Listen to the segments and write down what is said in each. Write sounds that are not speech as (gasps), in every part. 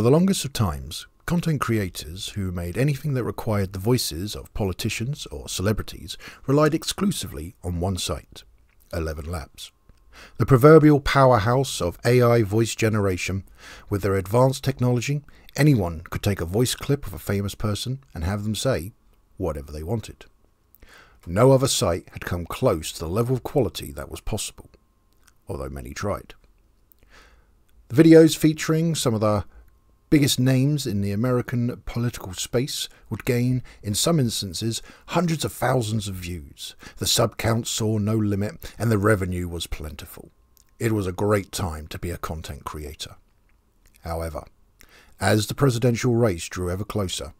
For the longest of times, content creators who made anything that required the voices of politicians or celebrities relied exclusively on one site, Eleven Labs. The proverbial powerhouse of AI voice generation, with their advanced technology, anyone could take a voice clip of a famous person and have them say whatever they wanted. No other site had come close to the level of quality that was possible, although many tried. The videos featuring some of the biggest names in the American political space would gain, in some instances, hundreds of thousands of views. The sub count saw no limit, and the revenue was plentiful. It was a great time to be a content creator. However, as the presidential race drew ever closer,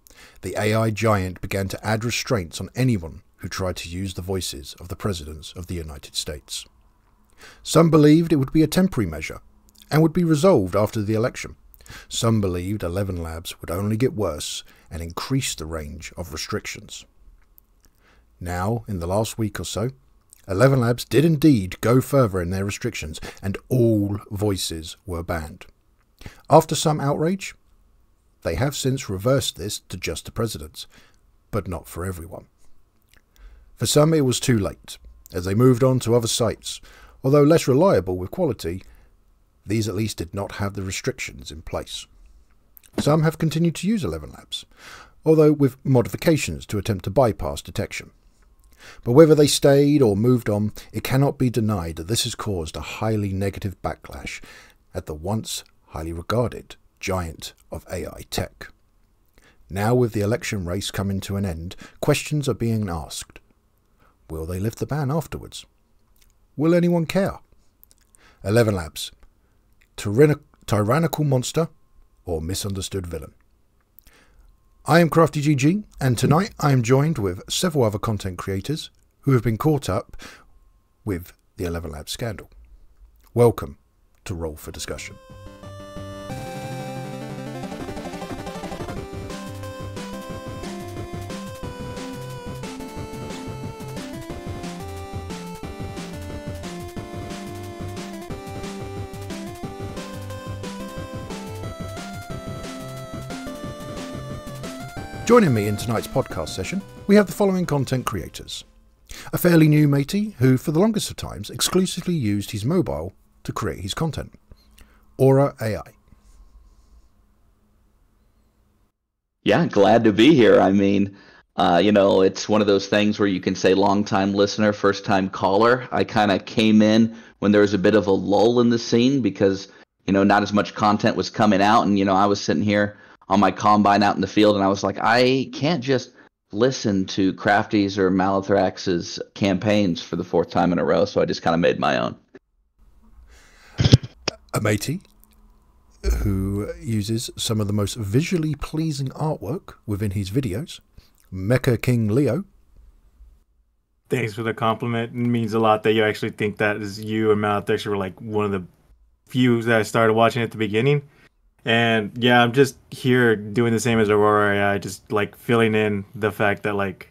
the AI giant began to add restraints on anyone who tried to use the voices of the presidents of the United States. Some believed it would be a temporary measure and would be resolved after the election. Some believed Eleven Labs would only get worse and increase the range of restrictions. Now, in the last week or so, Eleven Labs did indeed go further in their restrictions, and all voices were banned. After some outrage, they have since reversed this to just the presidents, but not for everyone. For some, it was too late, as they moved on to other sites. Although less reliable with quality, these at least did not have the restrictions in place. Some have continued to use Eleven Labs, although with modifications to attempt to bypass detection. But whether they stayed or moved on, it cannot be denied that this has caused a highly negative backlash at the once highly regarded giant of AI tech. Now, with the election race coming to an end, questions are being asked. Will they lift the ban afterwards? Will anyone care? Eleven Labs, tyrannical monster or misunderstood villain. I am Crafty GG, and tonight I am joined with several other content creators who have been caught up with the Eleven Labs scandal. Welcome to Roll for Discussion. Joining me in tonight's podcast session, we have the following content creators. A fairly new matey who, for the longest of times, exclusively used his mobile to create his content. Aura AI. Yeah, glad to be here. I mean, uh, you know, it's one of those things where you can say long time listener, first time caller. I kind of came in when there was a bit of a lull in the scene because, you know, not as much content was coming out. And, you know, I was sitting here on my combine out in the field, and I was like, I can't just listen to Crafty's or Malathrex's campaigns for the fourth time in a row, so I just kind of made my own. A matey who uses some of the most visually pleasing artwork within his videos, Mecha King Leo. Thanks for the compliment. It means a lot that you actually think that is you and Malathrax were like one of the few that I started watching at the beginning. And yeah, I'm just here doing the same as Aurora AI, just like filling in the fact that like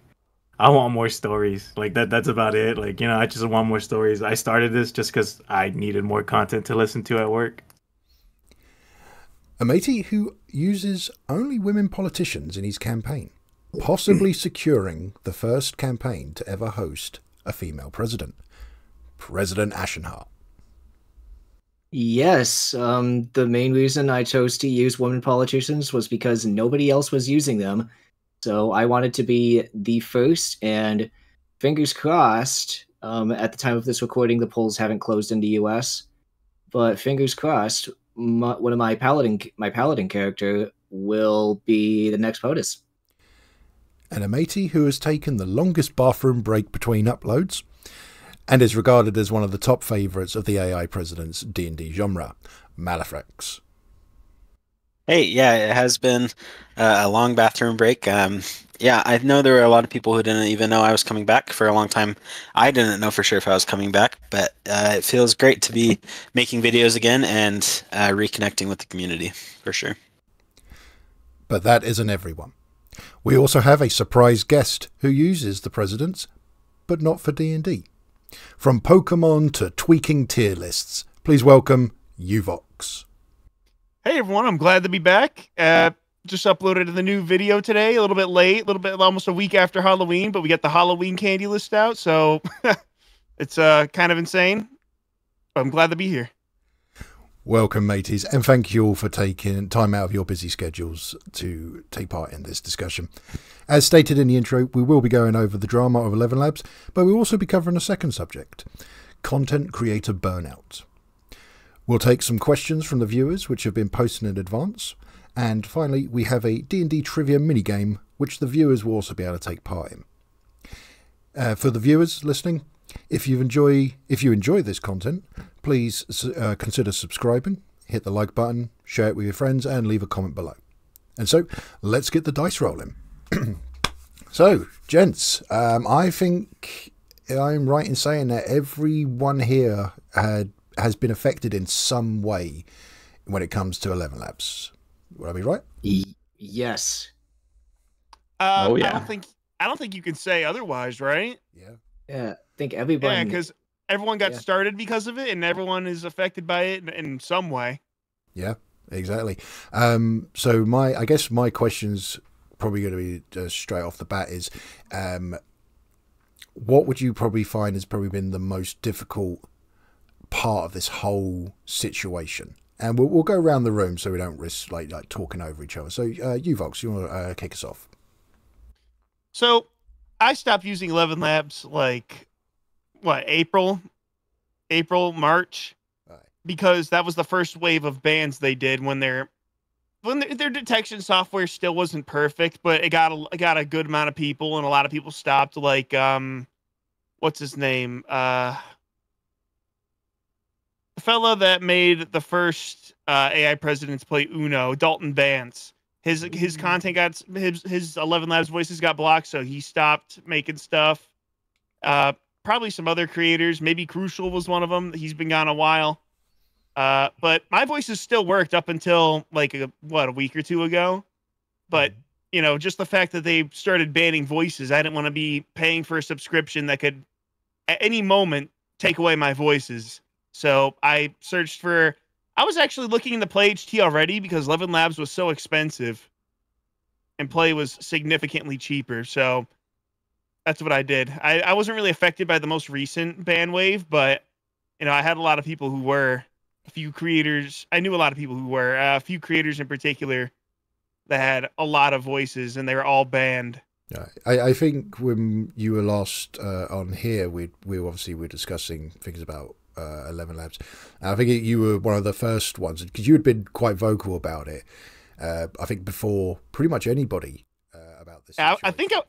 I want more stories. Like that that's about it. Like, you know, I just want more stories. I started this just cuz I needed more content to listen to at work. A matey who uses only women politicians in his campaign, possibly (clears throat) securing the first campaign to ever host a female president, President Ashenheart. Yes, um, the main reason I chose to use women politicians was because nobody else was using them. So I wanted to be the first, and fingers crossed. Um, at the time of this recording, the polls haven't closed in the U.S., but fingers crossed, my, one of my paladin, my paladin character, will be the next POTUS. And a matey who has taken the longest bathroom break between uploads and is regarded as one of the top favourites of the AI president's D&D genre, Malathrex. Hey, yeah, it has been uh, a long bathroom break. Um, yeah, I know there were a lot of people who didn't even know I was coming back for a long time. I didn't know for sure if I was coming back, but uh, it feels great to be making videos again and uh, reconnecting with the community for sure. But that isn't everyone. We also have a surprise guest who uses the presidents, but not for D&D. From Pokemon to tweaking tier lists, please welcome Youvox. Hey everyone, I'm glad to be back. Uh, just uploaded the new video today, a little bit late, a little bit almost a week after Halloween, but we got the Halloween candy list out, so (laughs) it's uh kind of insane. I'm glad to be here. Welcome, mateys, and thank you all for taking time out of your busy schedules to take part in this discussion. As stated in the intro, we will be going over the drama of Eleven Labs, but we'll also be covering a second subject content creator burnout. We'll take some questions from the viewers which have been posted in advance, and finally we have a D&D trivia minigame which the viewers will also be able to take part in. Uh, for the viewers listening, if you enjoy if you enjoy this content, please uh, consider subscribing, hit the like button, share it with your friends, and leave a comment below. And so, let's get the dice rolling. (clears throat) so, gents, um, I think I'm right in saying that everyone here had has been affected in some way when it comes to Eleven Labs. Would I be right? Yes. Uh, Oh, I yeah. don't think I don't think you can say otherwise, right? Yeah. Yeah. I think Yeah, everybody. because everyone got Yeah. started because of it, and everyone is affected by it in, in some way. Yeah, exactly. Um, so my, I guess my question's probably going to be uh, straight off the bat is, um, what would you probably find has probably been the most difficult part of this whole situation? And we'll, we'll go around the room so we don't risk like like talking over each other. So uh, you, Vox, you want to uh, kick us off? So I stopped using Eleven Labs like what April, April, March, Right. because that was the first wave of bans they did when their when their, their detection software still wasn't perfect, but it got a, it got a good amount of people, and a lot of people stopped. Like um, what's his name? Uh, the fella that made the first uh, AI presidents play Uno, Dalton Vance. His his content got his his Eleven Labs voices got blocked, so he stopped making stuff. Uh, probably some other creators, maybe Crucial was one of them. He's been gone a while. Uh, but my voices still worked up until like a, what a week or two ago. But you know, just the fact that they started banning voices, I didn't want to be paying for a subscription that could at any moment take away my voices. So I searched for. I was actually looking into Play HT already because Eleven Labs was so expensive, and Play was significantly cheaper. So that's what I did. I, I wasn't really affected by the most recent ban wave, but you know I had a lot of people who were. A few creators. I knew a lot of people who were. Uh, a few creators in particular that had a lot of voices, and they were all banned. Yeah, I, I think when you were last uh, on here, we we obviously were discussing things about uh, Eleven Labs. And I think you were one of the first ones because you had been quite vocal about it. Uh, I think before pretty much anybody uh, about this. I, I think I,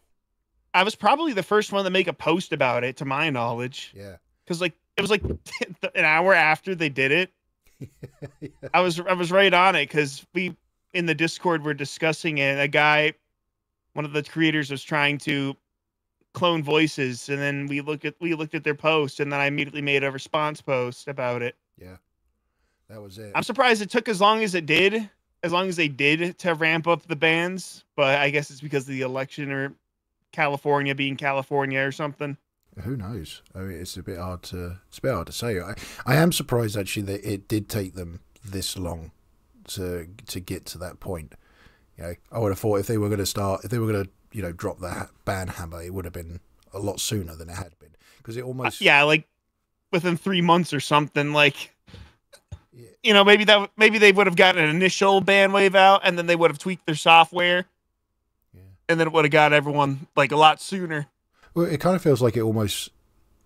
I was probably the first one to make a post about it, to my knowledge, Yeah. because like it was like (laughs) an hour after they did it. (laughs) I was I was right on it because we in the Discord were discussing it. A guy, one of the creators, was trying to clone voices, and then we looked at we looked at their post, and then I immediately made a response post about it. Yeah, that was it. I'm surprised it took as long as it did, as long as they did to ramp up the bans. But I guess it's because of the election or California being California or something. Who knows? I mean, it's a bit hard to it's a bit hard to say. I, I am surprised actually that it did take them this long to to get to that point. You know, I would have thought if they were going to start, if they were going to you know drop the ha- ban hammer, it would have been a lot sooner than it had been because it Uh, almost yeah, like within three months or something. Like, you know, maybe that maybe they would have gotten an initial ban wave out, and then they would have tweaked their software. And then it would have got everyone like a lot sooner. Well, it kind of feels like it almost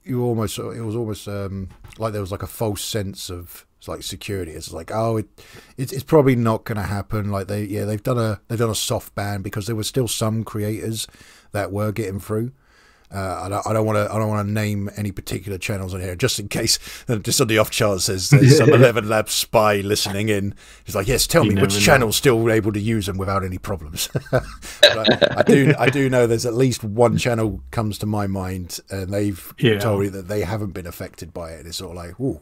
you almost it was almost um like there was like a false sense of like security. It's like oh it, it it's probably not going to happen. Like they yeah they've done a they've done a soft ban because there were still some creators that were getting through. Uh, I don't. I don't want to. I don't want to name any particular channels on here, just in case. Just on the off chance, there's, there's some (laughs) Eleven Lab spy listening in. He's like, "Yes, tell You me which never channel's still able to use them without any problems." (laughs) But I, I do. I do know there's at least one channel comes to my mind, and they've Yeah. told me that they haven't been affected by it. It's sort of like, "Ooh."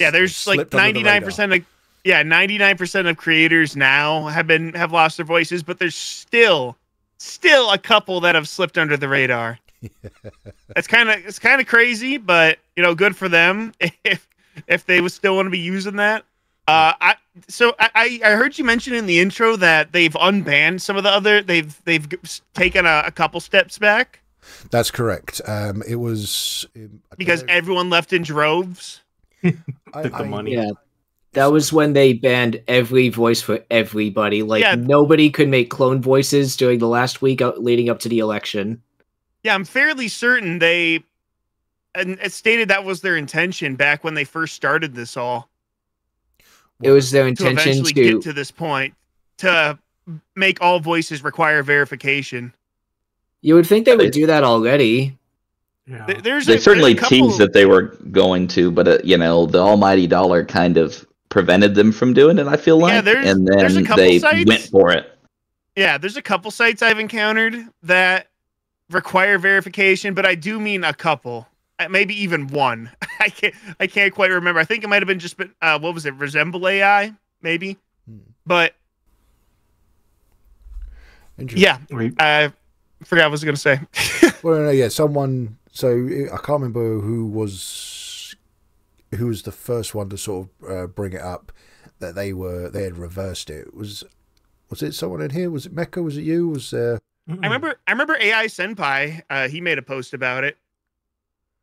Yeah, there's like slipped under the ninety nine radar. percent of yeah, ninety nine percent of creators now have been have lost their voices, but there's still still a couple that have slipped under the radar. (laughs) it's kind of it's kind of crazy, but you know, good for them (laughs) if if they would still want to be using that. Uh, I so I I heard you mention in the intro that they've unbanned some of the other they've they've taken a, a couple steps back. That's correct. Um, it was um, because know- everyone left in droves. (laughs) I- took the I- money. Yeah. That was when they banned every voice for everybody. Like Yeah. nobody could make clone voices during the last week leading up to the election. Yeah, I'm fairly certain they and it stated that was their intention back when they first started this all It was their intention to intention eventually to, get to this point to make all voices require verification. You would think they They- would do that already. Yeah. There's They a, certainly there's a couple, teased that they were going to, but uh, you know, the almighty dollar kind of prevented them from doing it. I feel like, Yeah, there's- and there's a then they sites- went for it. Yeah, there's a couple sites I've encountered that require verification, but I do mean a couple. Uh, Maybe even one. (laughs) I can't. I can't quite remember. I think it might have been just been. Uh, what was it? Resemble AI, maybe. Hmm. But yeah, I forgot what I was gonna say. (laughs) Well, no, yeah, someone. So I can't remember who was who was the first one to sort of uh, bring it up that they were they had reversed it. Was was it someone in here? Was it Mecha? Was it you? Was uh, I remember. I remember AI Senpai. Uh, he made a post about it,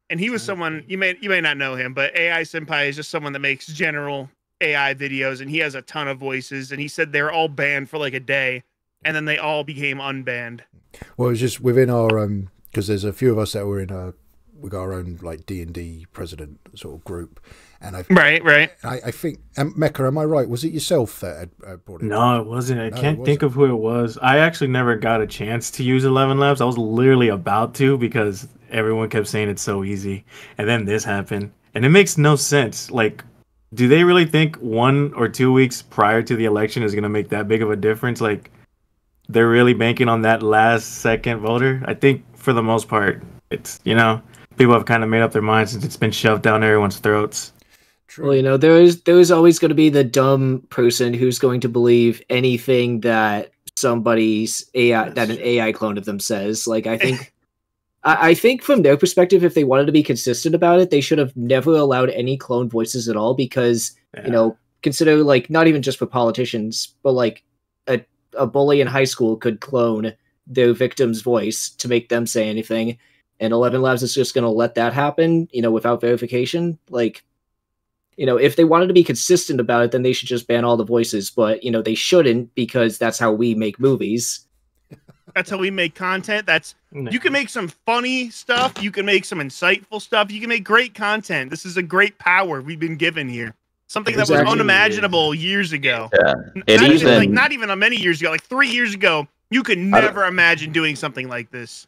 and he was Okay. someone you may you may not know him, but AI Senpai is just someone that makes general AI videos, and he has a ton of voices. And he said they're all banned for like a day, and then they all became unbanned. well, it was just within our um because there's a few of us that were in a we got our own like D and D president sort of group, and I Right, right. I, I think um, Mecha, am I right? Was it yourself that had uh, brought it? No, it wasn't. I No, it can't think of who it was. I actually never got a chance to use Eleven Labs. I was literally about to because everyone kept saying it's so easy, and then this happened, and it makes no sense. Like, do they really think one or two weeks prior to the election is going to make that big of a difference? Like, they're really banking on that last second voter. I think for the most part, it's you know people have kind of made up their minds since it's been shoved down everyone's throats. True. Well, you know, there is there is always going to be the dumb person who's going to believe anything that somebody's AI that an AI clone of them says. Like I think (laughs) I, I think from their perspective, if they wanted to be consistent about it, they should have never allowed any clone voices at all because Yeah. you know, consider like not even just for politicians, but like a a bully in high school could clone their victim's voice to make them say anything. And Eleven Labs is just gonna let that happen, you know, without verification. Like, you know, if they wanted to be consistent about it, then they should just ban all the voices. But you know, they shouldn't because that's how we make movies. That's how we make content. That's No. you can make some funny stuff. You can make some insightful stuff. You can make great content. This is a great power we've been given here. Something that was unimaginable years ago. Yeah, It not even, like not even a many years ago, like three years ago. You could never imagine doing something like this.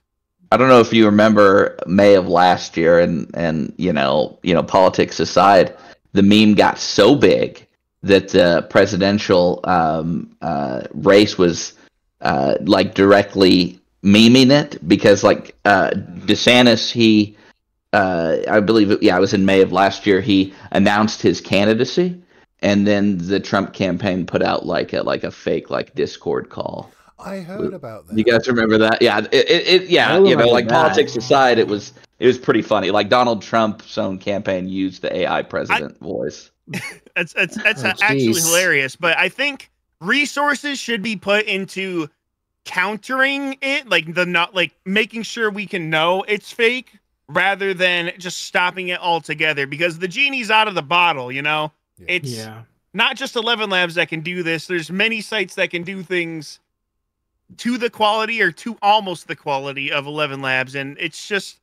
I don't know if you remember May of last year, and and you know, you know, politics aside, the meme got so big that the presidential um, uh, race was uh, like directly memeing it because like uh, DeSantis, he, uh, I believe, it, yeah, it was in May of last year. He announced his candidacy, and then the Trump campaign put out like a like a fake like Discord call. I heard about that. You guys remember that? Yeah, it, it, it yeah, you know, like that. politics aside, it was it was pretty funny. Like Donald Trump's own campaign used the AI president voice. It's it's it's Oh, actually jeez. hilarious. But I think resources should be put into countering it, like the not like making sure we can know it's fake rather than just stopping it altogether because the genie's out of the bottle, you know? Yeah. It's yeah. not just 11 labs that can do this. There's many sites that can do things to the quality or to almost the quality of 11 labs and it's just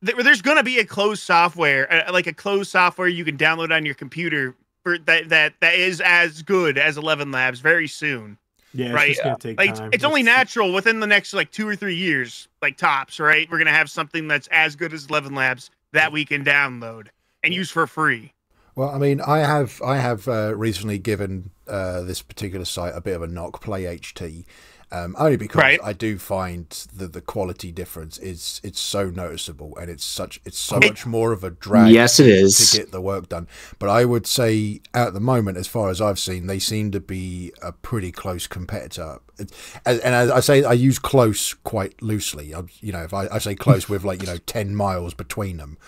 there's going to be a closed software uh, like a closed software you can download on your computer for that that that is as good as 11 labs very soon Yeah, it's Right. just gonna take like it's, time. it's only natural within the next like two or three years like tops right we're going to have something that's as good as 11 labs that we can download and use for free Well, I mean, I have I have uh, recently given uh, this particular site a bit of a knock, Play HT, um, only because Right. I do find that the quality difference is it's so noticeable and it's such it's so much more of a drag. Yes, it to get the work done. But I would say at the moment, as far as I've seen, they seem to be a pretty close competitor. And, and as I say, I use close quite loosely. I, you know, if I, I say close with like you know (laughs) ten miles between them,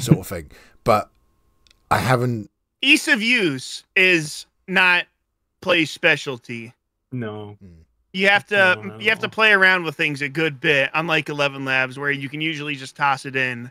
sort of thing. (laughs) But I haven't ease of use is not play specialty. No. You have to you have to play around with things a good bit, unlike Eleven Labs, where you can usually just toss it in.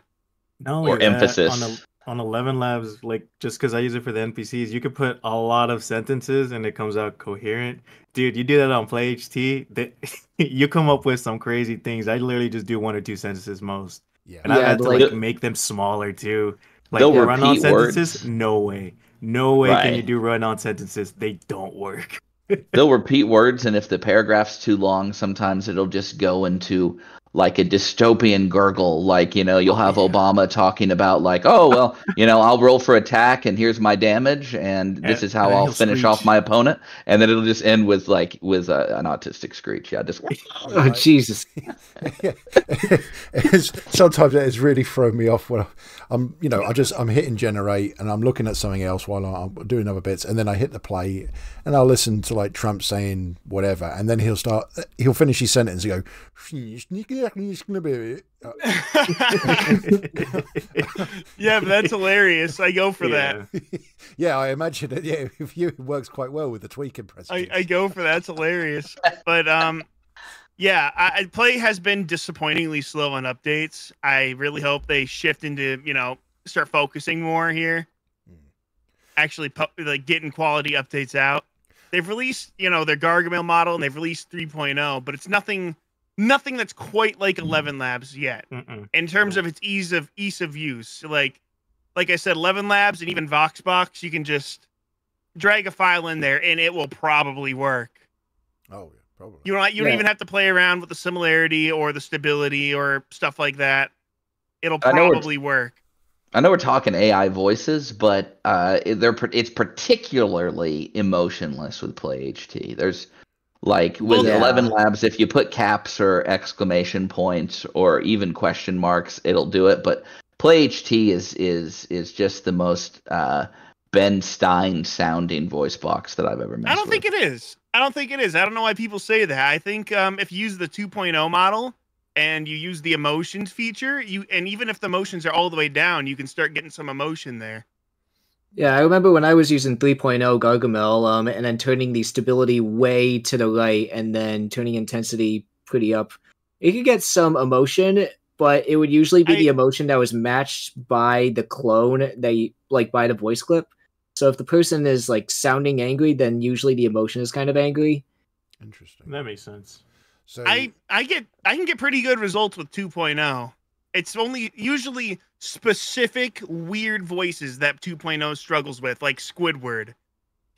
Not only Or emphasis. on, a, on 11 labs like just because i use it for the npcs you could put a lot of sentences and it comes out coherent. Dude you do that on play ht that (laughs) you come up with some crazy things. I literally just do one or two sentences most. Yeah. and i've had to like- like make them smaller too. Like They'll run on sentences words. no way. No way can you do run on sentences. They don't work They'll repeat words, and if the paragraph's too long, sometimes it'll just go into like a dystopian gurgle. Like, you know, you'll have Yeah. Obama talking about, like, oh, (laughs) well, you know, I'll roll for attack, and here's my damage, and this is how and I'll he'll finish off my opponent. And then it'll just end with, like, with a, an autistic screech. Yeah, just. (laughs) (laughs) Oh Right. Jesus! it's, sometimes it has really thrown me off when I- I'm, you know, I just I'm hitting generate and I'm looking at something else while I'm doing other bits, and then I hit the play and I'll listen to like Trump saying whatever, and then he'll start, he'll finish his sentence and go. (laughs) yeah, but that's hilarious. I go for that. Yeah. (laughs) yeah, I imagine it. Yeah, if you it works quite well with the tweaking I, president. I go for that. It's hilarious. But um, yeah, I, I- play has been disappointingly slow on updates. I really hope they shift into you know start focusing more here. Mm. Actually, pu- like getting quality updates out. They've released you know their Gargamel model and they've released 3.0, but it's nothing nothing that's quite like 11 Labs yet Mm-mm. in terms of its ease of ease of use. Like like I said, 11 Labs and even Voxbox, you can just drag a file in there and it will probably work. oh, yeah, probably. You don't you don't Yeah. even have to play around with the similarity or the stability or stuff like that. It'll I probably work. I know we're talking AI voices, but uh, they're it's particularly emotionless with Play HT. There's like with yeah. Eleven Labs, if you put caps or exclamation points or even question marks, it'll do it. But Play HT is is is just the most uh, Ben Stein sounding voice box that I've ever met. I don't with. think it is. I don't think it is. I don't know why people say that. I think um, if you use the 2.0 model and you use the emotions feature, you and even if the emotions are all the way down, you can start getting some emotion there. Yeah, I remember when I was using 3.0 Gargamel, um, and then turning the stability way to the right, and then turning intensity pretty up. It could get some emotion, but it would usually be the emotion that was matched by the clone that, you, like, by the voice clip. So if the person is like sounding angry, then usually the emotion is kind of angry. Interesting. that makes sense So I I get I can get pretty good results with 2.0. It's only usually specific weird voices that 2.0 struggles with, like Squidward.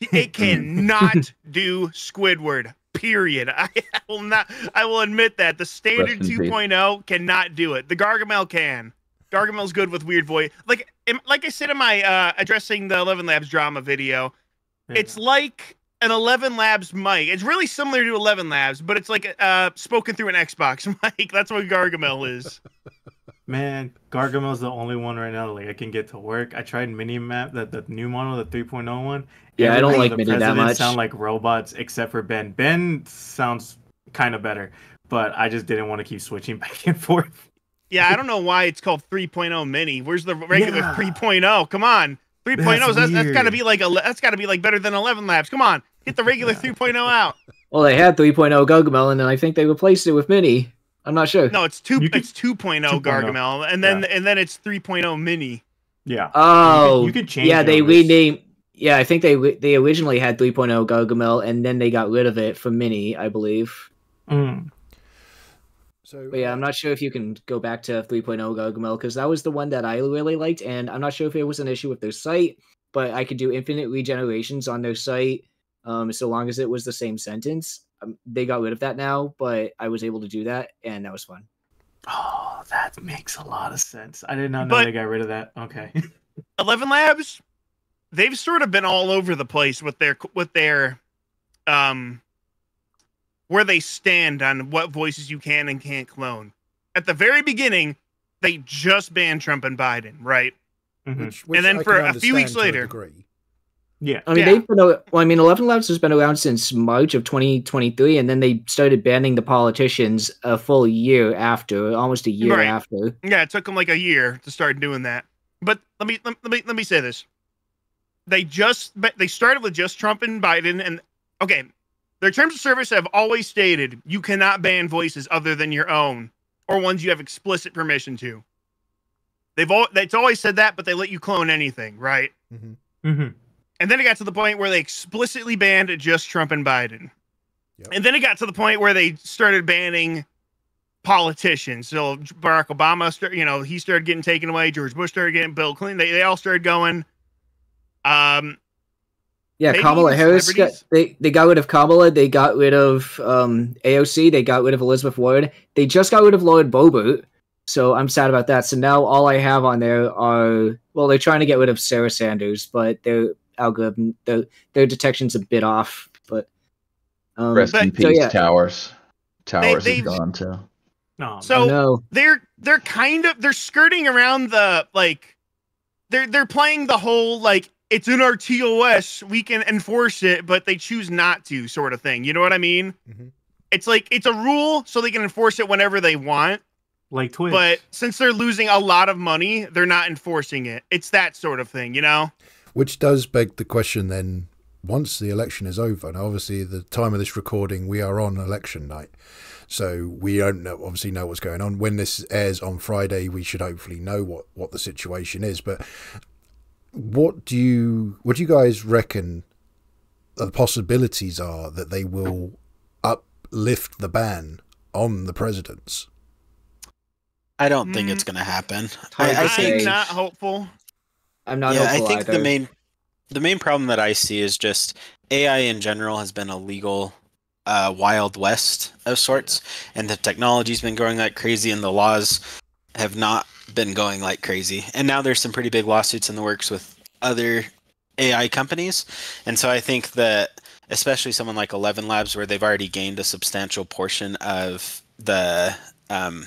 (laughs) It cannot do Squidward. Period. (laughs) I will not. I will admit that the standard Rest in peace. 2.0 cannot do it. The Gargamel can. Gargamel's good with weird voice. Like im- like I said in my uh, addressing the 11 Labs drama video, it's like an 11 Labs mic. It's really similar to 11 Labs, but it's like uh spoken through an Xbox (laughs) mic. That's what Gargamel is. Man, Gargamel's the only one right now that like I can get to work. I tried Minimap, the, the new model, the 3.0 one. Yeah, I don't Every like the Mini that much. Sound like robots, except for Ben. Ben sounds kind of better, but I just didn't want to keep switching (laughs) back and forth. Yeah, I don't know why it's called 3.0 mini. Where's the regular Yeah. 3.0? Come on. 3.0 That's that's, that's got to be like a that's got to be like better than 11 Labs. Come on. Get the regular (laughs) 3.0 out. Well, they had 3.0 Gargamel, and then I think they replaced it with Mini. I'm not sure. No, it's 2 You it's 2.0 2.0. Gargamel and then and then it's 3.0 mini. Yeah. Oh, you could change yeah, they on this. renamed. Yeah, I think they they originally had 3.0 Gargamel, and then they got rid of it for Mini, I believe. Mm. so But yeah, I'm not sure if you can go back to 3.0 Gargamel because that was the one that I really liked, and I'm not sure if it was an issue with their site, but I could do infinite regenerations on their site, um, so long as it was the same sentence. Um, they got rid of that now, but I was able to do that, and that was fun. Oh, that makes a lot of sense. I did not know But- they got rid of that. Okay. (laughs) 11 Labs, they've sort of been all over the place with their with their um where they stand on what voices you can and can't clone. At the very beginning, they just banned Trump and Biden, right? Mhm. which, which then I for a few weeks understand to a later- degree. Yeah. I mean, Yeah. they've been. Well, I mean, Eleven Labs has been around since March of 2023, and then they started banning the politicians a full year after, almost a year Right. after. Yeah, it took them like a year to start doing that. But let me let, let me let me say this. they just they started with just Trump and Biden and okay, their terms of service have always stated you cannot ban voices other than your own or ones you have explicit permission to. They've all it's always said that, but they let you clone anything, right? Mm-hmm. And then it got to the point where they explicitly banned just Trump and Biden. Yep. And then it got to the point where they started banning politicians. So Barack Obama, start, you know, he started getting taken away. George Bush started getting Bill Clinton. They, they all started going. Um, Yeah, Kamala Harris. Got, they they got rid of Kamala. They got rid of um, AOC. They got rid of Elizabeth Warren. They just got rid of Lloyd Boebert. So I'm sad about that. So now all I have on there are well, they're trying to get rid of Sarah Sanders, but their algorithm, their their detection's a bit off. But um, Rest in peace, so yeah. Towers. Towers they've- gone too. No, So- no, they're they're kind of they're skirting around the like they're they're playing the whole like it's in our TOS we can enforce it but they choose not to sort of thing. You know what I mean? Mhm. It's like it's a rule so they can enforce it whenever they want, like Twitch. but since they're losing a lot of money, they're not enforcing it. It's that sort of thing, you know? Which does beg the question then, once the election is over, and obviously the time of this recording, we are on election night. So we don't know, obviously know what's going on. When this airs on Friday, we should hopefully know what, what the situation is. But what do you what do you guys reckon the possibilities are that they will uplift the ban on the presidents? I don't think Mm. it's going to happen. I, I think say. I'm not hopeful. I'm not. yeah, I think either. the main the main problem that I see is just AI in general has been a legal uh, wild west of sorts, and the technology's been growing like crazy, and the laws have not been going like crazy. And now there's some pretty big lawsuits in the works with other AI companies, and so I think that especially someone like Eleven Labs, where they've already gained a substantial portion of the um,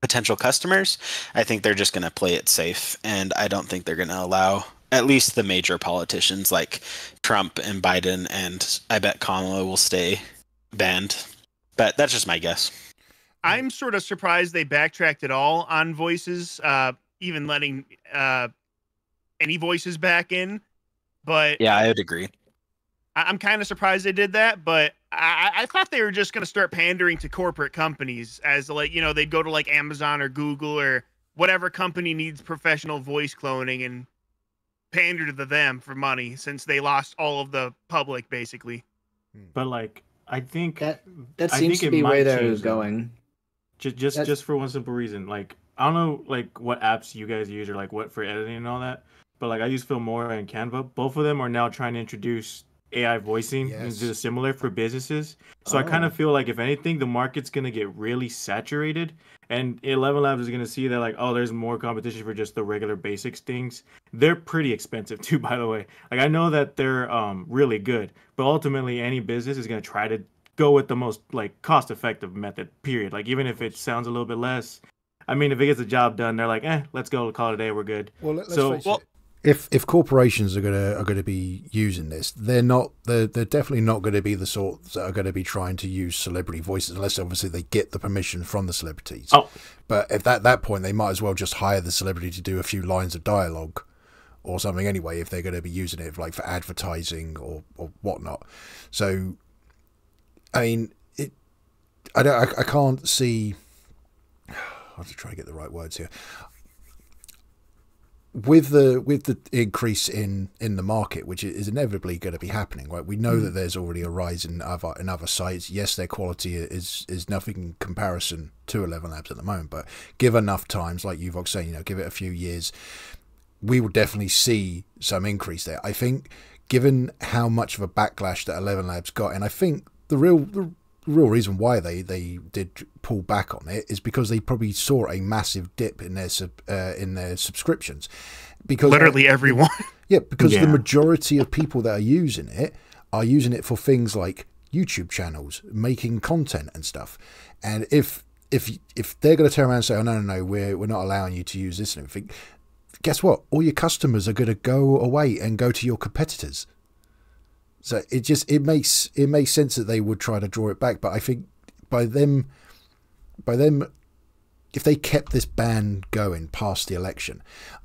potential customers, I think they're just going to play it safe, and I don't think they're going to allow at least the major politicians like Trump and Biden, and I bet Kamala will stay banned. But that's just my guess. I'm sort of surprised they backtracked at all on voices, uh, even letting uh, any voices back in. But Yeah, I would agree. I- I'm kind of surprised they did that. But I, I I thought they were just going to start pandering to corporate companies as like you know they'd go to like Amazon or Google or whatever company needs professional voice cloning and pander to them for money since they lost all of the public basically. Hmm. but like I think That- That I seems think to be where might they're going. just just That's- just for one simple reason. Like I don't know like what apps you guys use or like what for editing and all that, but like I use Filmora and Canva. Both of them are now trying to introduce AI voicing and Yes. do similar for businesses. So I kind Oh. of feel like if anything, the market's gonna get really saturated, and Eleven Labs is gonna see that like oh, there's more competition for just the regular basics things. They're pretty expensive (laughs) too, by the way. Like I know that they're um really good, but ultimately any business is gonna try to go with the most like cost effective method. Period. Like even if it sounds a little bit less. I mean, if it gets the job done, they're like, eh, let's go, call it a day, we're good. Well, let, us So- face Well- it. If if corporations are gonna are gonna be using this, they're not they're they're definitely not going to be the sort that are going to be trying to use celebrity voices unless obviously they get the permission from the celebrities. Oh. But at that that point, they might as well just hire the celebrity to do a few lines of dialogue or something anyway if they're going to be using it like for advertising or or whatnot. So, I mean, it. I don't. I, I can't see. (sighs) I have to try to get the right words here with the with the increase in in the market, which is inevitably going to be happening, right? We know that mm. there's already a rise in other in other sites. Yes, their quality is is nothing in comparison to Eleven Labs at the moment, but give enough times, like you've saying, you know, give it a few years, we will definitely see some increase there. I think, given how much of a backlash that Eleven Labs got, and I think the real the real reason why they they did pull back on it is because they probably saw a massive dip in their sub, uh, in their subscriptions because Literally everyone. (laughs) yeah because Yeah. the majority of people that are using it are using it for things like YouTube channels making content and stuff and if if if they're going to turn around and say oh no no no we're we're not allowing you to use this and everything guess what all your customers are going to go away and go to your competitors so it just it makes it makes sense that they would try to draw it back, but I think by them by them if they kept this ban going past the election,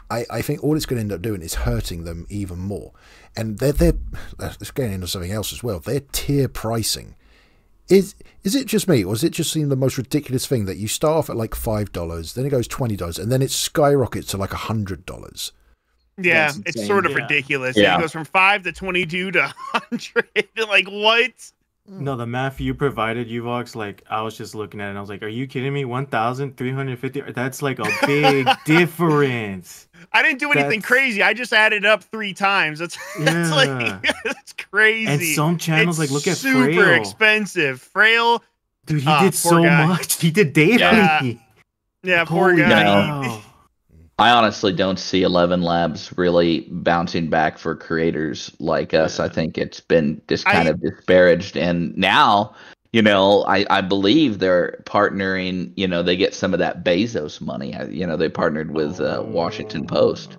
I, I think all it's going to end up doing is hurting them even more. And they're they're (sighs) let's into something else as well. Their tier pricing is is it just me, or does it just seem the most ridiculous thing that you start off at like five dollars, then it goes twenty dollars, and then it skyrockets to like a hundred dollars? Yeah, it's sort of Yeah. ridiculous. Yeah. It goes from five to twenty-two to (laughs) hundred. (laughs) like what? No, the math you provided, Youvox, like I was just looking at it and I was like, Are you kidding me? One thousand three hundred fifty that's like a big (laughs) difference. I didn't do anything That's- crazy. I just added up three times. That's that's Yeah. like that's crazy. And some channels It's like look at super Frail. expensive. Frail, Dude, he Ah, did so guy. much. He did daily. Yeah. yeah, poor Holy guy. cow. I honestly don't see Eleven Labs really bouncing back for creators like us. I think it's been just kind I- of disparaged, and now you know I, I believe they're partnering. You know they get some of that Bezos money. You know they partnered with uh, Washington Post.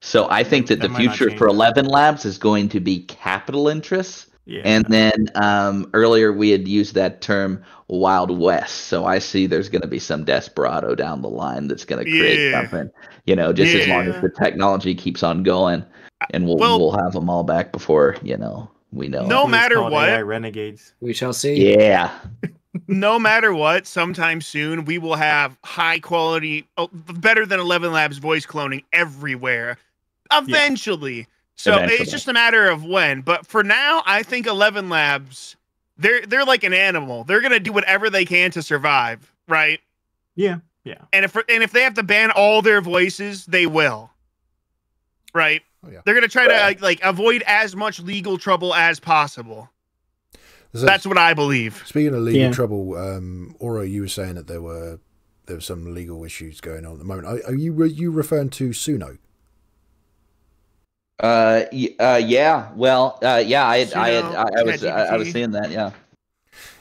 So I think that That the future for. Eleven Labs is going to be capital interests. Yeah. And then um, earlier we had used that term Wild West. So I see there's going to be some desperado down the line that's going to create Yeah. something. You know, just as long as the technology keeps on going, and we'll Well- we'll have them all back before you know we know. No matter what- AI Renegades. We shall see. Yeah. (laughs) no matter what, sometime soon we will have high quality, oh, better than Eleven Labs voice cloning everywhere. Eventually. So Eventually. it's just a matter of when. But for now, I think Eleven Labs, they're they're like an animal. They're gonna do whatever they can to survive, right? Yeah. Yeah. And if and if they have to ban all their voices, they will. Right? Oh, yeah. They're gonna try to Right. like, like avoid as much legal trouble as possible. So, That's what I believe. speaking of legal Yeah. trouble, um, Oro, you were saying that there were there were some legal issues going on at the moment. Are, are you were you referring to Suno? Uh, uh, yeah. Well, uh, yeah. I, had, I, had, I, I was, I, I was seeing that. Yeah.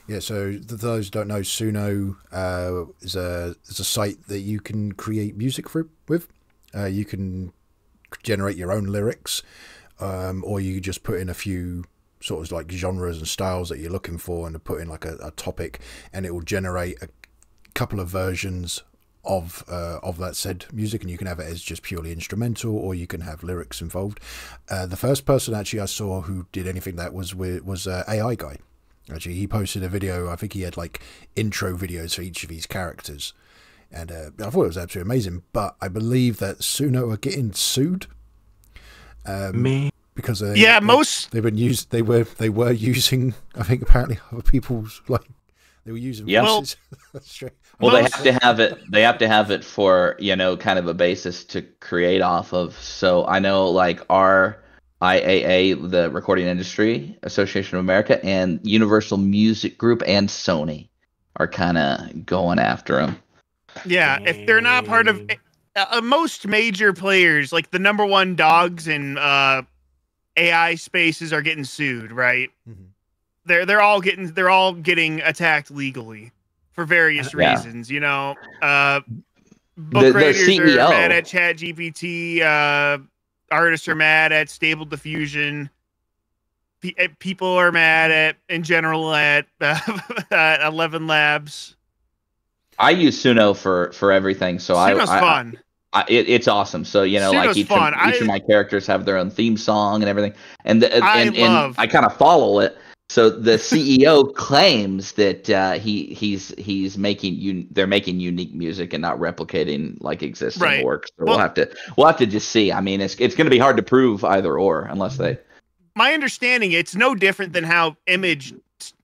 Yeah, so th- those who don't know, Suno uh, is a is a site that you can create music for, with. Uh, you can generate your own lyrics, um, or you just put in a few sort of like genres and styles that you're looking for, and put in like a, a topic, and it will generate a couple of versions of uh, of that said music, and you can have it as just purely instrumental, or you can have lyrics involved. Uh, the first person actually I saw who did anything that was with was uh, AI guy. Actually, he posted a video. I think he had like intro videos for each of his characters, and uh, I thought it was absolutely amazing. But I believe that Suno are getting sued um, Man. because they, Yeah, they- most they've been used. They were they were using. I think apparently other people's like they were using Yeah. Well- voices. (laughs) That's straight. Well, they have to have it. They have to have it for you know, kind of a basis to create off of. So I know, like our IAA, the Recording Industry Association of America, and Universal Music Group and Sony are kind of going after them. Yeah, if they're not part of uh, most major players, like the number one dogs in uh, AI spaces, are getting sued. Right? Mhm. They're they're all getting they're all getting attacked legally for various Yeah. reasons. You know, uh, book The- the writers CEO. are mad at ChatGPT. Uh, artists are mad at Stable Diffusion. Pe- uh, people are mad at in general at, uh, (laughs) at Eleven Labs. I use Suno for for everything, so I, Suno's I, fun. I it, it's awesome. So you know, like each of, each I- of my characters have their own theme song and everything, and the, and, I and, love- I kind of follow it. So the CEO claims that uh, he he's he's making un- they're making unique music and not replicating like existing Right. work. So Well- we'll have to we'll have to just see. I mean, it's it's going to be hard to prove either or unless they. my understanding it's no different than how image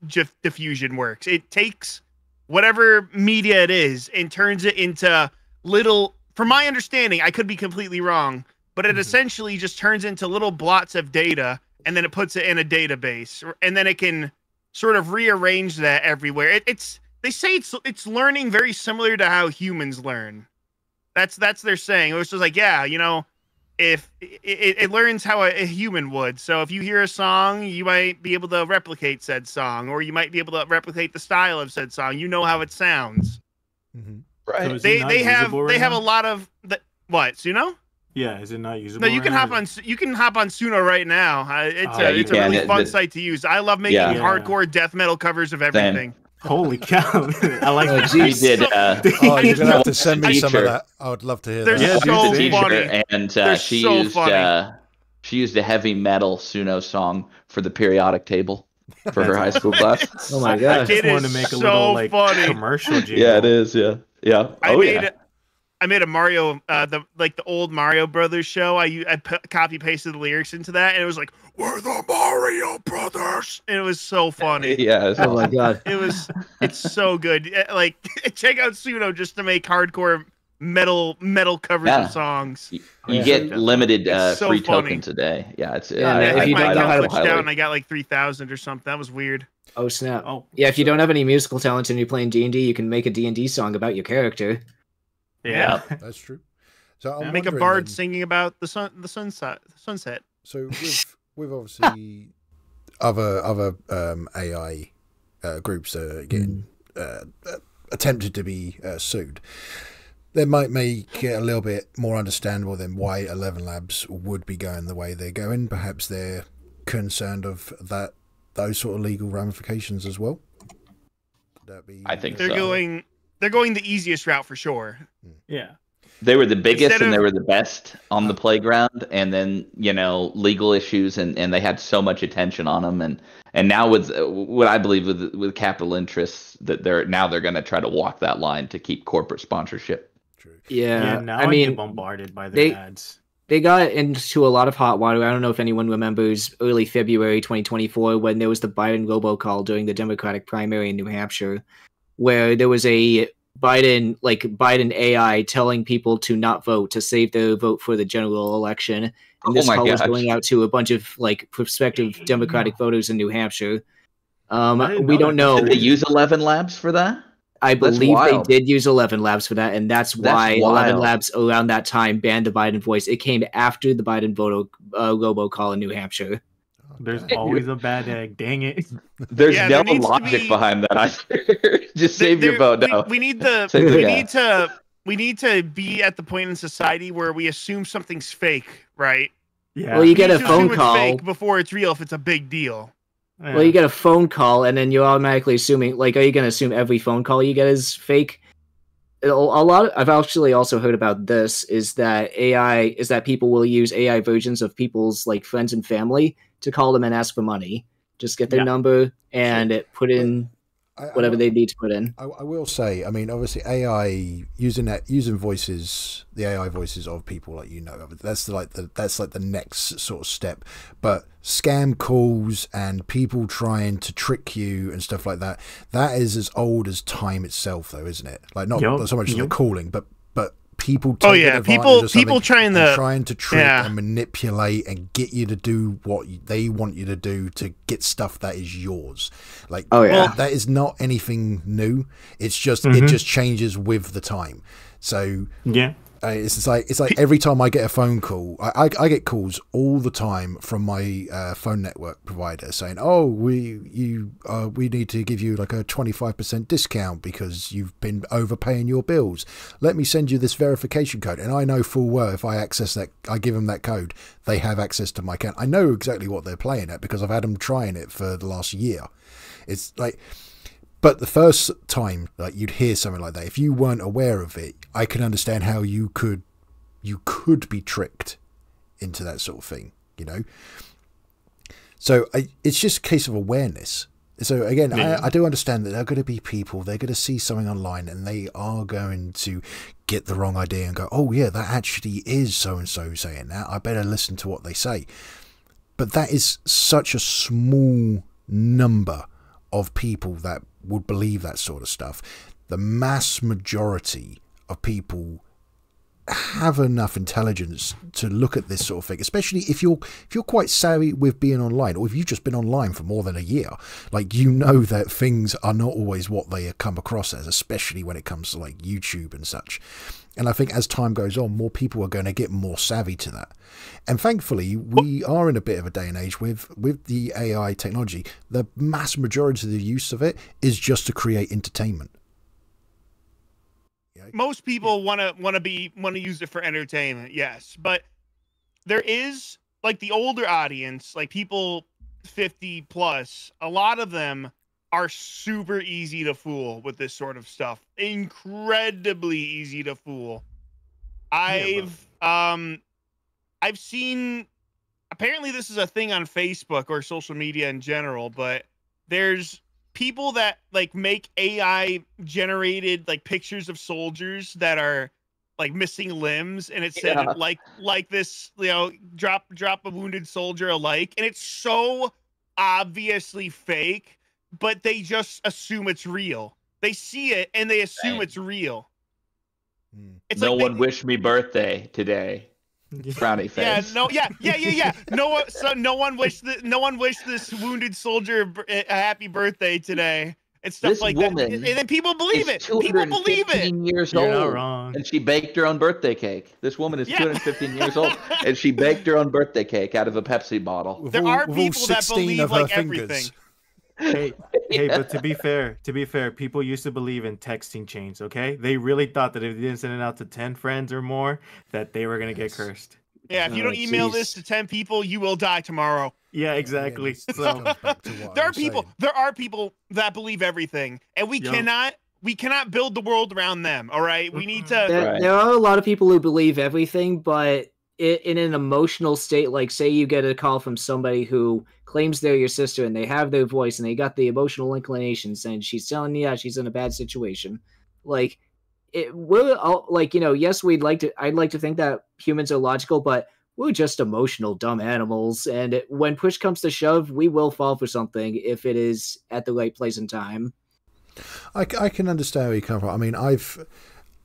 dif- diffusion works it takes whatever media it is and turns it into little from my understanding i could be completely wrong but it Mhm. essentially just turns into little blots of data and then it puts it in a database and then it can sort of rearrange that everywhere it, it's they say it's it's learning very similar to how humans learn that's that's their saying it was just like yeah you know if it, it, it learns how a, a human would. So if you hear a song, you might be able to replicate said song, or you might be able to replicate the style of said song. You know how it sounds. Mhm. Right. So They they have usable they right have a lot of the, what you know. Yeah, is it not usable? No, you can now? hop on you can hop on Suno right now. Uh, it's Oh, a yeah, you it's a really It- fun it- site to use. I love making Yeah. Yeah. hardcore death metal covers of everything. Holy (laughs) cow! (laughs) I like Oh, that. We did. Uh, (laughs) Oh, you're gonna have to send me some of that. I would love to hear There's that. Yeah, so the funny. and uh, she so used funny. uh, she used a heavy metal Suno song for the periodic table for her high school class. Oh my god! I god. just wanted to make a so little like funny. commercial jingle. yeah, it is. Yeah, yeah. I oh made yeah. It. I made a Mario, uh, the like the old Mario Brothers show. I u- I p- copy pasted the lyrics into that, and it was like, "We're the Mario Brothers," and it was so funny. (laughs) Yeah. it's Oh my god. It was, it's so good. Eh, Like, (laughs) check out Suno just to make hardcore metal metal covers Yeah. of songs. You Yeah. get limited uh, so free funny. tokens a day. Yeah, it's. Yeah, I, man, I if you think my don't know how account to glitched highly- out, and I got like three thousand or something. That was weird. Oh snap. Oh Yeah, if you don't have any musical talent and you're playing D and D, you can make a D and D song about your character. Yeah. (laughs) That's true. So I'm Make a bard then- singing about the sun, the sunset, sunset. So with (laughs) with obviously other other um, AI uh, groups are getting uh, uh, attempted to be uh, sued, that might make it a little bit more understandable than why Eleven Labs would be going the way they're going. Perhaps they're concerned of that those sort of legal ramifications as well. Would that be? I think They're so. going, they're going the easiest route for sure. Yeah. They were the biggest Instead and they were the best on the playground, and then you know legal issues, and, and they had so much attention on them, and and now with uh, what I believe with with capital interests that they're now they're going to try to walk that line to keep corporate sponsorship. True. Yeah. Yeah, now I I, mean, bombarded by the ads. they got into a lot of hot water. I don't know if anyone remembers early February 2024 when there was the Biden robocall during the Democratic primary in New Hampshire, where there was a Biden like Biden AI telling people to not vote to save their vote for the general election, and Oh this my call was going out to a bunch of like prospective Democratic voters in New Hampshire. Um, we know don't know. Did they use Eleven Labs for that? I believe they did use Eleven Labs for that, and that's, That's why Eleven. Labs around that time banned the Biden voice. It came after the Biden voto uh, robocall in New Hampshire. There's Okay. always a bad egg. Dang it. (laughs) There's Yeah, no there logic be- behind that. I (laughs) just There- save your there- vote we- now. We, need the, (laughs) Save the we guy. need to, we need to be at the point in society where we assume something's fake, right? Yeah. Well, you get a phone assume it's call. fake before it's real if it's a big deal. yeah. Well, you get a phone call, and then you're automatically assuming, like, are you going to assume every phone call you get is fake? A a lot. I've actually also heard about this. Is that AI? Is that people will use AI versions of people's like friends and family to call them and ask for money? Just get their Yeah. number and it put in I- I whatever will- they need to put in. I, I will say, I mean, obviously, AI using that using voices, the AI voices of people like you know, that's like the that's like the next sort of step. But scam calls and people trying to trick you and stuff like that, that is as old as time itself, though, isn't it? Like not, Yup, not so much as the calling, but but people. Oh yeah, people people trying to trying to trick yeah. and manipulate and get you to do what they want you to do to get stuff that is yours. Like, Oh, yeah. that- that is not anything new. It's just it Mhm. just changes with the time. So yeah. Uh, it's like it's like every time I get a phone call, I, I, I get calls all the time from my uh, phone network provider saying, "Oh, we you uh, we need to give you like a twenty five percent discount because you've been overpaying your bills. Let me send you this verification code." And I know full well if I access that, I give them that code, they have access to my account. I know exactly what they're playing at because I've had them trying it for the last year. It's like but the first time like you'd hear something like that, if you weren't aware of it, I can understand how you could you could be tricked into that sort of thing, you know. So I, it's just a case of awareness. So again, Yeah. I, I do understand that there are going to be people they're going to see something online and they are going to get the wrong idea and go, "Oh yeah, that actually is so and so saying that. I better listen to what they say." But that is such a small number of people that would believe that sort of stuff. The mass majority of people have enough intelligence to look at this sort of thing, especially if you're if you're quite savvy with being online, or if you've just been online for more than a year. Like you know that things are not always what they come across as, especially when it comes to like YouTube and such. And I think as time goes on, more people are going to get more savvy to that. And thankfully, we are in a bit of a day and age with with the AI technology. The mass majority of the use of it is just to create entertainment. Most people want to want to be want to use it for entertainment yes but there is like the older audience like people 50 plus a lot of them are super easy to fool with this sort of stuff. Incredibly easy to fool. I've um I've seen apparently this is a thing on Facebook or social media in general, but there's people that like make AI generated like pictures of soldiers that are like missing limbs and it said Yeah. like like this, you know, drop drop a wounded soldier alike and it's so obviously fake, but they just assume it's real. They see it and they assume Right. it's real. Hmm. It's no like they- one wished me birthday today. Frowny face. Yeah, face. no, yeah, yeah, yeah, yeah. (laughs) No one, so no one wished the, no one wished this wounded soldier a happy birthday today and stuff This like woman that. And then people believe it. People believe it. 215 years You're not old. wrong. And she baked her own birthday cake. This woman is Yeah. 215 years old, (laughs) and she baked her own birthday cake out of a Pepsi bottle. There all- are people that believe like fingers. everything. Hey, (laughs) (laughs) hey, but to be fair, to be fair, people used to believe in texting chains. Okay, they really thought that if they didn't send it out to ten friends or more, that they were gonna Yes. get cursed. Yeah, if you Oh, don't email jeez. this to ten people, you will die tomorrow. Yeah, exactly. this- this So comes back (laughs) I there are people. saying. There are people that believe everything, and we Yup. cannot. We cannot build the world around them. All right, we need to. There, Right. there are a lot of people who believe everything, but i in an emotional state, like say you get a call from somebody who claims they're your sister and they have their voice and they got the emotional inclinations and she's telling you that she's in a bad situation, like it all like you know yes we'd like to I'd like to think that humans are logical, but we're just emotional dumb animals and it- when push comes to shove, we will fall for something if it is at the right place and time. i, I can understand where you come from. I mean, I've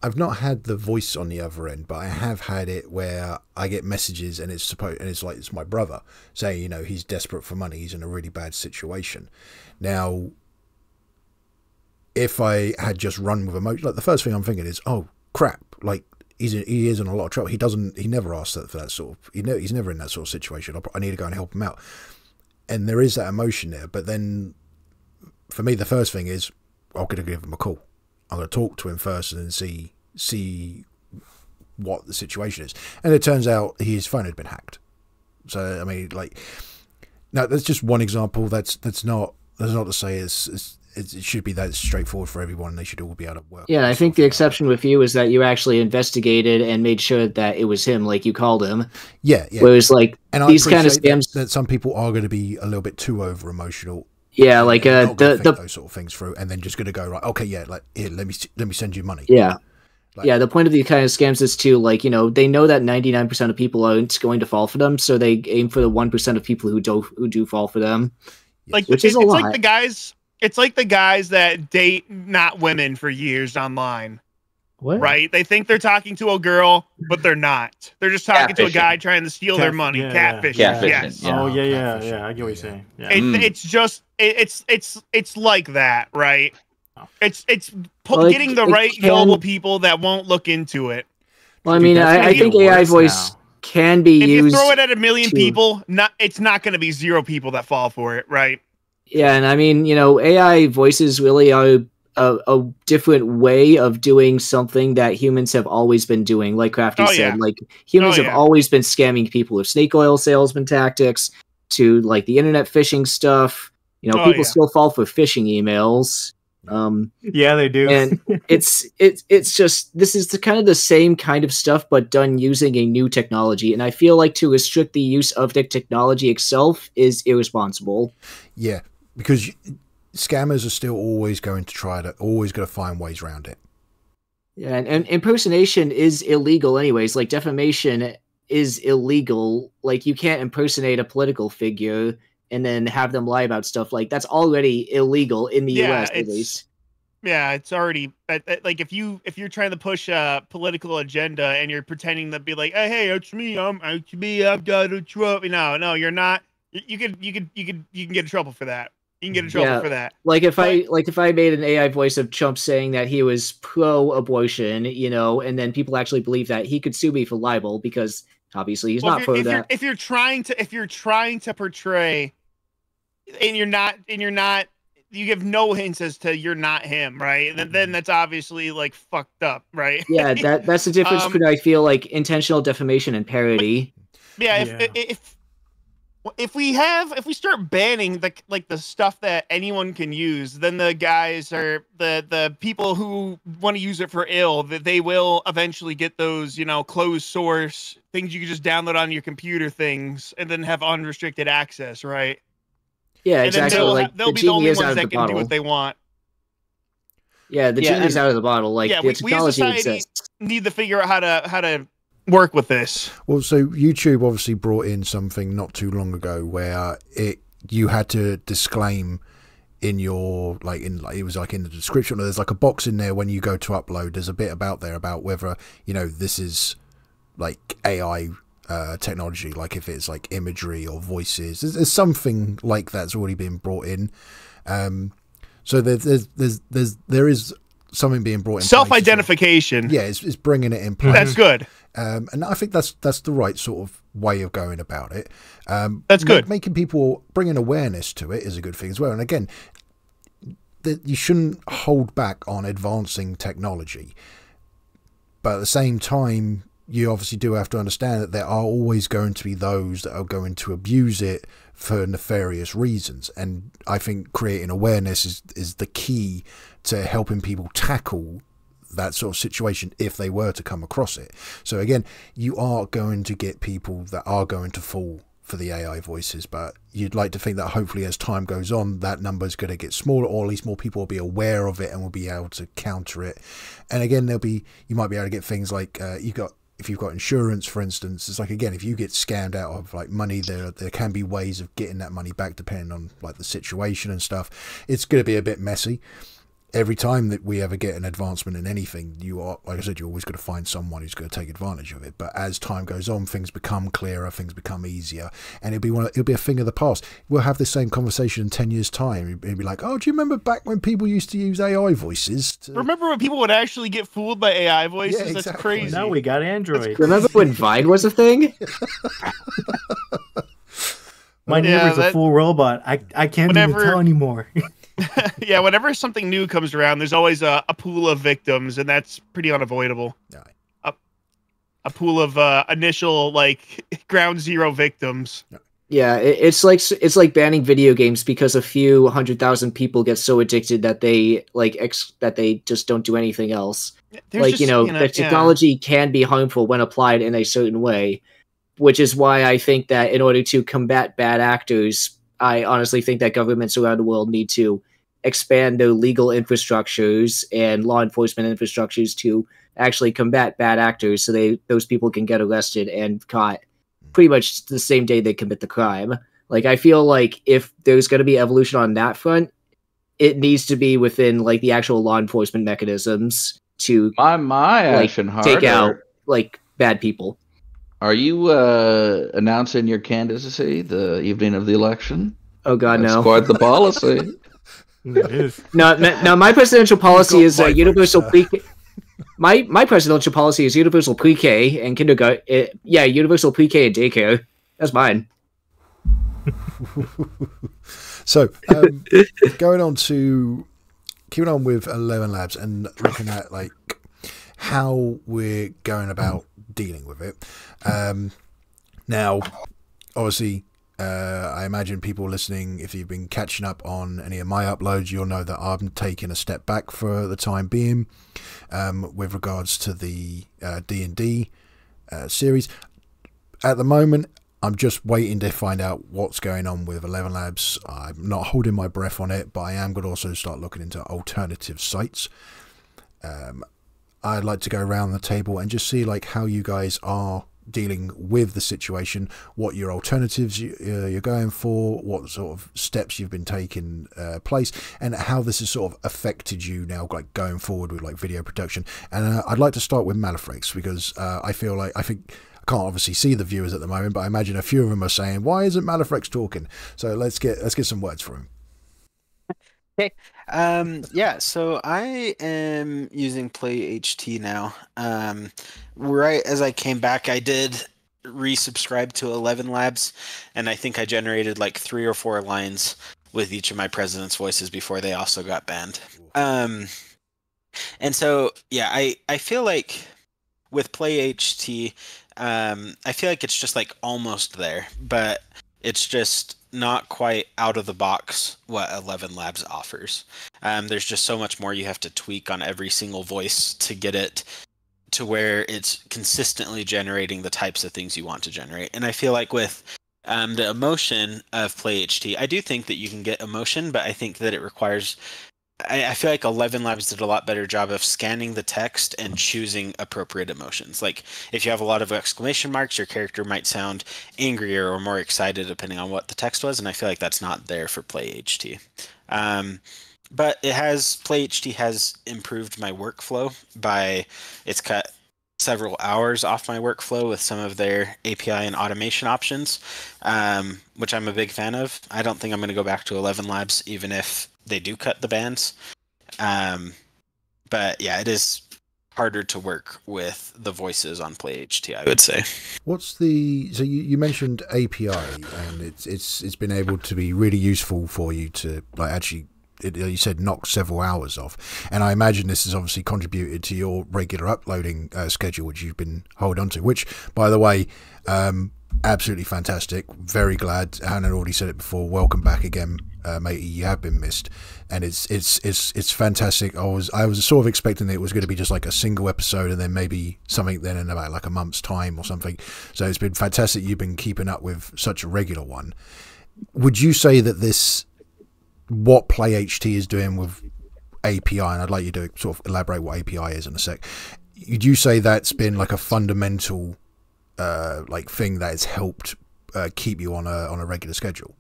I've not had the voice on the other end, but I have had it where I get messages and it's supposed and it's like it's my brother saying, you know, he's desperate for money, he's in a really bad situation. Now, if I had just run with emotion, like the first thing I'm thinking is, oh crap, like he's in, he is in a lot of trouble. He doesn't, he never asks that for that sort of, he ne- he's never in that sort of situation. I, need to go and help him out, and there is that emotion there. But then, for me, the first thing is, I'm going to give him a call. I'm going to talk to him first and see see what the situation is. And it turns out his phone had been hacked. So I mean, like, now that's just one example. That's that's not that's not to say it's, it's it should be that straightforward for everyone. and They should all be able to work. Yeah, I think the exception with you is that you actually investigated and made sure that it was him, like you called him. Yeah, yeah. Whereas, like, and these kind of appreciate that- scams- that, some people are going to be a little bit too over emotional. yeah, like uh, the the those sort of things through, and then just going to go right. Okay, yeah, like here, let me let me send you money. yeah. Like- yeah, the point of these kind of scams is to like you know they know that ninety nine percent of people aren't going to fall for them, so they aim for the one percent of people who do who do fall for them. like Which it- is a it's lot. like the guys it's like the guys that date not women for years online What? right they think they're talking to a girl but they're not they're just talking to a guy trying to steal their money yeah, yeah. catfish Catfishing, yes yeah. Oh yeah, yeah, catfishing. yeah. I get what you're saying. Yeah. It, Mm. it's just it, it's it's it's like that right Oh. it's it's pu- Well, it- getting the it right can- gullible people that won't look into it Well, I mean, that's I, I think AI voice now. can be used. if you throw it at a million to- people not it's not going to be zero people that fall for it right Yeah, and I mean, you know, AI voices really are a, a different way of doing something that humans have always been doing. Like Crafty Oh, said, yeah. like humans Oh, have yeah. always been scamming people with snake oil salesman tactics to like the internet phishing stuff. You know, Oh, people yeah. still fall for phishing emails. Um, Yeah, they do. And (laughs) it's it's it's just this is the kind of the same kind of stuff, but done using a new technology. And I feel like to restrict the use of the technology itself is irresponsible. Yeah, because you- scammers are still always going to try to always going to find ways around it. Yeah, and, and impersonation is illegal anyways. Like defamation is illegal. Like you can't impersonate a political figure and then have them lie about stuff. Like that's already illegal in the Yeah, US at least. Yeah, it's already at- uh, like if you if you're trying to push a political agenda and you're pretending to be like, hey, hey, it's me, I'm it's me, I'm Donald Trump. No, no, you're not. You, could you could you could you can get in trouble for that. You can get in trouble Yeah. for that. Like if I like if I made an AI voice of Trump saying that he was pro-abortion, you know, and then people actually believe that he could sue me for libel because obviously he's Well, not pro you're, if you're that. if you're trying to if you're trying to portray, and you're not and you're not, you give no hints as to you're not him, right? And then, then that's obviously like fucked up, right? yeah, that that's the difference (laughs) Um, between I feel like intentional defamation and parody. Yeah, if Yeah. if Well, if we have if we start banning the like the stuff that anyone can use then the guys are the the people who want to use it for ill that they will eventually get those you know closed source things you can just download on your computer things and then have unrestricted access right Yeah, and exactly. they'll, Like they'll the be the only genie is out ones that can do what they want Yeah, the Yeah, genie's and- out of the bottle. Like Yeah, the we- we as technology society- exists. need to figure out how to how to work with this Well, so YouTube obviously brought in something not too long ago where it you had to disclaim in your like in like it was like in the description. There's like a box in there when you go to upload. There's a bit about there about whether you know this is like AI uh, technology, like if it's like imagery or voices. There's, there's something like that's already been brought in. Um, so there, there's there's there's there is something being brought in. well. self-identification Yeah, it's, it's bringing it in place. that's good Um, and I think that's that's the right sort of way of going about it. Um, That's good. making people bringing awareness to it is a good thing as well. And again, that you shouldn't hold back on advancing technology, but at the same time, you obviously do have to understand that there are always going to be those that are going to abuse it for nefarious reasons. And I think creating awareness is is the key to helping people tackle that sort of situation if they were to come across it. So again, you are going to get people that are going to fall for the AI voices, but you'd like to think that hopefully as time goes on, that number is going to get smaller, or at least more people will be aware of it and will be able to counter it. And again, there'll be you might be able to get things like uh, you got if you've got insurance, for instance, it's like again, if you get scammed out of like money, there there can be ways of getting that money back depending on like the situation and stuff. It's going to be a bit messy every time that we ever get an advancement in anything, you are, like I said, you're always going to find someone who's going to take advantage of it. But as time goes on, things become clearer, things become easier, and it'll be one. It'll be a thing of the past. We'll have this same conversation in ten years' time. It'll be like, oh, do you remember back when people used to use AI voices? To... remember when people would actually get fooled by ai voices Yeah, that's crazy Now we got Android. Remember when Vine was a thing? (laughs) My Yeah, neighbor's that- a full robot. I I can't Whenever- even tell anymore. (laughs) (laughs) yeah, whenever something new comes around, there's always a, a pool of victims, and that's pretty unavoidable. Aye. A, a pool of uh, initial like (laughs) ground zero victims. Yeah, it, it's like it's like banning video games because a few hundred thousand people get so addicted that they like ex- that they just don't do anything else. There's like just, you know, yeah. the technology can be harmful when applied in a certain way, which is why I think that in order to combat bad actors, I honestly think that governments around the world need to expand their legal infrastructures and law enforcement infrastructures to actually combat bad actors, so they those people can get arrested and caught pretty much the same day they commit the crime. Like I feel like if there's going to be evolution on that front, it needs to be within like the actual law enforcement mechanisms to My my, Like, take out like bad people. Are you uh, announcing your candidacy the evening of the election? Oh god, That's no. quite the policy. (laughs) it is. No, no, no, my presidential policy is uh, universal sir. pre My my presidential policy is universal pre-K and kindergarten. Uh, yeah, universal pre-K and daycare. That's mine. (laughs) So, um, (laughs) going on to keeping on with Eleven Labs and looking at like how we're going about dealing with it. Um, now, obviously, uh, I imagine people listening, if you've been catching up on any of my uploads, you'll know that I'm taking a step back for the time being um, with regards to the uh, D and D uh, series. At the moment, I'm just waiting to find out what's going on with Eleven Labs. I'm not holding my breath on it, but I am going to also start looking into alternative sites. Um, I'd like to go around the table and just see like how you guys are dealing with the situation, what your alternatives you, uh, you're going for, what sort of steps you've been taking uh, place, and how this has sort of affected you now, like going forward with like video production. And uh, I'd like to start with Malathrex because uh, I feel like I think I can't obviously see the viewers at the moment, but I imagine a few of them are saying, "Why isn't Malathrex talking?" So let's get let's get some words from him. (laughs) Um, yeah, so I am using Play HT now. Um, right as I came back, I did resubscribe to Eleven Labs, and I think I generated like three or four lines with each of my president's voices before they also got banned. Um, and so yeah, I I feel like with Play HT, um, I feel like it's just like almost there, but It's just not quite out of the box what Eleven Labs offers. Um, there's just so much more you have to tweak on every single voice to get it to where it's consistently generating the types of things you want to generate. And I feel like with um, the emotion of Play HT, I do think that you can get emotion, but I think that it requires. I, I feel like Eleven Labs did a lot better job of scanning the text and choosing appropriate emotions. Like if you have a lot of exclamation marks, your character might sound angrier or more excited depending on what the text was, and I feel like that's not there for Play HT. Um, but it has Play HT has improved my workflow by it's cut several hours off my workflow with some of their API and automation options, um, which I'm a big fan of. I don't think I'm going to go back to 11 Labs, even if they do cut the bands. Um, but yeah, it is harder to work with the voices on Play HT, I would say. What's the so you, you mentioned API and it's it's it's been able to be really useful for you to like actually it, you said knock several hours off, and I imagine this has obviously contributed to your regular uploading uh, schedule, which you've been hold on to. Which, by the way, um, absolutely fantastic. Very glad. Hannah already said it before. Welcome back again, uh, matey. You have been missed, and it's it's it's it's fantastic. I was I was sort of expecting that it was going to be just like a single episode, and then maybe something then in about like a month's time or something. So it's been fantastic. You've been keeping up with such a regular one. Would you say that this what Play HT is doing with API, and I'd like you to sort of elaborate what API is in a sec. Would you say that's been like a fundamental uh, like thing that has helped uh, keep you on a on a regular schedule?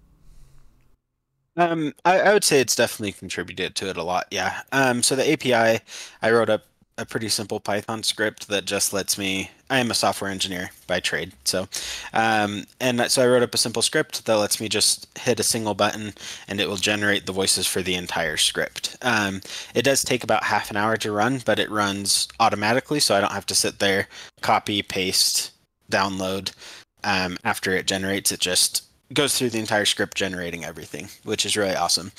Um, I, I, would say it's definitely contributed to it a lot. Yeah. Um, so the API, I wrote up a pretty simple Python script that just lets me. I am a software engineer by trade, so um, and so I wrote up a simple script that lets me just hit a single button and it will generate the voices for the entire script. Um, it does take about half an hour to run, but it runs automatically, so I don't have to sit there, copy, paste, download. Um, after it generates, it just goes through the entire script generating everything, which is really awesome.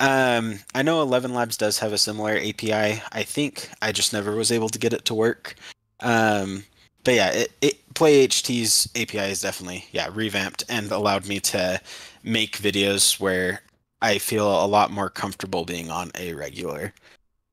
Um, I know Eleven Labs does have a similar API. I think I just never was able to get it to work. Um, but yeah, it, it Play HT's API is definitely yeah revamped and allowed me to make videos where I feel a lot more comfortable being on a regular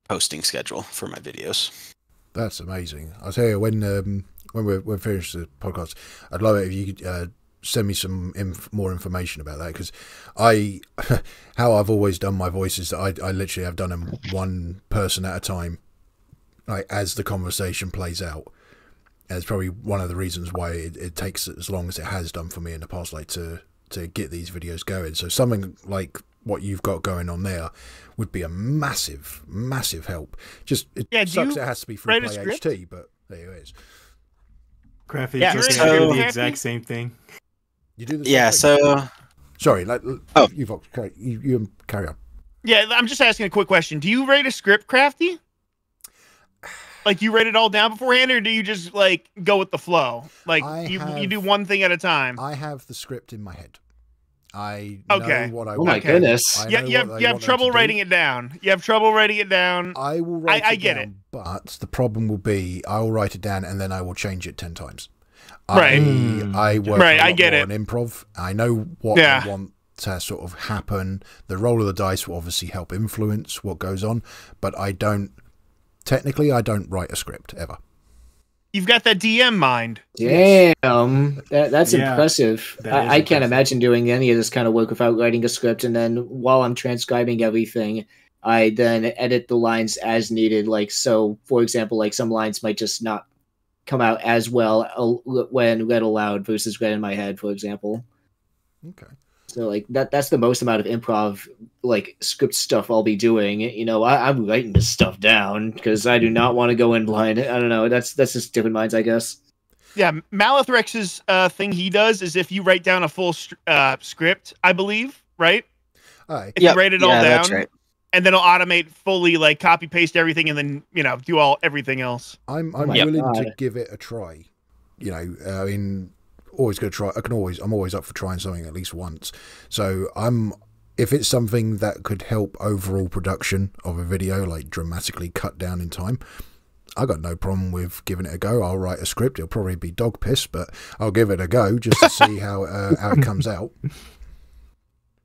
posting schedule for my videos. That's amazing. I'll tell you when um, when we're, we're finished the podcast, I'd love it if you could uh, send me some inf- more information about that because I, (laughs) how I've always done my voices, I I literally have done them one person at a time, like as the conversation plays out. And it's probably one of the reasons why it, it takes as long as it has done for me in the past, like to to get these videos going. So something like what you've got going on there would be a massive, massive help. Just it yeah, sucks it has to be free Play HT, but there it is. Crafty, yeah, just so, the exact same thing. You do the yeah. So sorry, like oh, you, you you carry on. Yeah, I'm just asking a quick question. Do you write a script, Crafty? Like you write it all down beforehand, or do you just like go with the flow? Like you have, you do one thing at a time. I have the script in my head. I okay. what I oh my goodness! Yeah, you have, you have trouble writing it down. You have trouble writing it down. I will write I, it I get down, it. But the problem will be I will write it down and then I will change it ten times. Right. I, I work right, I get it. on improv. I know what yeah. I want to sort of happen. The roll of the dice will obviously help influence what goes on, but I don't. Technically, I don't write a script ever. You've got that DM mind. Damn, that, that's yeah, impressive. That I, I impressive. can't imagine doing any of this kind of work without writing a script. And then while I'm transcribing everything, I then edit the lines as needed. Like so, for example, like some lines might just not come out as well uh, when read aloud versus read in my head, for example. Okay. So like that that's the most amount of improv like script stuff I'll be doing. You know, I, am writing this stuff down because I do not want to go in blind. I don't know. That's that's just different minds, I guess. Yeah, Malathrex's uh, thing he does is if you write down a full uh, script, I believe, right? All right. If yep. you write it all yeah, down, right and then it'll automate fully like copy paste everything and then you know do all everything else i'm i'm oh willing to give it a try you know i mean always going to try i can always i'm always up for trying something at least once so i'm if it's something that could help overall production of a video like dramatically cut down in time I got no problem with giving it a go. I'll write a script. It'll probably be dog piss, but I'll give it a go just to see (laughs) how uh, how it comes out.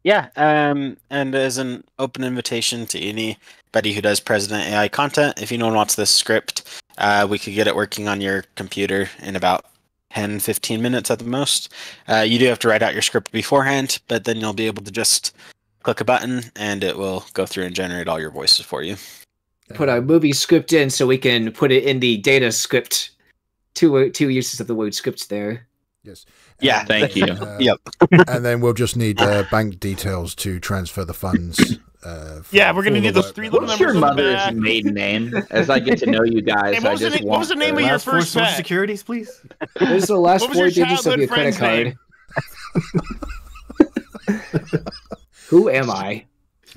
Yeah, um, and as an open invitation to anybody who does President AI content, if anyone wants this script, uh, we could get it working on your computer in about 10, 15 minutes at the most. Uh, you do have to write out your script beforehand, but then you'll be able to just click a button and it will go through and generate all your voices for you. Put our movie script in so we can put it in the data script. Two two uses of the word script there. Yes. Yeah, And, thank you. uh, Yep. (laughs) and then we'll just need uh, bank details to transfer the funds. Uh, for- Yeah, we're gonna need those three that- little What's numbers on the mother's back. maiden name? (laughs) As I get to know you guys, Hey, what I was the just na- what want was the name to- of your Last four first social securities, please. (laughs) There's the last What was four your digits of your childhood credit friend's card. Who am I?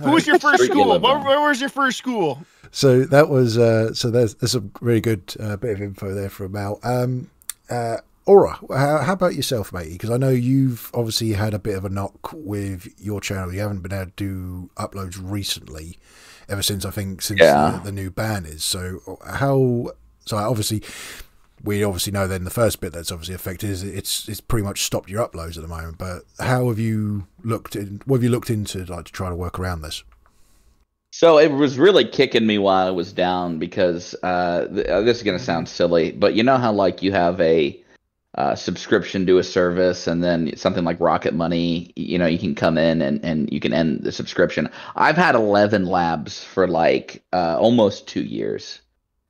Who was your first school? Where, where was your first school? So that was uh, so there's there's a really good uh, bit of info there from Mal. Um, uh, Aura, how, how about yourself, matey? Because I know you've obviously had a bit of a knock with your channel. You haven't been able to do uploads recently, ever since I think since Yeah. the, the new ban is. So how? So obviously, we obviously know then the first bit that's obviously affected is it's it's pretty much stopped your uploads at the moment. But how have you looked in? What have you looked into like to try to work around this? So it was really kicking me while I was down because uh, th- uh, this is going to sound silly, but you know how like you have a uh, subscription to a service and then something like Rocket Money, you know, you can come in and, and you can end the subscription. I've had 11 labs for like uh, almost two years.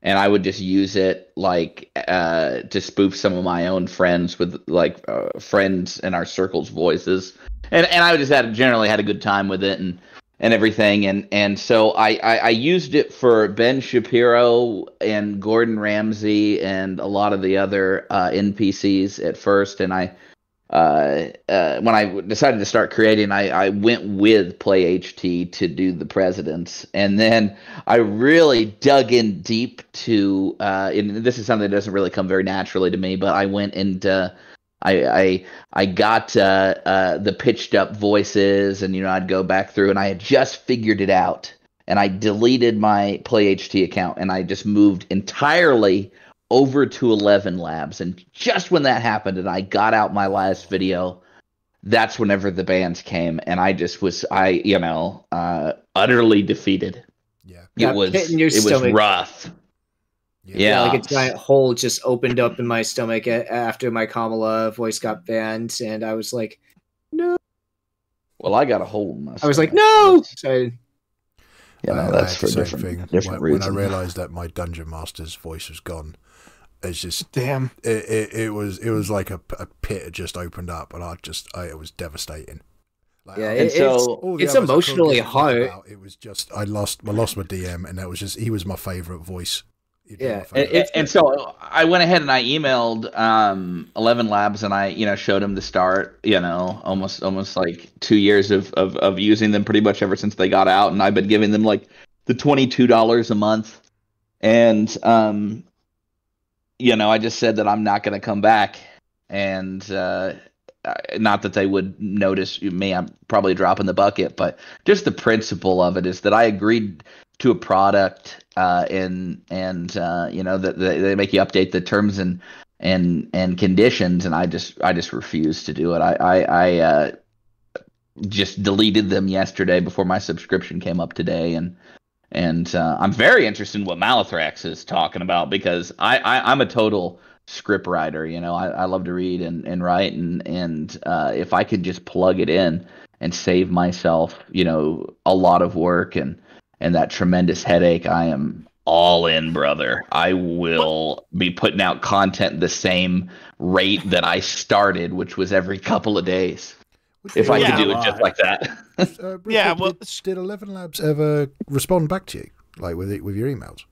And I would just use it like uh, to spoof some of my own friends with like uh, friends in our circles' voices, and and I just had generally had a good time with it, and and everything. And and so I, I I used it for Ben Shapiro and Gordon Ramsay and a lot of the other uh, NPCs at first. And I uh, uh, when I decided to start creating I, I went with Play HT to do the presidents. And then I really dug in deep to uh, and this is something that doesn't really come very naturally to me but I went into I, I I got uh, uh, the pitched up voices, and you know I'd go back through, and I had just figured it out, and I deleted my PlayHT account, and I just moved entirely over to Eleven Labs, and just when that happened, and I got out my last video, that's whenever the bans came, and I just was I you know uh, utterly defeated. Yeah. It That was your it was rough. Yeah. like a giant hole just opened up in my stomach after my Kamala voice got banned, and I was like, no. Well, I got a hole in my. Stomach. I was like, no. So You know, I- I that's had for the different, thing. different when, when I realised that my dungeon master's voice was gone, it's just Damn. it, it, it was it was like a, a pit just opened up, and I just I, it was devastating. Like, yeah, I- it, And it's, so- all the it's others I couldn't emotionally give a fuck hard. about. It was just I lost I lost my DM, and that was just he was my favorite voice. He'd been my Yeah, and, and- so I went ahead and I emailed um, Eleven Labs and I, you know, showed them the start. You know, almost almost like two years of, of of using them pretty much ever since they got out, and I've been giving them like the twenty two dollars a month, and um, you know, I just said that I'm not going to come back, and uh, uh, not that they would notice me. I'm probably dropping the bucket, but just the principle of it is that I agreed to a product uh, and and uh, you know that they, they make you update the terms and and and conditions and I just I just refused to do it. I I, I uh, just deleted them yesterday before my subscription came up today and and uh, I'm very interested in what Malathrex is talking about because I, I I'm a total script writer. You know I, I love to read and, and write and and uh, if I could just plug it in and save myself you know a lot of work and and that tremendous headache, I am all in, brother. I will be putting out content the same rate that I started, which was every couple of days. Which If I Yeah. could do it just like that. Uh, (laughs) Rick, Yeah, did- well, did, did Eleven Labs ever respond back to you, like with it, with your emails?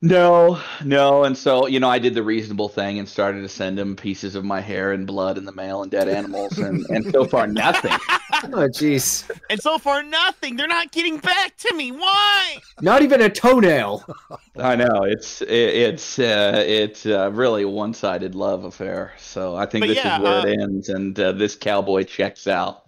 No, no, and so you know, I did the reasonable thing and started to send him pieces of my hair and blood in the mail and dead animals, and and so far nothing. (laughs) oh, jeez. And so far, nothing. They're not getting back to me. Why? Not even a toenail. (laughs) I know it's it, it's uh, it's uh, really a one-sided love affair. So I think But this yeah, is where uh, it ends, and uh, this cowboy checks out.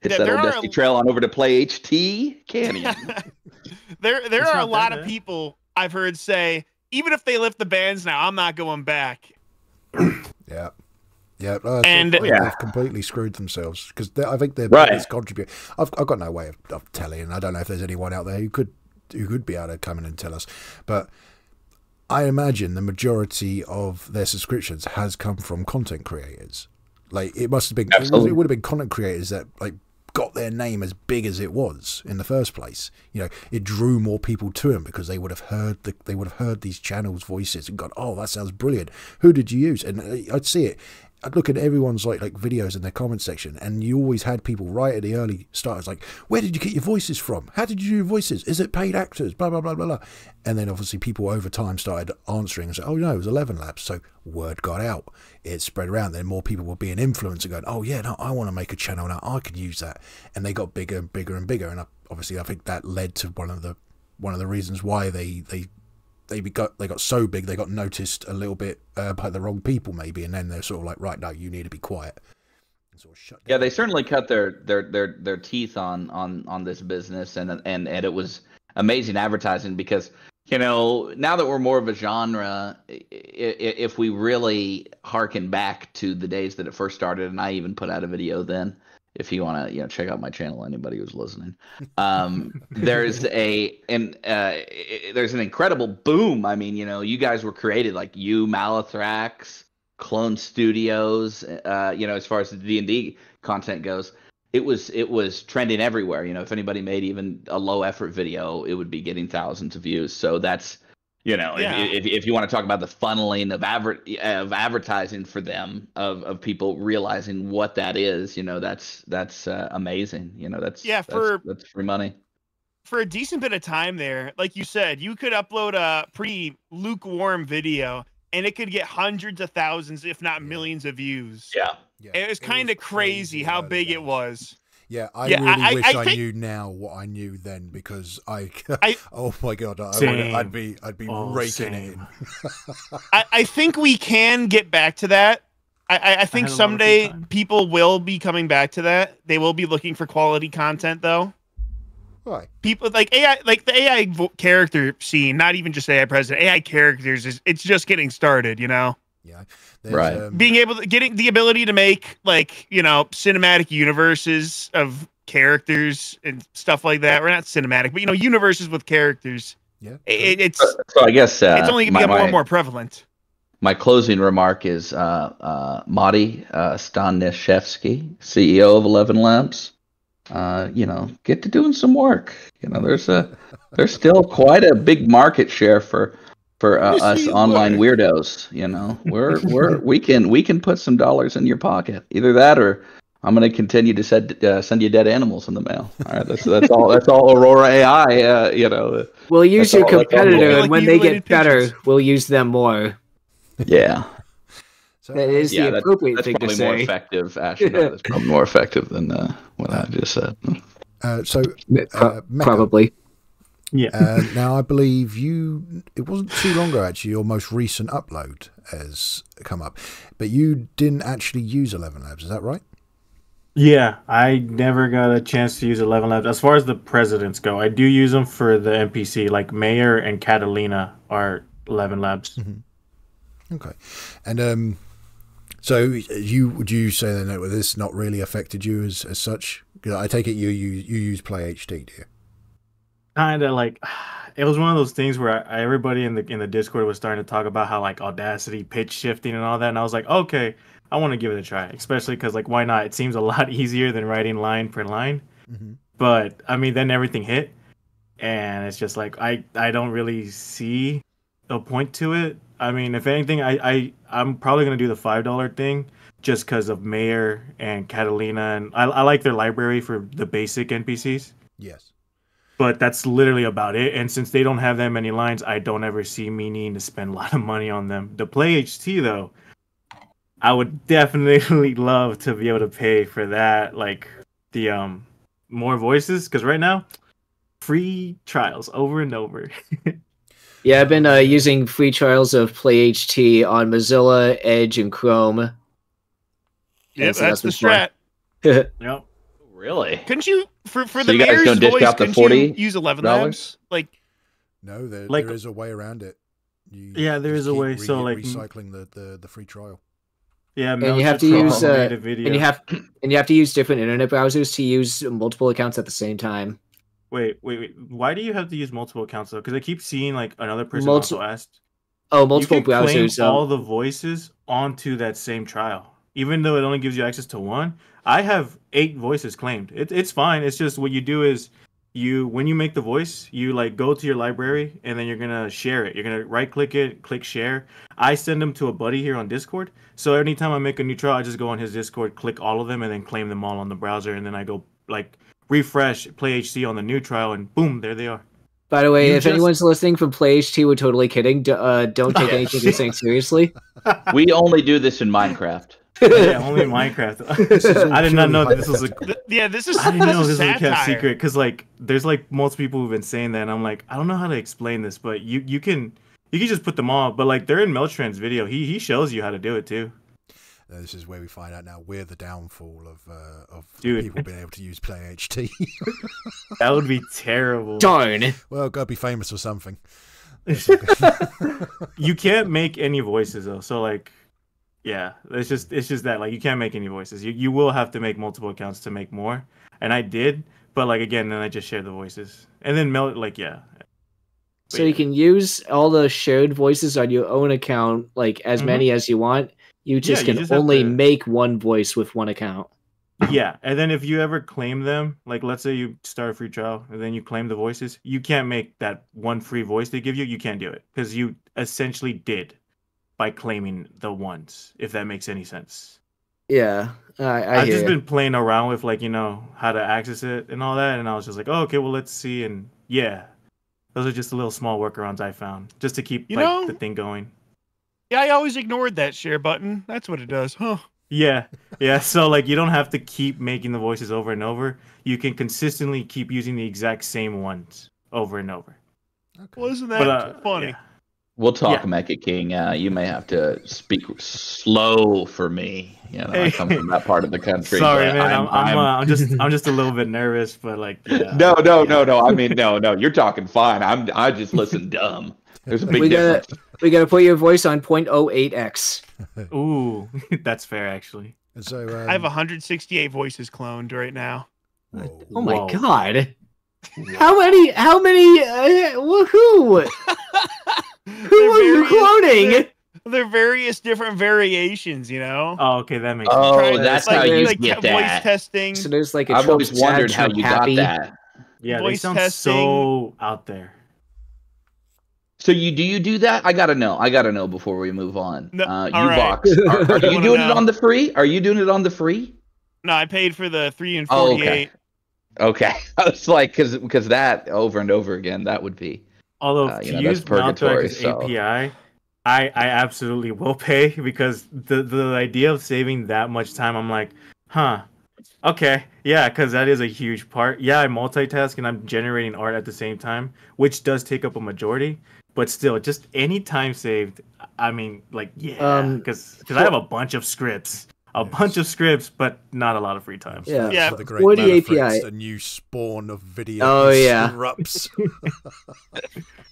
Hits Yeah, that old dusty a- trail on over to play HT Canyon. (laughs) there, there It's are a lot that of bad. people I've heard say, even if they lift the bans now, I'm not going back. (clears throat) Yeah. Yeah, uh, And- they, yeah. they've completely screwed themselves because I think they're Right. biggest contributor. I've, I've got no way of, of telling, and I don't know if there's anyone out there who could who could be able to come in and tell us. But I imagine the majority of their subscriptions has come from content creators. Like it must have been, it, was, Absolutely. it would have been content creators that like got their name as big as it was in the first place. You know, it drew more people to them because they would have heard the, they would have heard these channels' voices and gone, "Oh, that sounds brilliant. Who did you use?" And uh, I'd see it. I'd look at everyone's like like videos in their comment section, and you always had people right at the early starters like, "Where did you get your voices from? How did you do your voices? Is it paid actors?" Blah blah blah blah blah. And then obviously people over time started answering said, "Oh no, it was Eleven Labs." So word got out, it spread around. Then more people were being influenced and going, "Oh yeah, no, I want to make a channel now. I could use that." And they got bigger and bigger and bigger. And obviously, I think that led to one of the one of the reasons why they they they got they got so big they got noticed a little bit uh, by the wrong people maybe, and then they're sort of like, right, now you need to be quiet. Sort of shut Yeah, they certainly cut their their their their teeth on on on this business, and and and it was amazing advertising because you know now that we're more of a genre, if we really harken back to the days that it first started, and I even put out a video then. If you want to, you know, check out my channel, anybody who's listening, (laughs) um, there's a and uh, i- there's an incredible boom. I mean, you know, you guys were created like you, Malathrex, Clone Studios, uh, you know, as far as the D and D content goes, it was it was trending everywhere. You know, if anybody made even a low effort video, it would be getting thousands of views. So that's you know, Yeah. if, if if you want to talk about the funneling of adver- of advertising for them, of of people realizing what that is, you know, that's that's uh, amazing. You know, that's Yeah, for- that's free money. for a decent bit of time there, like you said, you could upload a pretty lukewarm video and it could get hundreds of thousands, if not Yeah. millions of views. Yeah. Yeah, It was kind of crazy how big it days. was. Yeah, I Yeah, really I- I- wish I I, think- knew now what I knew then because I, (laughs) I- oh my god, I would, I'd be I'd be Oh, raking it same. in. (laughs) I, I think we can get back to that. I, I, I think had a lot of free someday people will be coming back to that. They will be looking for quality content though. right. People like AI, like the AI vo- character scene, not even just AI president, AI characters is it's just getting started. You know, Yeah. There's, Right. Um, being able to getting the ability to make like you know cinematic universes of characters and stuff like that. We're not cinematic, but you know universes with characters. yeah. It, it's So I guess uh, it's only going to my- become more my- and more prevalent. My closing remark is uh, uh, Mati uh, Staniszewski, CEO of Eleven Labs. Uh, you know, get to doing some work. You know, there's a there's still quite a big market share for for uh, us online are. weirdos. You know, we're (laughs) we're we can we can put some dollars in your pocket. Either that or I'm going to continue to send uh, send you dead animals in the mail. All right, that's that's all that's all Aurora AI. Uh, you know, We'll use your all- competitor, we'll- and when they Like get better, mutilated we'll use them more. yeah. So, (laughs) That is Yeah, the appropriate That's thing to probably more say. effective, Ashley. (laughs) That's probably more effective than uh, what I just said. uh, so Pro- uh, Mecha, Probably. Yeah. uh, (laughs) now I believe you. It wasn't too long ago actually. Your most recent upload has come up, but you didn't actually use Eleven Labs. Is that right? Yeah, I never got a chance to use Eleven Labs. As far as the presidents go, I do use them for the NPC. Like Mayor and Catalina are Eleven Labs. Okay, and um, so you would you say then that this not really affected you as as such? I take it you you you use Play HT, do you? Kind of like (sighs) it was one of those things where I, everybody in the in the Discord was starting to talk about how like Audacity pitch shifting and all that, and I was like, okay, I want to give it a try, especially because like why not? It seems a (laughs) lot easier than writing line per line. Mhm. But I mean, then everything hit, and it's just like I I don't really see a point to it. I mean, if anything, I I I'm probably gonna do the five dollar thing just because of Mayor and Catalina, and I I like their library for the basic NPCs. Yes. But that's literally about it. And since they don't have that many lines, I don't ever see me needing to spend a lot of money on them. The Play HT though, I would (laughs) definitely love to be able to pay for that, like the um more voices, because right now, free trials over and over. (laughs) Yeah, I've been uh, using free trials of Play HT on Mozilla, Edge, and Chrome. Yep, so that's the that's strat. (laughs) yep. Really? Couldn't you for for So the you guys mayor's don't dish voice? out the couldn't you $40? use eleven labs? Like No, there, Like- there is a way around it. You Yeah, there is a keep way, so, like, recycling the, the the free trial. Yeah, And you have to use, uh, video. and you have and you have to use different internet browsers to use multiple accounts at the same time. Wait, wait, wait. Why do you have to use multiple accounts though? Because I keep seeing like another person Multi- also asked. Oh, multiple you can claim browsers. um, all the voices onto that same trial, even though it only gives you access to one. I have eight voices claimed. It, it's fine. It's just what you do is you when you make the voice, you like go to your library and then you're gonna share it. You're gonna right click it, click share. I send them to a buddy here on Discord. So anytime I make a new trial, I just go on his Discord, click all of them, and then claim them all on the browser, and then I go like refresh, play HT on the new trial, and boom, there they are. By the way, you if just- anyone's listening from Play HT, we're totally kidding. D- uh, don't take (laughs) anything you're saying seriously. (laughs) We only do this in Minecraft. Yeah, (laughs) only Minecraft. (laughs) This is all (laughs) I did not know that this was a Th- yeah, this is I didn't know this this was a kept secret because like there's like most people who've been saying that and I'm like I don't know how to explain this but you you can you can just put them all but like they're in Meltrand's video he he shows you how to do it too Uh, This is where we find out now we're the downfall of uh, of Dude. people being able to use Play HT. that would be terrible Darn. well, gotta be famous or something. you can't make any voices though so like yeah it's just it's just that like you can't make any voices you you will have to make multiple accounts to make more and I did but like again then I just share the voices and then Mel like yeah But So you can use all the shared voices on your own account, like as Mhm. many as you want. You just you can just only to- make one voice with one account. Yeah, and then if you ever claim them, like let's say you start a free trial and then you claim the voices, you can't make that one free voice they give you. You can't do it because you essentially did by claiming the ones. If that makes any sense. Yeah, I, I I've hear just ya. been playing around with like you know how to access it and all that, and I was just like, oh, okay, well let's see, and yeah, those are just the little small workarounds I found just to keep You like know- the thing going. Yeah, I always ignored that share button. That's what it does, huh? Yeah, yeah. So like you don't have to keep making the voices over and over. You can consistently keep using the exact same ones over and over. Okay. Well, isn't that But uh, funny? yeah. We'll talk, Yeah. Mecha King. Uh, you may have to speak slow for me. You know, I come from that part of the country. (laughs) Sorry, man. I'm, I'm, I'm- uh, I'm just (laughs) I'm just a little bit nervous, but like yeah. (laughs) no, no, yeah. no, no. I mean, no, no. You're talking fine. I'm. I just listen dumb. There's a big We gotta- difference. We gotta put your voice on 0.08x. Ooh, that's fair actually. And so um, I have 168 voices cloned right now. whoa. Oh my Whoa. god! How many? How many? Uh, woohoo! Who They're are you various- cloning? They're, they're various different variations, you know. Oh, okay, that makes Oh, sense. Trying- that's like, how you like get voice that. testing. So there's like a I've Trump always wondered how you happy. got that. Yeah, they voice sound testing. so out there. So you do you do that? I gotta know. I gotta know before we move on. No, uh, all right. Youvox, are, are (laughs) You you wanna doing it on the free? Are you doing it on the free? No, I paid for the three and Oh, forty-eight. okay. Okay, (laughs) I was like, because because that over and over again, that would be. Although Uh, to know, use Malathrex's so- API, I I absolutely (laughs) will pay because the the idea of saving that much time, I'm like, huh, okay, yeah, because that is a huge part. Yeah, I multitask and I'm generating art at the same time, which does take up a majority. But still, just any time saved. I mean, like, yeah, Um, because I have a bunch of scripts, a bunch of scripts, but not a lot of free time. Yeah. Yeah, For the great for API. a new spawn of video Oh, yeah. erupts. (laughs)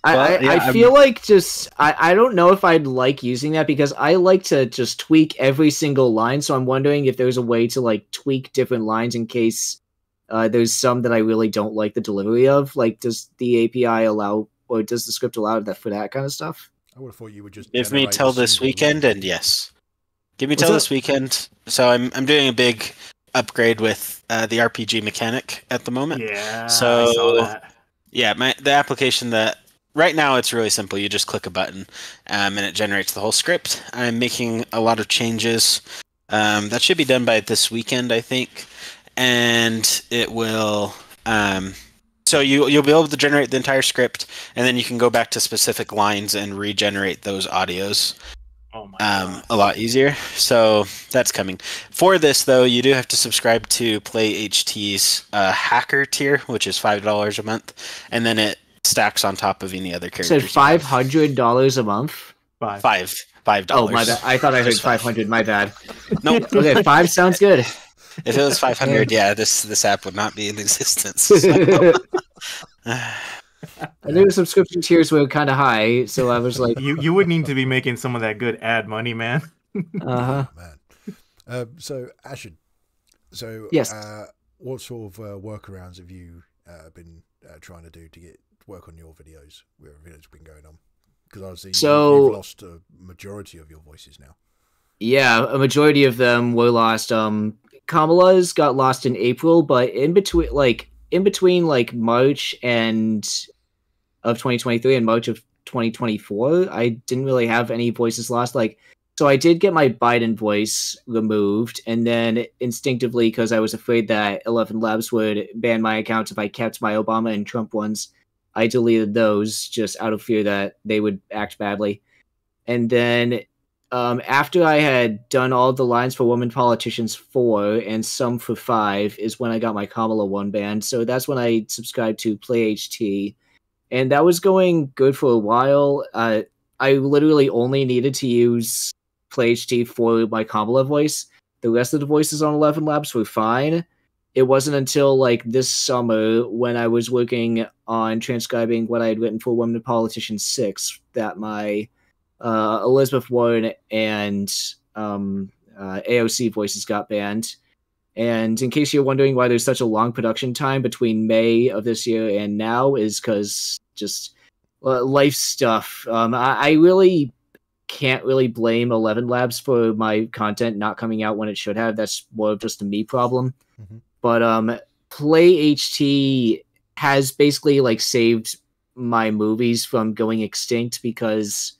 I, I, yeah, I I'm- feel like just I, I don't know if I'd like using that because I like to just tweak every single line. So I'm wondering if there's a way to like tweak different lines in case uh, there's some that I really don't like the delivery of. Like, does the API allow or does the script allow that for that kind of stuff? I would have thought you would just Give me generate till this weekend, and yes, give me What's till up? this weekend. So I'm I'm doing a big upgrade with uh, the RPG mechanic at the moment. Yeah, I So- saw that. Yeah, my the application that right now it's really simple. You just click a button, um, and it generates the whole script. I'm making a lot of changes. Um, that should be done by this weekend, I think, and it will. Um, so you you'll be able to generate the entire script, and then you can go back to specific lines and regenerate those audios Oh um, a lot easier. So that's coming. For this, though, you do have to subscribe to Play HT's uh, hacker tier, which is five dollars a month, and then it stacks on top of any other It characters. said five hundred dollars a month. Five. Five. Five Oh dollars. Oh my bad! I thought I heard five. five hundred. My bad. Nope. (laughs) Okay, five sounds good. if it was five hundred, yeah, this this app would not be in existence. So, (laughs) (laughs) I knew the subscription tiers were kind of high, so I was like, You you would need to be making some of that good ad money, man. (laughs) uh huh. man. Um, so, Ashton, so Yes. uh, what sort of uh, workarounds have you uh, been uh, trying to do to get work on your videos where everything's been going on? Because obviously, you- So- you've lost a majority of your voices now. Yeah, a majority of them were lost. Um, Kamala's got lost in April, but in between, like in between, like March and of 2023 and March of 2024, I didn't really have any voices lost. Like, so I did get my Biden voice removed, and then instinctively, because I was afraid that Eleven Labs would ban my accounts if I kept my Obama and Trump ones, I deleted those just out of fear that they would act badly. And then um, after I had done all the lines for Women Politicians 4 and some for 5 is when I got my Kamala 1 banned. So that's when I subscribed to Play HT. And that was going good for a while. Uh, I literally only needed to use Play HT for my Kamala voice. The rest of the voices on 11 Labs were fine. It wasn't until like this summer when I was working on transcribing what I had written for Women Politicians 6 that my uh, Elizabeth Warren and um, uh, AOC voices got banned. And in case you're wondering why there's such a long production time between May of this year and now, is because just uh, life stuff. Um, I, I really can't really blame Eleven Labs for my content not coming out when it should have. That's more of just a me problem. Mhm. But um, Play HT has basically like saved my movies from going extinct because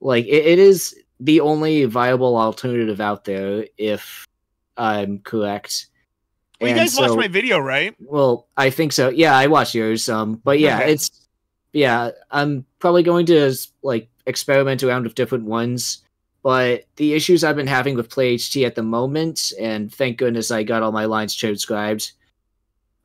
like it, it is the only viable alternative out there if i'm correct Well, you guys watched my video, right? well i think so yeah i watched yours um but yeah Okay. it's yeah i'm probably going to like experiment around with different ones but the issues i've been having with play ht at the moment and thank goodness i got all my lines transcribed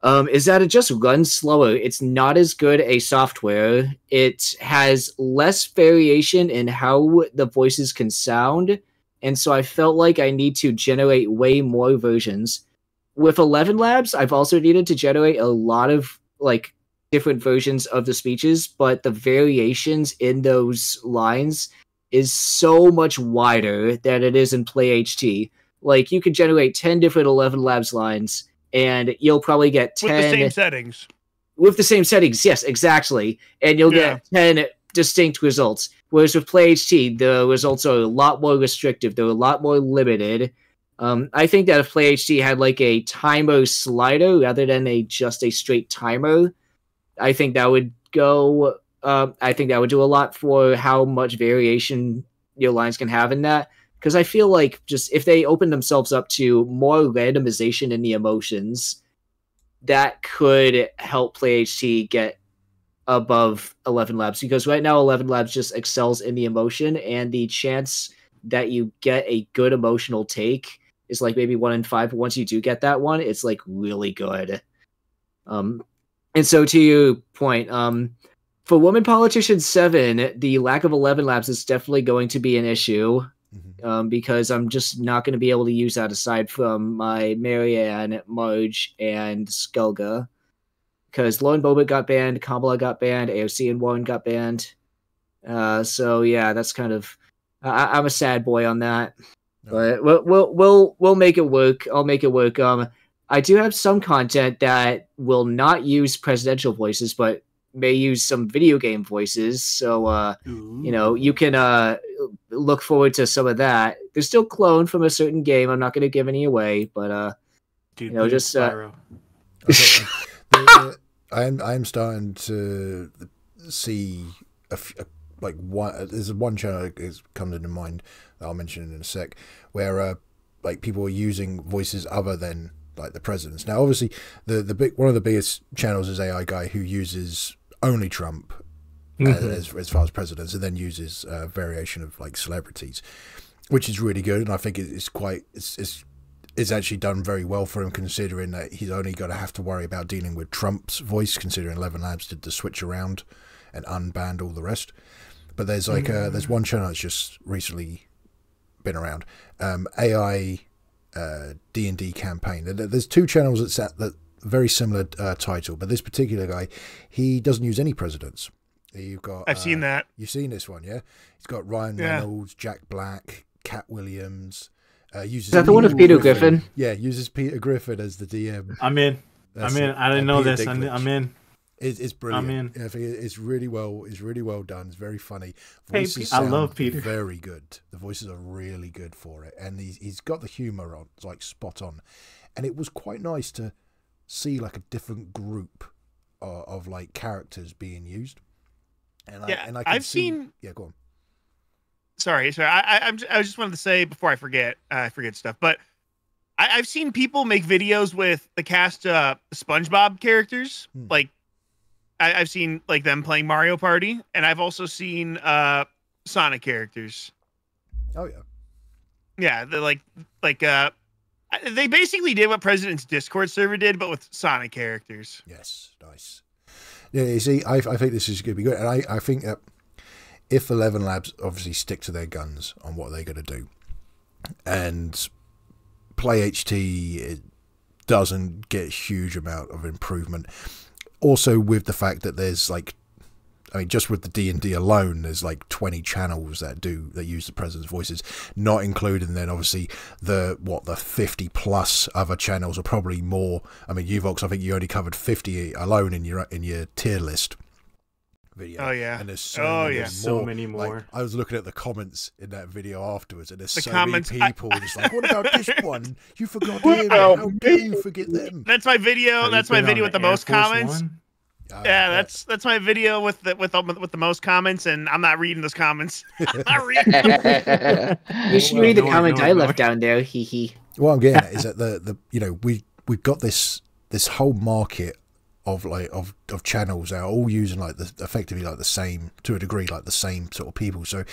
um, is that it just runs slower. It's not as good a software. It has less variation in how the voices can sound, and so I felt like I need to generate way more versions. With Eleven Labs, I've also needed to generate a lot of like different versions of the speeches, but the variations in those lines is so much wider than it is in Play HT. Like you could generate ten different Eleven Labs lines and you'll probably get 10 With the same settings. with the same settings yes exactly. And you'll get 10 distinct results. Whereas with play ht the results are a lot more restrictive. They're a lot more limited. Um, i think that if play ht had like a timer slider rather than a just a straight timer i think that would go um, i think that would do a lot for how much variation your lines can have in that because I feel like just if they open themselves up to more randomization in the emotions, that could help Play HT get above 11 Labs because right now 11 Labs just excels in the emotion and the chance that you get a good emotional take is like maybe one in five. But once you do get that one, it's like really good. Um, and so to your point, um, for Woman Politicians 7, the lack of 11 Labs is definitely going to be an issue Mhm. um, because I'm just not going to be able to use that aside from my Marianne, Marge, and Skulga. Because Lauren Boebert got banned, Kamala got banned, AOC and Warren got banned. Uh, so yeah, that's kind of I, I'm a sad boy on that, No. but we'll, we'll we'll we'll make it work. I'll make it work. Um, I do have some content that will not use presidential voices, but may use some video game voices. So uh, you know you can uh look forward to some of that they're still cloned from a certain game i'm not going to give any away but uh Dude, you know, just, uh, Okay. (laughs) The- the- I'm I'm starting to see a, f- a- like one. There's one channel that is coming into mind that I'll mention in a sec, where uh, like people are using voices other than like the presidents. Now, obviously, the the big one of the biggest channels is AI guy who uses only Trump Mhm. as as far as presidents, and then uses uh, variation of like celebrities, which is really good. And I think it's quite it's it's it's actually done very well for him, considering that he's only going to have to worry about dealing with Trump's voice, considering Eleven Labs did the switch around and unbanned all the rest. But there's like uh, there's one channel that's just recently been around, um, AI uh, D and D campaign. There's two channels that sa- that very similar uh, title, but this particular guy, he doesn't use any presidents. You've got. I've seen uh, that. You've seen this one, yeah? He's got Ryan Yeah. Reynolds, Jack Black, Katt Williams. Uh, uses Is that the one with Peter Griffin? Yeah, uses Peter Griffin as the DM. I'm in. That's I'm in. I didn't know Peter this. I'm, Dinklage. I'm in. It's, it's brilliant. I'm in. Yeah, I think it's really well. It's really well done. It's very funny. Hey, Voices Pe- I love Peter. Very good. The voices are really good for it, and he's he's got the humor on, it's like spot on. And it was quite nice to see like a different group of, of like characters being used. And Yeah, I, and I can I've see- seen- Yeah, go on. sorry, sorry. I, I, I'm, j- I just wanted to say before I forget, uh, I forget stuff. But I, I've seen people make videos with the cast uh, SpongeBob characters. Hmm. Like, I, I've seen like them playing Mario Party, and I've also seen uh, Sonic characters. Oh yeah. Yeah, they're like, like, uh, they basically did what President's Discord server did, but with Sonic characters. Yes, nice. Yeah, you see, I, I think this is going to be good, and I, I think that if Eleven Labs obviously stick to their guns on what they're going to do, and Play HT doesn't get a huge amount of improvement. Also, with the fact that there's like, I mean, just with the D and D alone, there's like 20 channels that do that use the president's voices, not including then obviously the what the 50 plus other channels are probably more. I mean, Youvox, I think you only covered 50 alone in your in your tier list video. Oh, yeah. and there's so Oh, many yeah. more. So many Like, more. I was looking at the comments in that video afterwards, and there's The so comments- many I- people (laughs) just like, "What about this one? You forgot What him. How dare you forget them?" That's my video. Have that's my video with the Air most Force comments. One? Ah, Yeah, that's that's my video with the with the, with the most comments, and I'm not reading those comments. (laughs) (laughs) I'm reading. You should well, read the no, comment no, I no. left down there. Hee hee. what I'm getting at is (laughs) that the the you know we we've got this this whole market of like of of channels that are all using like the effectively like the same to a degree like the same sort of people. So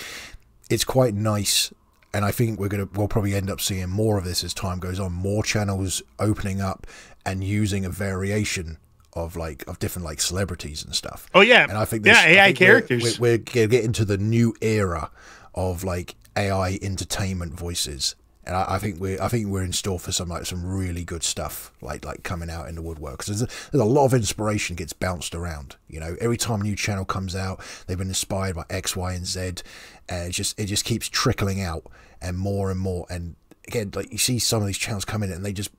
it's quite nice. And I think we're gonna we'll probably end up seeing more of this as time goes on. More channels opening up and using a variation of like of different like celebrities and stuff. Oh yeah, And I think Yeah, AI think we're- characters. We're, we're getting to the new era of like AI entertainment voices, and I, I think we're I think we're in store for some like some really good stuff like like coming out in the woodwork. there's a, there's a lot of inspiration gets bounced around. You know, every time a new channel comes out, they've been inspired by X, Y, and Z, and it just it just keeps trickling out and more and more. And again, like you see some of these channels come in and they just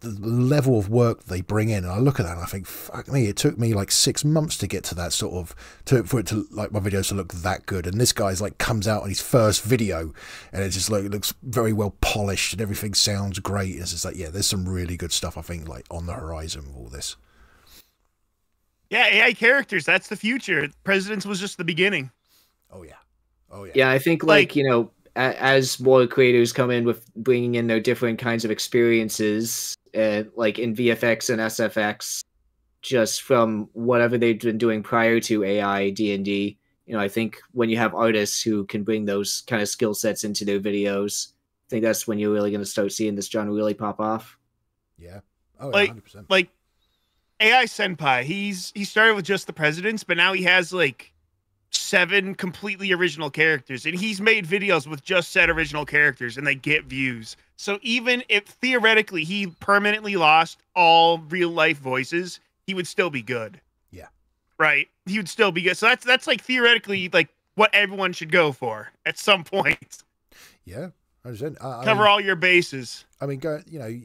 the level of work they bring in, and I look at that and I think, fuck me, it took me like six months to get to that sort of to for it to like my videos to look that good. And this guy's like comes out on his first video, and it just like it looks very well polished and everything sounds great. It's just like yeah, there's some really good stuff I think like on the horizon with all this. yeah, AI characters. That's the future. Presidents was just the beginning. Oh yeah, oh yeah, Yeah, I think like, Like- you know, a- as more creators come in with bringing in their different kinds of experiences, uh, like in VFX and SFX, just from whatever they've been doing prior to AI D and D. You know, I think when you have artists who can bring those kind of skill sets into their videos, I think that's when you're really going to start seeing this genre really pop off. yeah. Oh, Like- hundred percent. Like AI Senpai, he's he started with just the presidents, but now he has like seven completely original characters, and he's made videos with just said original characters, and they get views. So even if theoretically he permanently lost all real life voices, he would still be good. Yeah. Right. He would still be good. So that's that's like theoretically like what everyone should go for at some point. Yeah, hundred percent. Cover all your bases. I mean, go you know,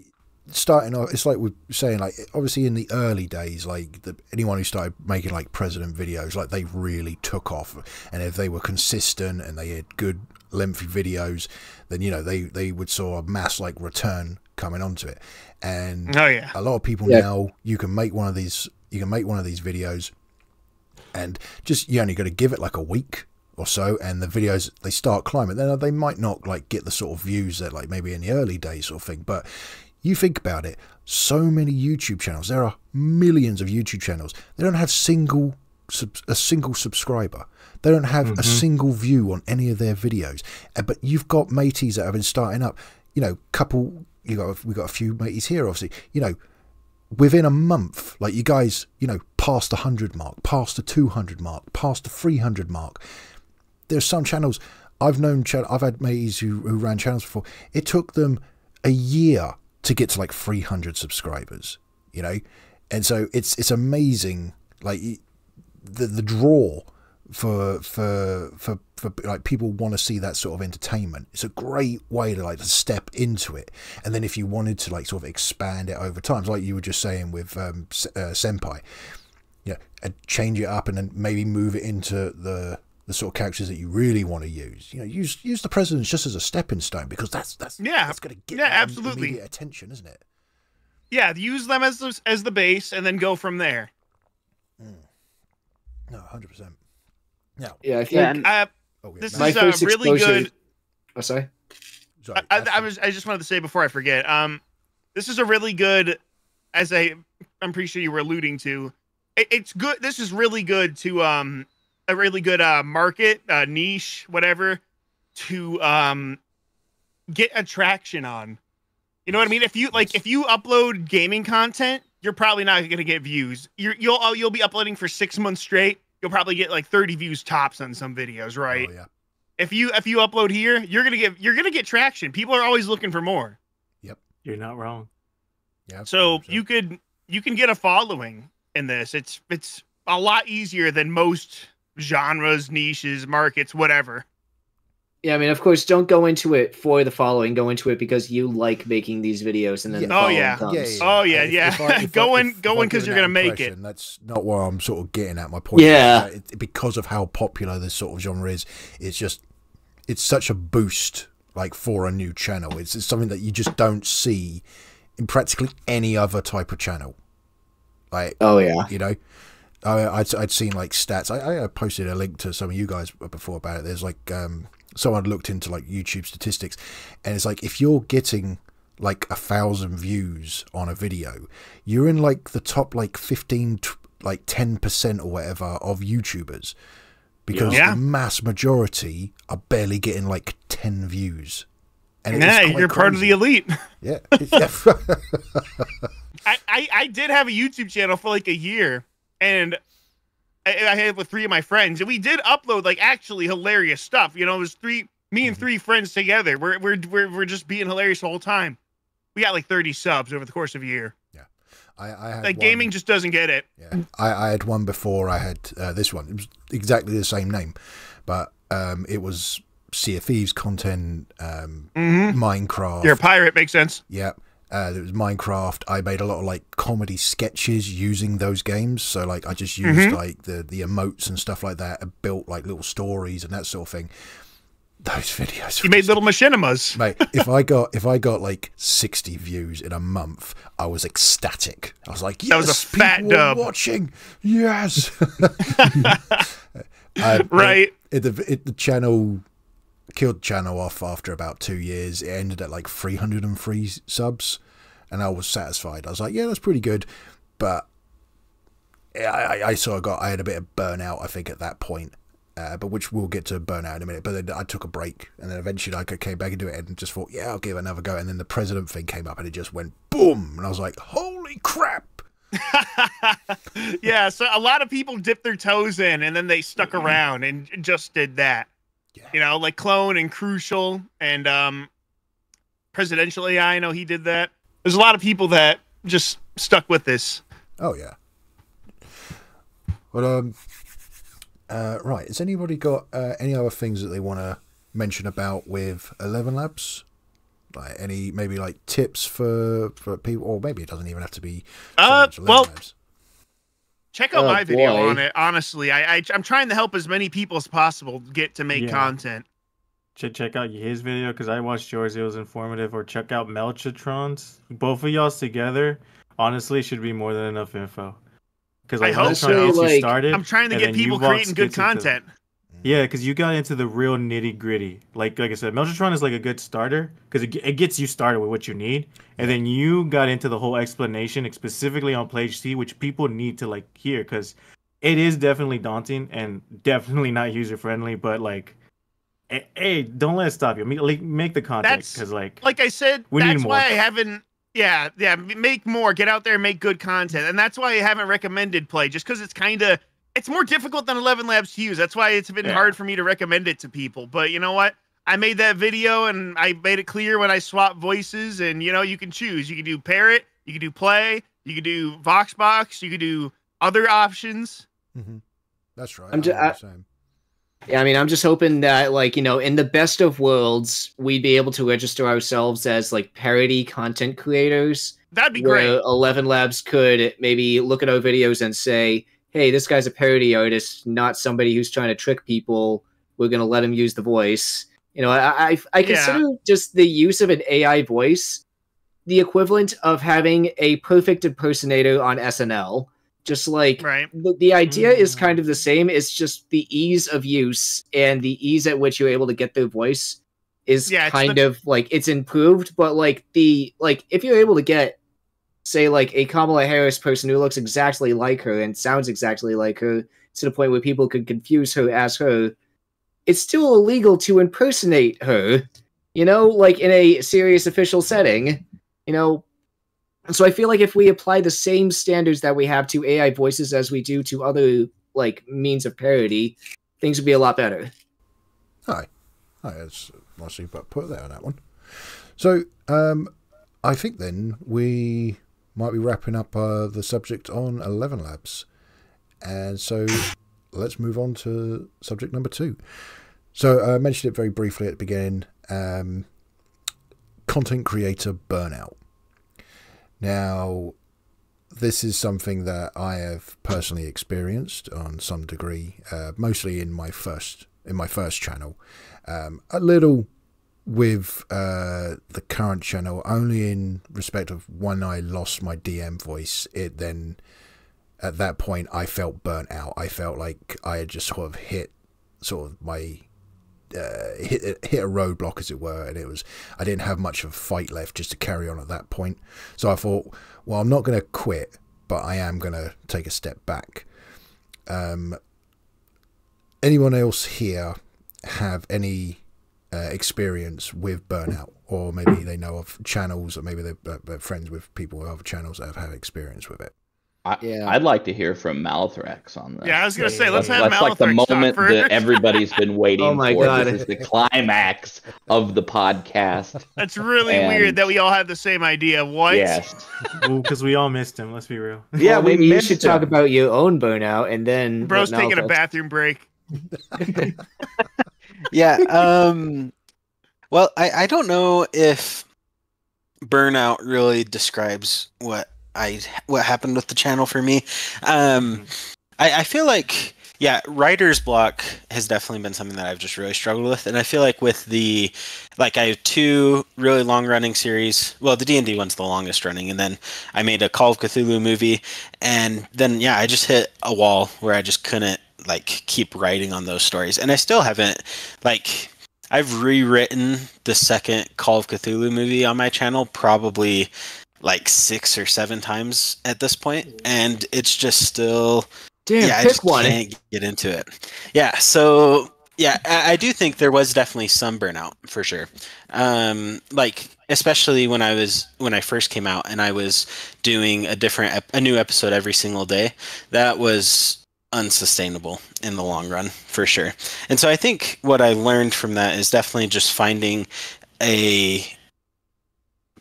starting off, it's like we're saying, like obviously in the early days, like the, anyone who started making like president videos, like they really took off, and if they were consistent and they had good lengthy videos, then you know they they would saw a mass like return coming onto it, and Oh yeah. a lot of people Yeah. now you can make one of these you can make one of these videos and just you only got to give it like a week or so and the videos they start climbing then they might not like get the sort of views that like maybe in the early days sort of thing but you think about it so many youtube channels there are millions of youtube channels they don't have single a single subscriber they don't have a single view on any of their videos Uh, but you've got mateys that have been starting up you know couple you got we got a few mateys here obviously you know within a month, like you guys, you know, past the 100 mark, past the 200 mark, past the 300 mark. There's some channels I've known, I've had mates who, who ran channels before. It took them a year to get to like 300 subscribers. you know, and so it's it's amazing, like the the draw for for for for like people want to see that sort of entertainment. It's a great way to like to step into it, and then if you wanted to like sort of expand it over time, like you were just saying with um, uh, Senpai, yeah, and change it up and then maybe move it into the the sort of characters that you really want to use. You know, use use the presidents just as a stepping stone because that's that's Yeah. that's going to get Yeah, absolutely. immediate attention, isn't it? Yeah, use them as the, as the base and then go from there. No, hundred percent. Now, Yeah, I think. Yeah, and- Uh, oh, yeah, this Matt, My is uh, first really good. Oh, sorry. sorry, I, I, I was I just wanted to say before I forget. Um, this is a really good, as I I'm pretty sure you were alluding to. It, it's good. This is really good to um a really good uh market uh, niche whatever to um get attraction on. You know what I mean? If you like, if you upload gaming content, you're probably not going to get views. You're, you'll oh, you'll be uploading for six months straight. You'll probably get like 30 views tops on some videos, right? Oh, yeah. if you if you upload here, you're gonna get you're gonna get traction. People are always looking for more. Yep, you're not wrong. Yeah. So 100%. you could you can get a following in this. It's it's a lot easier than most genres, niches, markets, whatever. Yeah, I mean, of course, don't go into it for the following. Go into it because you like making these videos, and then Yeah. the Oh, yeah. comes. Yeah, yeah, Oh, yeah, If- yeah. if I- if (laughs) Go I- in- go if I'm in 'cause giving you're gonna make it. impression, That's not what I'm sort of getting at. My point. Yeah. it, because of how popular this sort of genre is, it's just it's such a boost like for a new channel. It's, it's something that you just don't see in practically any other type of channel. Like Oh yeah. you know I, I'd, I'd seen like stats I, I posted a link to some of you guys before about it there's like um someone looked into like youtube statistics and it's like if you're getting like a thousand views on a video you're in like the top like 15 t- like 10% or whatever of youtubers because Yeah. the mass majority are barely getting like 10 views and Yeah, you're part of the elite. yeah, (laughs) yeah. (laughs) I, I I did have a YouTube channel for like a year, and I, I had with three of my friends, and we did upload like actually hilarious stuff. You know, it was three me and Mhm. three friends together. We're we're we're, we're just being hilarious the whole time. We got like 30 subs over the course of a year. Yeah, I, I had Like one- gaming just doesn't get it. Yeah, I, I had one before. I had uh, this one. It was exactly the same name, but um, it was Sea of Thieves content, um, Mm-hmm. Minecraft. You're a pirate, makes sense. Yeah, uh, there was Minecraft. I made a lot of like comedy sketches using those games. So like I just used Mhm. like the the emotes and stuff like that, and built like little stories and that sort of thing. Those (laughs) videos. You made little machinimas. Mate, if I got if I got like sixty views in a month, I was ecstatic. I was like, "Yes, That was a fat dub." watching, yes." (laughs) (laughs) I- Right. It, the it, the channel killed channel off after about two years. It ended at like three hundred and three subs, and I was satisfied. I was like, "Yeah, that's pretty good," but I, I, I sort of got I had a bit of burnout. I think at that point. Uh, but which we'll get to burnout in a minute. But then I took a break, and then eventually I came back into it and just thought, yeah, I'll give it another go. And then the president thing came up, and it just went boom, and I was like, holy crap! (laughs) yeah, so a lot of people dipped their toes in and then they stuck around and just did that. Yeah. You know, like Clone and Crucial and um Presidential AI, I know he did that. There's a lot of people that just stuck with this. Oh yeah. Well, um, uh, right. Has anybody got uh, any other things that they want to mention about with Eleven Labs? Like any maybe like tips for for people, or maybe it doesn't even have to be. Uh, well, Labs. Check out Oh, my video boy. on it. Honestly, I, I I'm trying to help as many people as possible get to make Yeah. content. Check check out his video because I watched yours. It was informative. Or check out Melchitron's. Both of y'all's together, honestly, should be more than enough info. Because I like hope Melchitron so. gets you Like, started. I'm trying to get people creating good skits into- content. Yeah, because you got into the real nitty gritty. Like like I said, Melchitron is like a good starter because it, it gets you started with what you need, and then you got into the whole explanation specifically on Play HT, which people need to like hear because it is definitely daunting and definitely not user friendly. But like, hey, hey, don't let it stop you. Like, make the content because like, like I said, We need that's more. why I haven't. Yeah, yeah, make more, get out there, and make good content, and that's why I haven't recommended play, just because it's kind of it's more difficult than Eleven Labs to use. That's why it's been Yeah. hard for me to recommend it to people. But you know what? I made that video and I made it clear when I swap voices, and you know you can choose. You can do parrot, you can do play, You can do Voxbox. You can do other options. hmm That's right. I'm ju- I know what I- Yeah, I mean, I'm just hoping that, like, you know, in the best of worlds, we'd be able to register ourselves as like parody content creators, That'd be where great. Eleven Labs could maybe look at our videos and say, "Hey, this guy's a parody artist, not somebody who's trying to trick people. We're gonna let him use the voice." You know, I I, I Yeah. consider just the use of an AI voice the equivalent of having a perfect impersonator on SNL. Just like Right. the, the idea is Mm. kind of the same. It's just the ease of use and the ease at which you're able to get their voice is Yeah, kind the- of like it's improved. But like the like if you're able to get say like a Kamala Harris person who looks exactly like her and sounds exactly like her to the point where people could confuse her as her, it's still illegal to impersonate her. You know, like in a serious official setting. You know, so I feel like if we apply the same standards that we have to AI voices as we do to other like means of parody, things would be a lot better. Hi. Hi, that's nicely put put there on that one. So, um, I think then we might be wrapping up uh, the subject on Eleven Labs, and so let's move on to subject number two. So I mentioned it very briefly at the beginning. Um, content creator burnout. Now, this is something that I have personally experienced on some degree, uh, mostly in my first in my first channel. Um, a little with uh, the current channel, only in respect of when I lost my DM voice. It then, at that point, I felt burnt out. I felt like I had just sort of hit sort of my uh, hit hit a roadblock, as it were, and it was I didn't have much of a fight left just to carry on at that point. So I thought, well, I'm not going to quit, but I am going to take a step back. Um, anyone else here have any uh, experience with burnout, or maybe they know of channels, or maybe they're, uh, they're friends with people who have channels that have had experience with it? I, Yeah. I'd like to hear from Malathrex on this. Yeah, I was gonna say let's That's, have that's like the moment first. that everybody's been (laughs) waiting Oh my for. God. This is the climax of the podcast. That's really And- weird that we all have the same idea. What? Yes. (laughs) because we all missed him. Let's be real. (laughs) Yeah, Well, we maybe you missed should talk about your own burnout and then Bro's taking a bathroom break. Yeah. Um. Well, I I don't know if burnout really describes what I what happened with the channel for me. Um, I I feel like yeah, writer's block has definitely been something that I've just really struggled with, and I feel like with the like I have two really long running series. Well, the D and D one's the longest running, and then I made a Call of Cthulhu movie, and then yeah, I just hit a wall where I just couldn't like keep writing on those stories, and I still haven't like I've rewritten the second Call of Cthulhu movie on my channel probably like six or seven times at this point, and it's just still Damn, yeah, I just one. can't get into it. Yeah, so yeah, I, I do think there was definitely some burnout for sure. Um, like especially when I was when I first came out and I was doing a different ep- a new episode every single day. That was unsustainable in the long run for sure. And so I think what I learned from that is definitely just finding a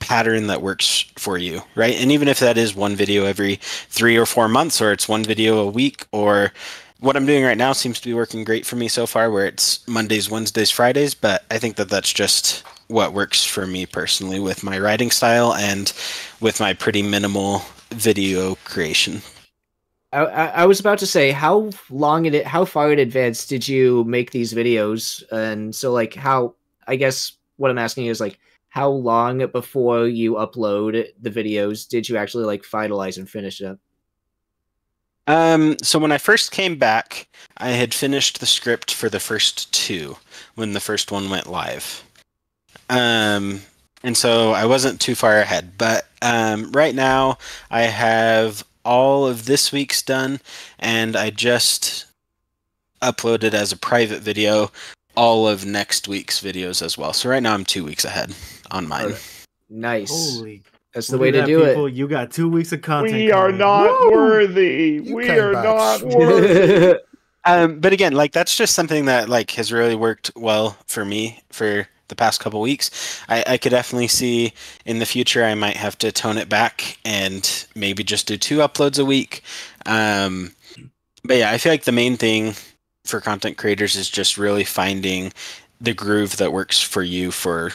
pattern that works for you, right? And even if that is one video every three or four months, or it's one video a week, or what I'm doing right now seems to be working great for me so far, where it's Mondays, Wednesdays, Fridays. But I think that that's just what works for me personally with my writing style and with my pretty minimal video creation. I, I, was about to say how long it, how far in advance did you make these videos? And so, like, how I guess what I'm asking is like, how long before you upload the videos did you actually like finalize and finish it? Um, so when I first came back, I had finished the script for the first two when the first one went live. Um, and so I wasn't too far ahead. But um, right now, I have all of this week's done, and I just uploaded as a private video all of next week's videos as well. So right now, I'm two weeks ahead on mine. Alright. Nice. Holy, That's the look way to that, do people. it. You got two weeks of content. We are coming. not Woo! worthy. You we are back not worthy. (laughs) Um, but again, like that's just something that like has really worked well for me for the past couple weeks. I, I could definitely see in the future I might have to tone it back and maybe just do two uploads a week. Um, but yeah, I feel like the main thing for content creators is just really finding the groove that works for you for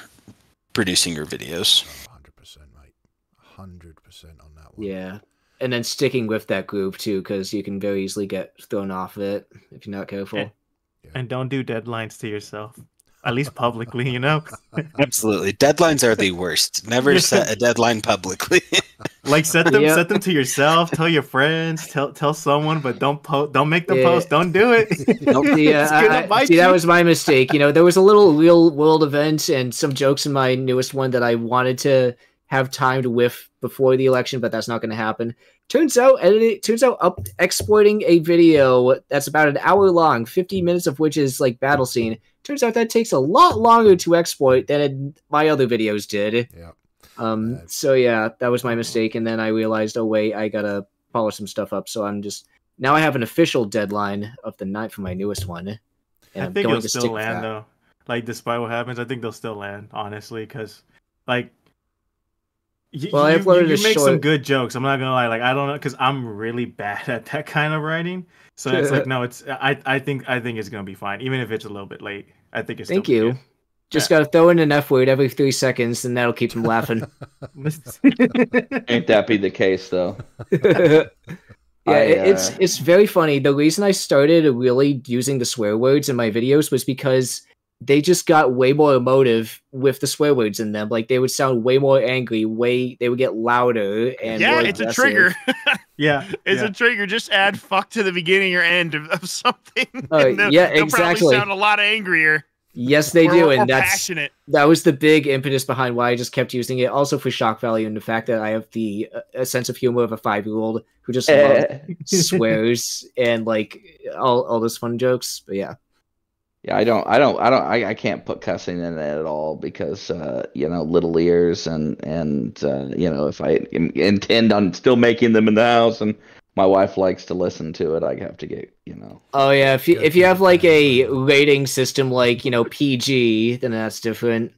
producing your videos. Hundred percent, mate. Hundred percent on that one. Yeah. And then sticking with that groove too, because you can very easily get thrown off of it if you're not careful. Yeah. And don't do deadlines to yourself. At least publicly, you know? (laughs) Absolutely. Deadlines are the worst. Never Yeah. set a deadline publicly. (laughs) Like set them Yeah. set them to yourself, tell your friends, tell tell someone, but don't post don't make the Yeah. post, don't do it. Yeah, It's gonna I- I- bite see, that was my mistake. You know, there was a little real world event and some jokes in my newest one that I wanted to have time to whiff before the election, but that's not going to happen. Turns out, editing, turns out, up exporting a video that's about an hour long, fifty minutes of which is like battle scene. Turns out that takes a lot longer to export than it, my other videos did. Yeah. Um. Uh, So yeah, that was my mistake, and then I realized, oh wait, I gotta polish some stuff up. So I'm just now I have an official deadline of the night for my newest one. And I I'm think going it'll to still land though. Like despite what happens, I think they'll still land, honestly, because like y- Well, you, you, you make some good jokes. I'm not gonna lie, like I don't know, because I'm really bad at that kind of writing. So it's like (laughs) no, it's I I think I think it's gonna be fine, even if it's a little bit late. I think it's Thank still you. Just gotta throw in an F word every three seconds, and that'll keep them laughing. good. (laughs) (laughs) Ain't that be the case though? yeah, I, it- it's uh, it's very funny. The reason I started really using the swear words in my videos was because they just got way more emotive with the swear words in them. Like they would sound way more angry, way they would get louder and yeah, more it's a trigger. (laughs) yeah, it's yeah. a trigger. Just add fuck to the beginning or end of, of something. (laughs) And they'll- yeah, they'll exactly. Probably sound a lot angrier. Yes, they or, do, or and that's passionate. that was the big impetus behind why I just kept using it. Also for shock value and the fact that I have the uh, a sense of humor of a five year old who just (laughs) loves Eh. swears and like all all those fun jokes. But yeah, Yeah, I don't, I don't, I don't, I, I can't put cussing in it at all because, uh, you know, little ears and, and, uh, you know, if I in- intend on still making them in the house and my wife likes to listen to it, I have to get, you know, oh yeah. If you if you have like a rating system like you know PG, then that's different.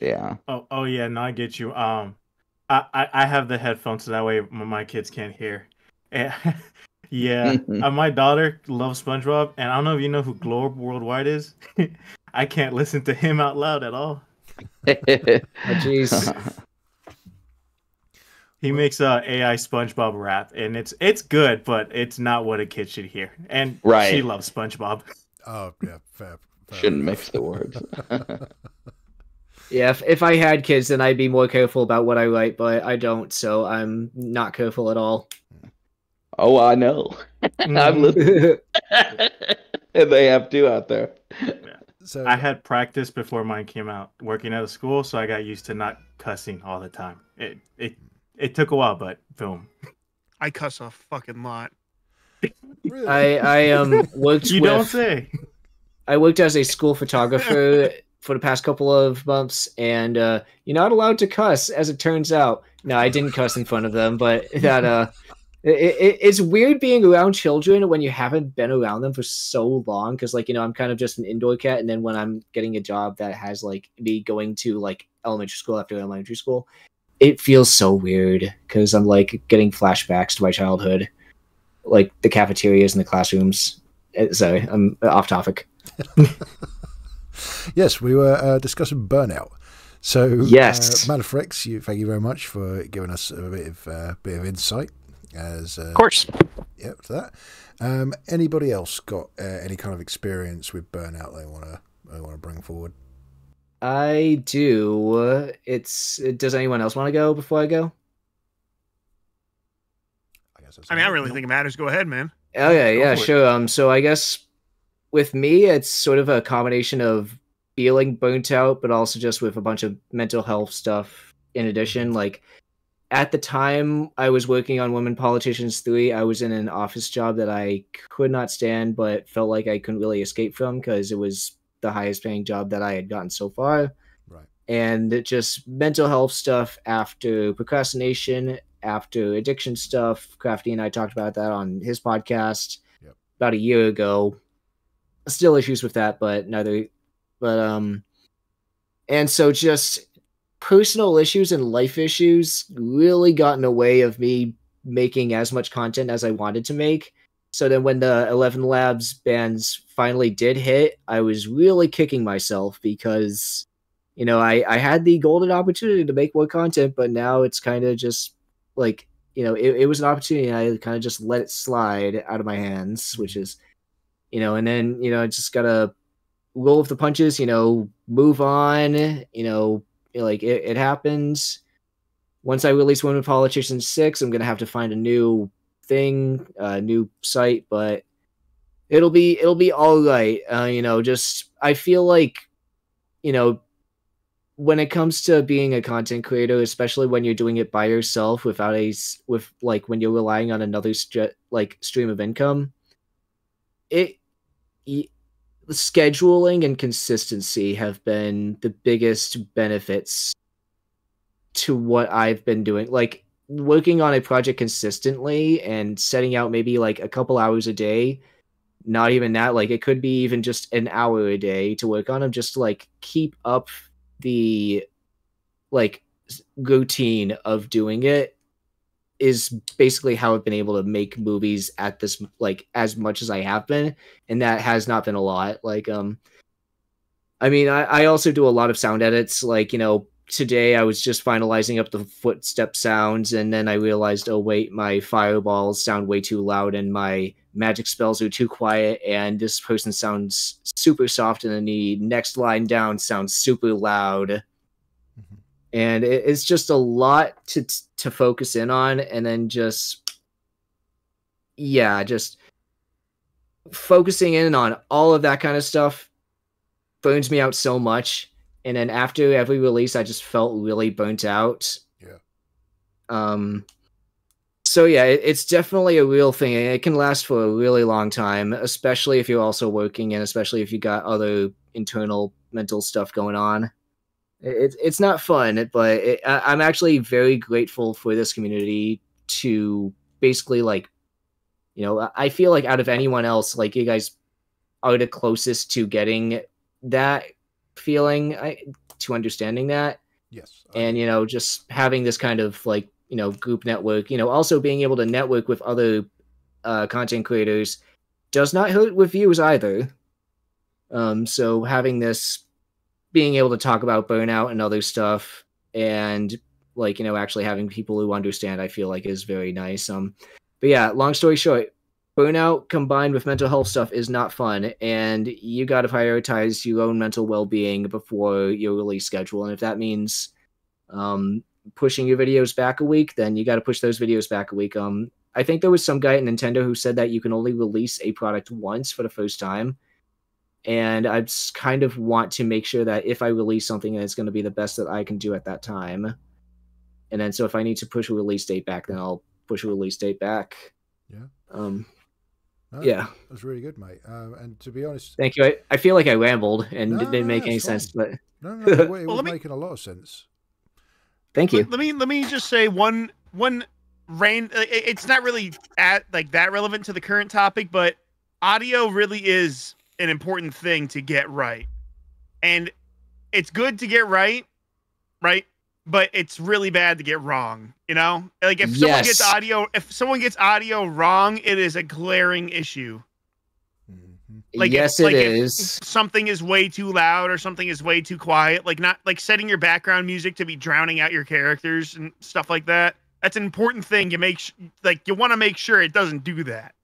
yeah. Oh, oh yeah, no, I get you. Um, I, I, I have the headphones so that way my, my kids can't hear. (laughs) yeah, (laughs) uh, my daughter loves SpongeBob, and I don't know if you know who Glorb Worldwide is. (laughs) I can't listen to him out loud at all. (laughs) Oh, jeez. He makes uh, AI SpongeBob rap, and it's it's good, but it's not what a kid should hear. And right. she loves SpongeBob. Oh yeah, fair. fair Shouldn't enough. mix the words. Yeah, if, if I had kids, then I'd be more careful about what I write, but I don't, so I'm not careful at all. Oh, I know. (laughs) I've listened, (laughs) and they have two out there. So I had practice before mine came out, working at a school, so I got used to not cussing all the time. It it it took a while, but boom. I cuss a fucking lot. really? I I um (laughs) worked You with don't say. I worked as a school photographer for the past couple of months, and uh, you're not allowed to cuss, as it turns out. No, I didn't cuss in front of them, but that uh, it, it, it's weird being around children when you haven't been around them for so long. Because like you know, I'm kind of just an indoor cat, and then when I'm getting a job that has like me going to like elementary school after elementary school, it feels so weird because I'm like getting flashbacks to my childhood, like the cafeterias and the classrooms. Uh, Sorry, I'm off topic. (laughs) yes, we were uh, discussing burnout. So Yes. uh, Malathrex, you thank you very much for giving us a bit of uh, bit of insight. As uh, Of course. Yep, to that. Um, anybody else got uh, any kind of experience with burnout they want to they want to bring forward? I do. It's. Does anyone else want to go before I go? I guess. That's I mean, I it. really think it matters. Go ahead, man. Oh yeah, Go yeah, for it. sure. Um, so I guess with me, it's sort of a combination of feeling burnt out, but also just with a bunch of mental health stuff in addition. Like at the time I was working on Women Politicians Three, I was in an office job that I could not stand, but felt like I couldn't really escape from because it was the highest paying job that I had gotten so far. Right. and it just mental health stuff after procrastination after addiction stuff crafty and i talked about that on his podcast Yep. about a year ago still issues with that but neither but um and so just personal issues and life issues really got in the way of me making as much content as I wanted to make. So then when the 11 Labs bans finally did hit, I was really kicking myself because you know, I I had the golden opportunity to make more content, but now it's kind of just like, you know, it, it was an opportunity I kind of just let it slide out of my hands, which is you know, and then, you know, I just got to roll with the punches, you know, move on, you know, like it, it happens. Once I release Women Politicians 6, I'm going to have to find a new thing, a new site, but it'll be it'll be all right. Uh, you know, just I feel like you know when it comes to being a content creator, especially when you're doing it by yourself without a with like when you're relying on another st- like stream of income, it scheduling and consistency have been the biggest benefits to what I've been doing. Like working on a project consistently and setting out maybe like a couple hours a day. Not even that, like it could be even just an hour a day to work on them, just to like keep up the like routine of doing it is basically how I've been able to make movies at this like as much as I have been, and that has not been a lot. Like, um, I mean, I, I also do a lot of sound edits. Like, you know, today I was just finalizing up the footstep sounds, and then I realized, oh wait, my fireballs sound way too loud, and my magic spells are too quiet, and this person sounds super soft, and then the next line down sounds super loud and it, it's just a lot to to focus in on and then just yeah just focusing in on all of that kind of stuff burns me out so much and then after every release i just felt really burnt out Yeah. um so yeah it, it's definitely a real thing it can last for a really long time especially if you're also working and especially if you got other internal mental stuff going on it's it's not fun, but it, I, am actually very grateful for this community to basically like, you know, I feel like out of anyone else, like you guys are the closest to getting that feeling, I, to understanding that. Yes. And you know, just having this kind of like you know group network, you know, also being able to network with other uh, content creators does not hurt with views either. Um, so having this being able to talk about burnout and other stuff and like you know actually having people who understand i feel like is very nice. Um but yeah long story short burnout combined with mental health stuff is not fun and you got to prioritize your own mental well-being before your release schedule. And if that means um pushing your videos back a week then you got to push those videos back a week. Um i think there was some guy at nintendo who said that you can only release a product once for the first time and I just kind of want to make sure that if I release something, it's going to be the best that I can do at that time. And then, so if I need to push a release date back, then I'll push a release date back. Yeah. Um. No, yeah. That's really good, mate. Um, and to be honest, Thank you. I, I feel like I rambled and No, didn't no, make any it's fine. sense, but no, no, no it, wa- it (laughs) Well, was me- making a lot of sense. thank you. Let, let me let me just say one one rain. It's not really at like that relevant to the current topic, but audio really is an important thing to get right, and it's good to get right, right? But it's really bad to get wrong. You know, like if someone gets audio, if someone gets audio wrong, it is a glaring issue. hmm Like if- yes, like it if is. something is way too loud or something is way too quiet like not like setting your background music to be drowning out your characters and stuff like that that's an important thing you make like you want to make sure it doesn't do that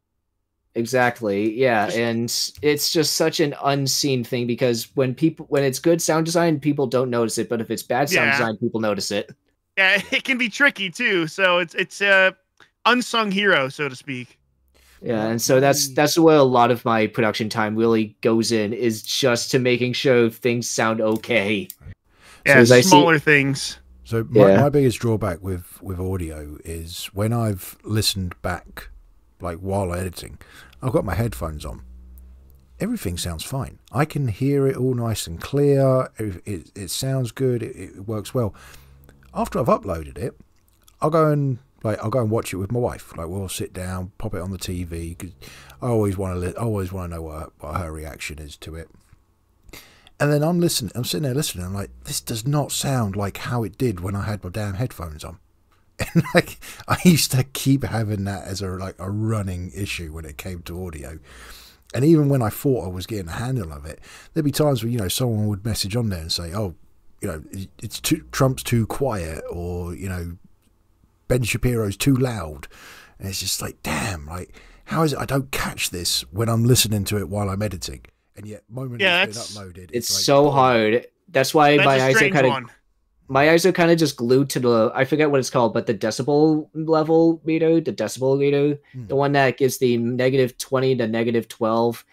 Exactly. Yeah, and it's just such an unseen thing because when people when it's good sound design, people don't notice it, but if it's bad sound Yeah. design, people notice it. yeah (laughs) it can be tricky too so it's it's a unsung hero so to speak Yeah, Yeah, and so that's I- that's where a lot of my production time really goes in is just to making sure things sound okay. yeah as I see- smaller things So my, Yeah. my biggest drawback with with audio is when I've listened back, like while editing, I've got my headphones on. Everything sounds fine. I can hear it all nice and clear. It, it, it sounds good. It, it works well. After I've uploaded it, I'll go and like I'll go and watch it with my wife. Like we'll sit down, pop it on the TV because I always want to. I always want to know what, what her reaction is to it. And then I'm listening. I'm sitting there listening. I'm like, this does not sound like how it did when I had my damn headphones on. (laughs) And like, I used to keep having that as a like a running issue when it came to audio. And even when I thought I was getting a handle of it, there'd be times where you know someone would message on there and say, "Oh, you know, it's too Trump's too quiet," or you know, Ben Shapiro's too loud. And it's just like, damn, like how is it I don't catch this when I'm listening to it while I'm editing? And yet, moment Yeah, it's that's- been uploaded, It's like, so boom. hard. That's why That's my eyes are kind of one. My eyes are kind of just glued to the I forget what it's called, but the decibel level meter, the decibel meter, Hmm. the one that gives the negative twenty to negative twelve.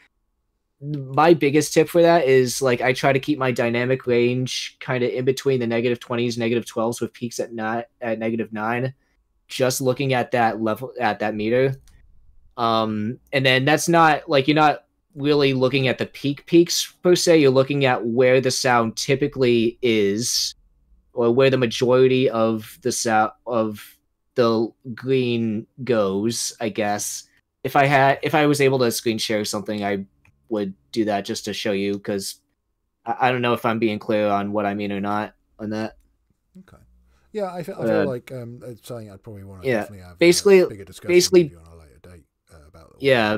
My biggest tip for that is like I try to keep my dynamic range kind of in between the negative twenties, negative twelves with peaks at not at negative nine. Just looking at that level at that meter. Um and then that's not like you're not really looking at the peak peaks per se, you're looking at where the sound typically is or where the majority of the sound of the green goes, I guess. If I had, if I was able to screen share something, I would do that just to show you because I, I don't know if I'm being clear on what I mean or not on that. Okay. Yeah, I feel, I feel Uh, like um, it's something I'd probably want to yeah, definitely have basically- a bigger discussion basically- with you on a later date uh, about. Yeah,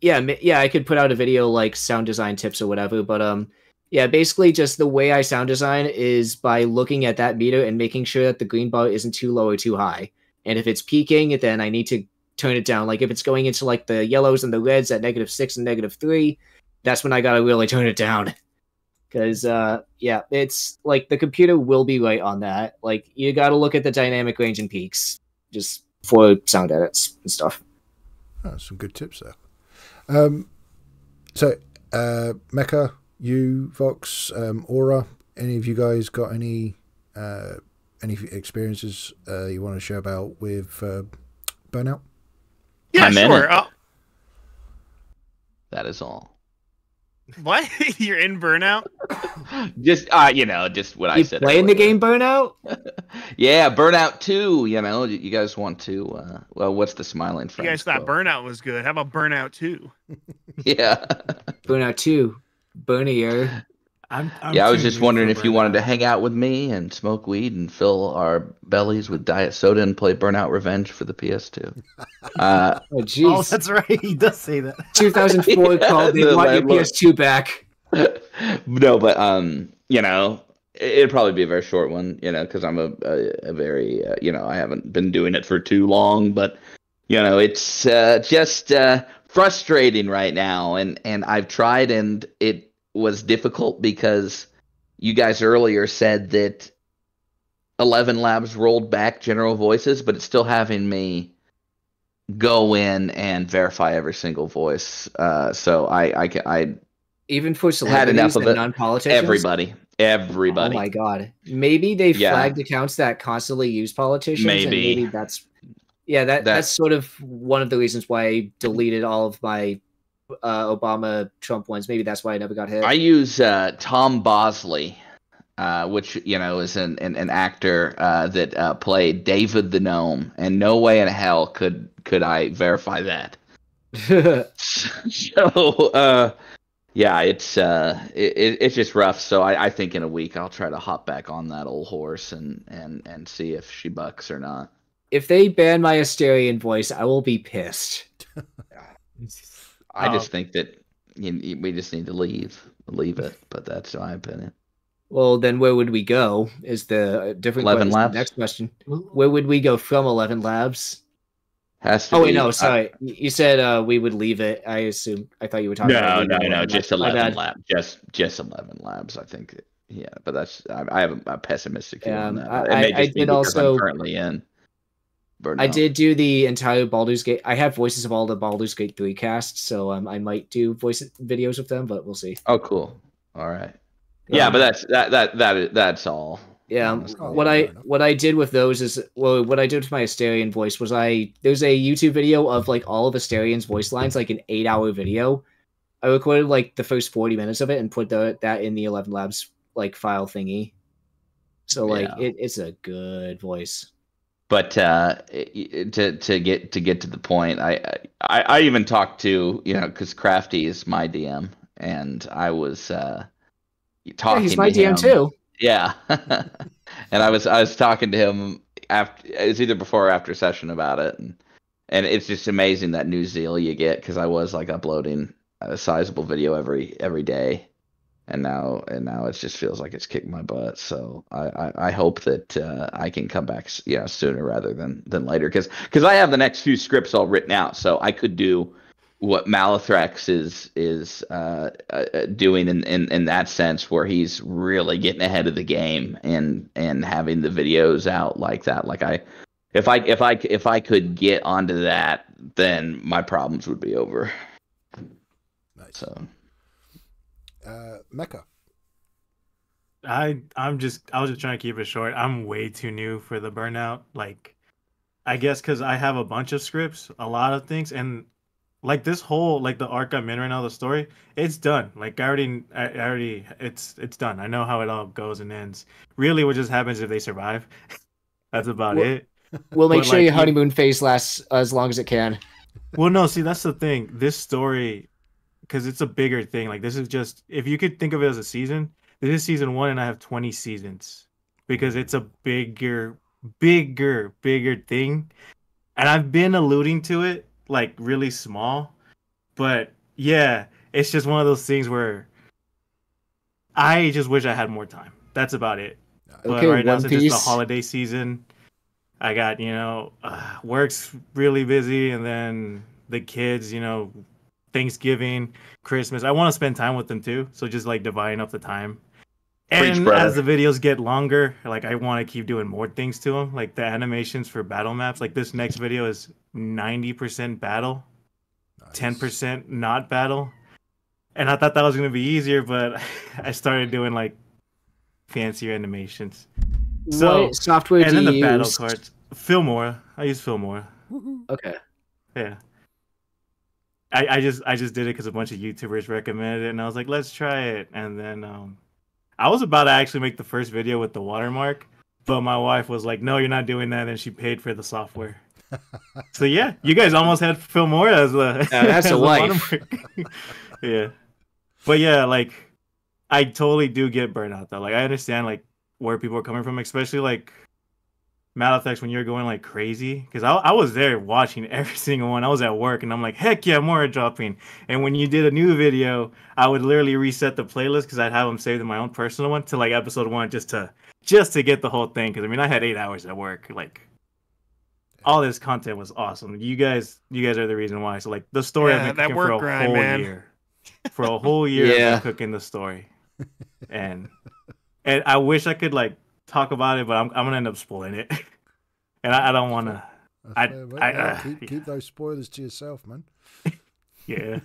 yeah, yeah. I could put out a video like sound design tips or whatever, but um, yeah, basically just the way I sound design is by looking at that meter and making sure that the green bar isn't too low or too high. And if it's peaking, then I need to turn it down. Like if it's going into like the yellows and the reds at negative six and negative three, that's when I gotta really (laughs) turn it down. Because uh, yeah, it's like the computer will be right on that. Like you gotta look at the dynamic range and peaks just for sound edits and stuff. Oh, some good tips there. Um, so, uh, Mecha, Youvox, um, Aura, any of you guys got any uh, any experiences uh, you want to share about with uh, burnout? Yeah, I'm sure. it. Uh, That is all. what? (laughs) You're in burnout? Just uh, you know, just what I You said. playing the game Burnout? (laughs) yeah, Burnout Two. You know, you guys want to? Uh, well, what's the smiling You guys thought quote? burnout was good. How about burnout too? (laughs) Yeah, Burnout 2. Burnier. I'm, I'm yeah. I was just wondering if you wanted to hang out with me and smoke weed and fill our bellies with diet soda and play Burnout Revenge for the PS2. Uh, Oh, Oh, jeez. that's right. (laughs) He does say that. (laughs) 2004 (laughs) Yeah, called They the want your. PS2 back. no, but um, you know, it- it'd probably be a very short one, you know, because I'm a, a, a very, uh, you know, I haven't been doing it for too long, but you know, it's uh, just uh, frustrating right now, and and I've tried, and it was difficult because you guys earlier said that Eleven Labs rolled back General Voices, but it's still having me go in and verify every single voice. Uh, so I I I Even for enough celebrities of it. non-politicians. everybody everybody Oh my god. Maybe they Yeah. flagged accounts that constantly use politicians. And Maybe. maybe that's yeah, that, That- that's sort of one of the reasons why I deleted all of my uh, Obama Trump ones. Maybe that's why I never got hit. I use uh, Tom Bosley, uh, which you know is an an, an actor uh, that uh, played David the Gnome, and no way in hell could could I verify that. (laughs) (laughs) so uh, yeah, it's uh, it, it- it's just rough. So I, I think in a week I'll try to hop back on that old horse and and and see if she bucks or not. If they ban my Astarion voice, I will be pissed. (laughs) I just think that you, you- we just need to leave leave it, but that's my opinion. Well, then where would we go? Is the uh, different 11 que- the Labs? next question. Where would we go from Eleven Labs? Has to Oh wait, be- no, uh, sorry. Y- You said uh, we would leave it. I assume. I thought you were talking. No, about no, no, 11 just Labs. Eleven bad. labs, just just eleven labs. I think, yeah, but that's I, I have a, a pessimistic view Um, on that. I- It may I- I be did because I'm also- currently in. Burnout. I did do the entire Baldur's Gate. I have voices of all the Baldur's Gate three casts, so um, I might do voice videos with them, but we'll see. Oh, cool. All right. Yeah, Um, but that's that that that is- that's all. Yeah, um, Honestly. Oh, what yeah, I what I did with those is well, what I did with my Astarion voice was I there's a YouTube video of like all of Astarion's voice lines, like an eight hour video. I recorded like the first forty minutes of it and put the, that in the Eleven Labs like file thingy. So like Yeah. it, it's a good voice. But uh, to to get to get to the point, I I, I even talked to you know because Crafty is my DM, and I was uh, talking. yeah, he's my to him. DM too. Yeah, (laughs) and I was I was talking to him after it was either before or after session about it, and and it's just amazing that new zeal you get because I was like uploading a sizable video every every day, and now and now it just feels like it's kicked my butt. So I I, I hope that uh, I can come back know sooner rather than than later because because I have the next few scripts all written out, so I could do what Malathrex is is uh, uh, uh, doing in, in in that sense, where he's really getting ahead of the game and and having the videos out like that. Like I, if I if I if I could get onto that, then my problems would be over. Nice. So Uh, Mecha. I I'm just I was just trying to keep it short. I'm way too new for the burnout. Like, I guess because I have a bunch of scripts, a lot of things, and like this whole like the arc I'm in right now, the story, it's done. Like I already, I I already, it's it's done. I know how it all goes and ends. Really, what just happens if they survive? (laughs) That's about Well- it. We'll make But, sure like, your honeymoon phase lasts as long as it can. Well, no, see, that's the thing. This story, because it's a bigger thing. Like this is just if you could think of it as a season, this is season one, and I have twenty seasons because it's a bigger, bigger, bigger thing. And I've been alluding to it like really small, but yeah, it's just one of those things where I just wish I had more time. That's about it. But Okay, right now, it's Piece. the holiday season, I got you know uh, work's really busy, and then the kids, you know, Thanksgiving, Christmas. I want to spend time with them too, so just like dividing up the time. Preach, And brother. as the videos get longer, like I want to keep doing more things to them, like the animations for battle maps. Like this next video is ninety percent battle, ten percent not battle, and I thought that was gonna be easier, but (laughs) I started doing like fancier animations. So- what software and do then you the battle cards. Filmora. I use Filmora. Okay. Yeah. I, I just I just did it because a bunch of YouTubers recommended it, and I was like, let's try it. And then um, I was about to actually make the first video with the watermark, but my wife was like, no, you're not doing that, and she paid for the software. (laughs) so yeah, you guys almost had Filmora as a Yeah, that's (laughs) as a wife. watermark. (laughs) yeah, but yeah, like I totally do get burnout though. Like I understand like where people are coming from, especially like Malathrex when you're going like crazy. Because I, I was there watching (laughs) every single one. I was at work and I'm like, heck yeah, more dropping. And when you did a new video, I would literally reset the playlist because I'd have them saved in my own personal one to like episode one just to just to get the whole thing. Because I mean, I had eight hours at work. Like all this content was awesome. You guys, you guys are the reason why. So like the story Yeah, I've been cooking for a grind, whole man. year. For a whole year, I've Yeah. been cooking the story, (laughs) and and I wish I could like talk about it, but I'm I'm gonna end up spoiling it, (laughs) and I, I don't want to. That's I- I- uh, keep, yeah. keep those spoilers to yourself, man. (laughs) (laughs) Yeah,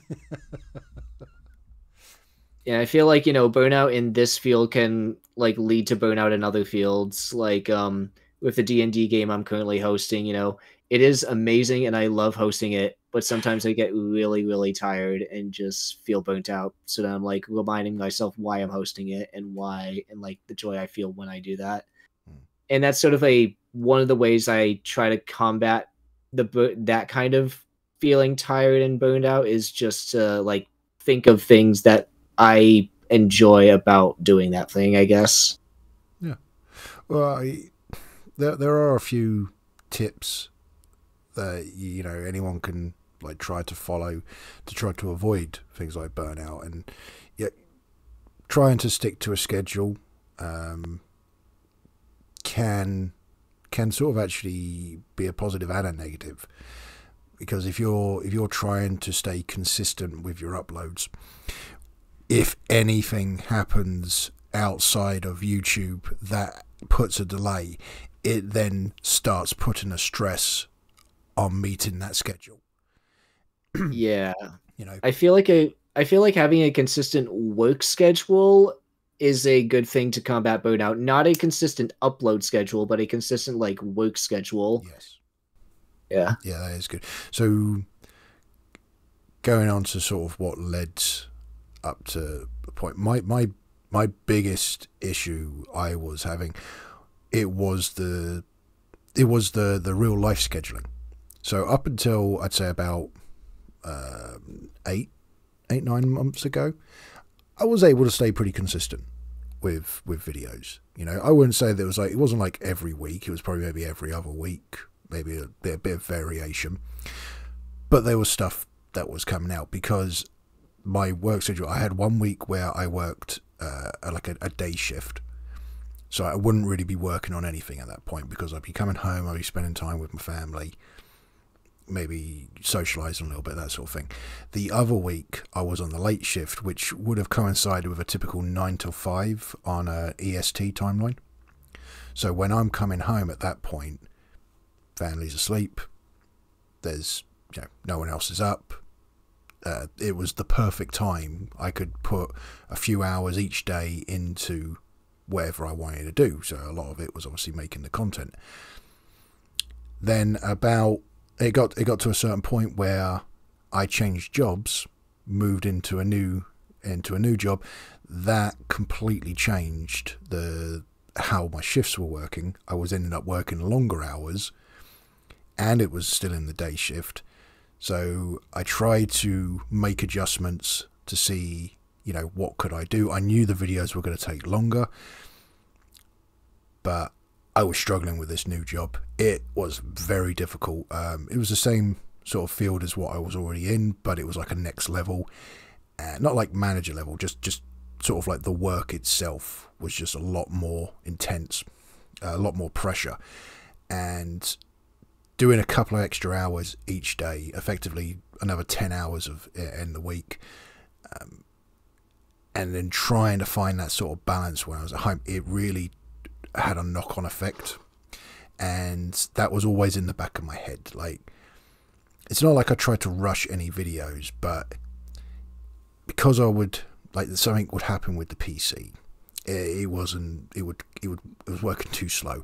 Yeah, I feel like you know burnout in this field can like lead to burnout in other fields. Like um with the D and D game I'm currently hosting, you know, it is amazing and I love hosting it, but sometimes I get really really tired and just feel burnt out. So then I'm like reminding myself why I'm hosting it and why and like the joy I feel when I do that. Hmm. And that's sort of a one of the ways I try to combat the that kind of feeling tired and burned out is just to like think of things that I enjoy about doing that thing, I guess. Yeah. Well, I, there there are a few tips that you know anyone can like try to follow to try to avoid things like burnout and yet trying to stick to a schedule um, can can sort of actually be a positive and a negative because if you're if you're trying to stay consistent with your uploads if anything happens outside of YouTube that puts a delay, it then starts putting a stress on meeting that schedule. (clears throat) yeah. You know, I feel like a I feel like having a consistent work schedule is a good thing to combat burnout. Not a consistent upload schedule, but a consistent like work schedule. yes, Yeah. yeah, that is good. So, going on to sort of what led up to the point, my my my biggest issue I was having, it was the it was the the real life scheduling. So up until I'd say about um eight eight nine months ago, I was able to stay pretty consistent. with with videos. You know, I wouldn't say that it was like it wasn't like every week. It was probably maybe every other week, maybe a bit, a bit of variation. But there was stuff that was coming out because my work schedule. I had one week where I worked uh, like a, a day shift, so I wouldn't really be working on anything at that point because I'd be coming home, I'd be spending time with my family, maybe socialising a little bit, that sort of thing. The other week I was on the late shift, which would have coincided with a typical nine till five on a EST timeline. So when I'm coming home at that point, family's asleep. There's you know no one else is up. Uh, it was the perfect time. I could put a few hours each day into whatever I wanted to do. So a lot of it was obviously making the content. Then about it got it got to a certain point where I changed jobs, moved into a new into a new job. That completely changed the how my shifts were working. I was ending up working longer hours, and it was still in the day shift. So I tried to make adjustments to see, you know, what could I do. I knew the videos were going to take longer, but I was struggling with this new job. It was very difficult. Um, it was the same sort of field as what I was already in, but it was like a next level, uh, not like manager level, just just sort of like the work itself was just a lot more intense, a lot more pressure, and doing a couple of extra hours each day, effectively another ten hours of in the week. Um, and then trying to find that sort of balance when I was at home, it really had a knock on effect. And that was always in the back of my head. Like, it's not like I tried to rush any videos, but because I would, like, something would happen with the PC, it, it wasn't, it would, it would, it was working too slow.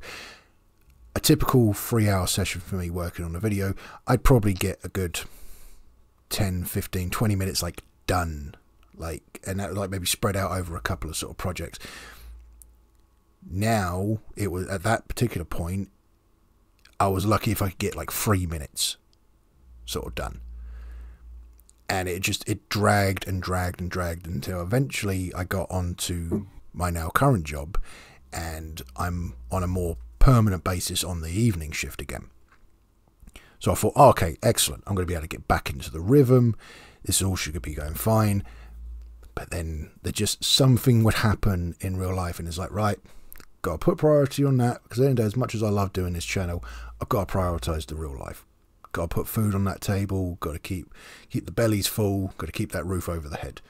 A typical three hour session for me working on a video, I'd probably get a good 10, 15, 20 minutes, like, done. Like, and that, like, maybe spread out over a couple of sort of projects now it was at that particular point i was lucky if i could get like three minutes sort of done. And it just it dragged and dragged and dragged until eventually i got onto my now current job and i'm on a more permanent basis on the evening shift again. So i thought oh, okay excellent. I'm going to be able to get back into the rhythm. This all should be going fine. But then there just something would happen in real life and it's like right got to put priority on that because then as much as I love doing this channel, I've got to prioritize the real life. Got to put food on that table. Got to keep keep the bellies full. Got to keep that roof over the head.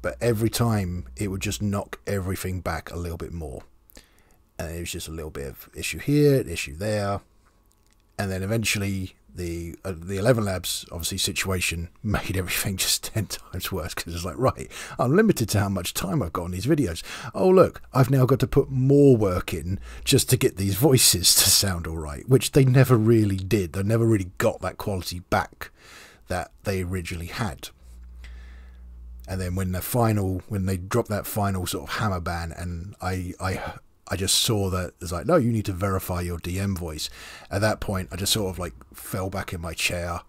But every time it would just knock everything back a little bit more, and it was just a little bit of issue here, issue there, and then eventually the uh, the Eleven Labs obviously situation (laughs) made everything just ten times worse because it's like right, I'm limited to how much time I've got on these videos. Oh look, I've now got to put more work in just to get these (laughs) voices to sound all right, which they never really did. They never really got that quality back that they originally had. And then when the final, when they dropped that final sort of hammer ban, and I, I I just saw that it's like, no, you need to verify your DM voice. At that point, I just sort of like fell back in my chair.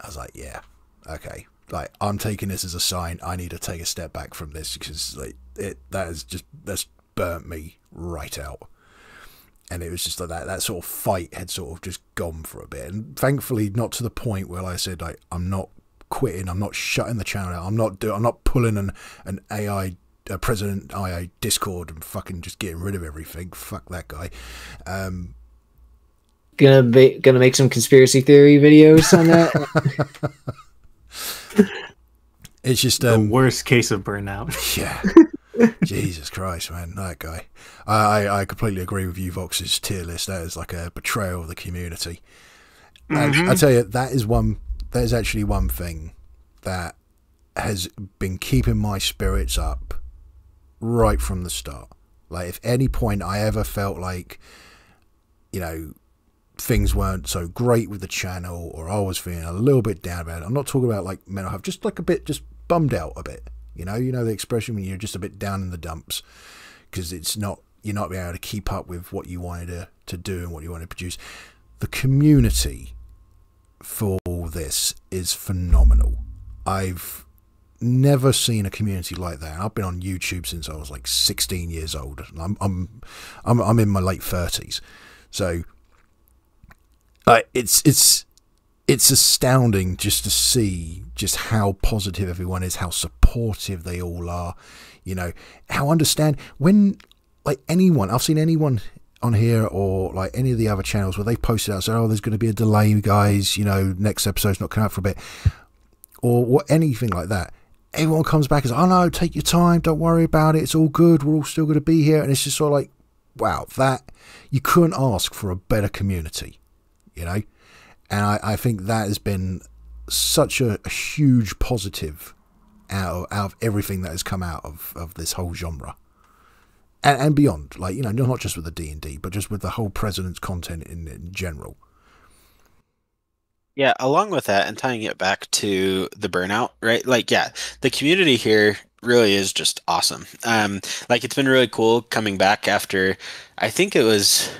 I was like, yeah, okay. Like I'm taking this as a sign. I need to take a step back from this because like it that is just that's burnt me right out. And it was just like that that sort of fight had sort of just gone for a bit. And thankfully, not to the point where I said like I'm not quitting. I'm not shutting the channel out. I'm not do. I'm not pulling an an AI uh, President IA Discord and fucking just getting rid of everything. Fuck that guy. Um, gonna be, gonna make some conspiracy theory videos on that. (laughs) it's just the um, worst case of burnout. (laughs) Yeah. Jesus Christ, man, that guy. I, I, I completely agree with you, Vox's tier list. That is like a betrayal of the community. And Mhm. I tell you, that is one. That is actually one thing that has been keeping my spirits up right from the start. Like, if any point I ever felt like, you know, things weren't so great with the channel, or I was feeling a little bit down about it. I'm not talking about like mental health, just like a bit, just bummed out a bit. You know, you know the expression when you're just a bit down in the dumps because it's not you're not being able to keep up with what you wanted to, to do and what you want to produce. The community for this is phenomenal. I've never seen a community like that. I've been on YouTube since I was like 16 years old. I'm I'm I'm I'm in my late 30s, so uh, it's it's it's astounding just to see just how positive everyone is, how supportive they all are. You know how understand when like anyone I've seen anyone on here or like any of the other channels where they've posted out said, "Oh, there's going to be a delay, guys. You know, next episode's not coming out for a bit." or what anything like that. Everyone comes back says, "Oh no, take your time. Don't worry about it. It's all good. We're all still going to be here." And it's just sort of like, wow, that you couldn't ask for a better community, you know. And I, I think that has been such a, a huge positive out of, out of everything that has come out of, of this whole genre. And, and beyond, like you know, not just with the D and D, but just with the whole president's content in, in general. Yeah, along with that and tying it back to the burnout, right? Like, yeah, the community here really is just awesome. Um, like it's been really cool coming back after I think it was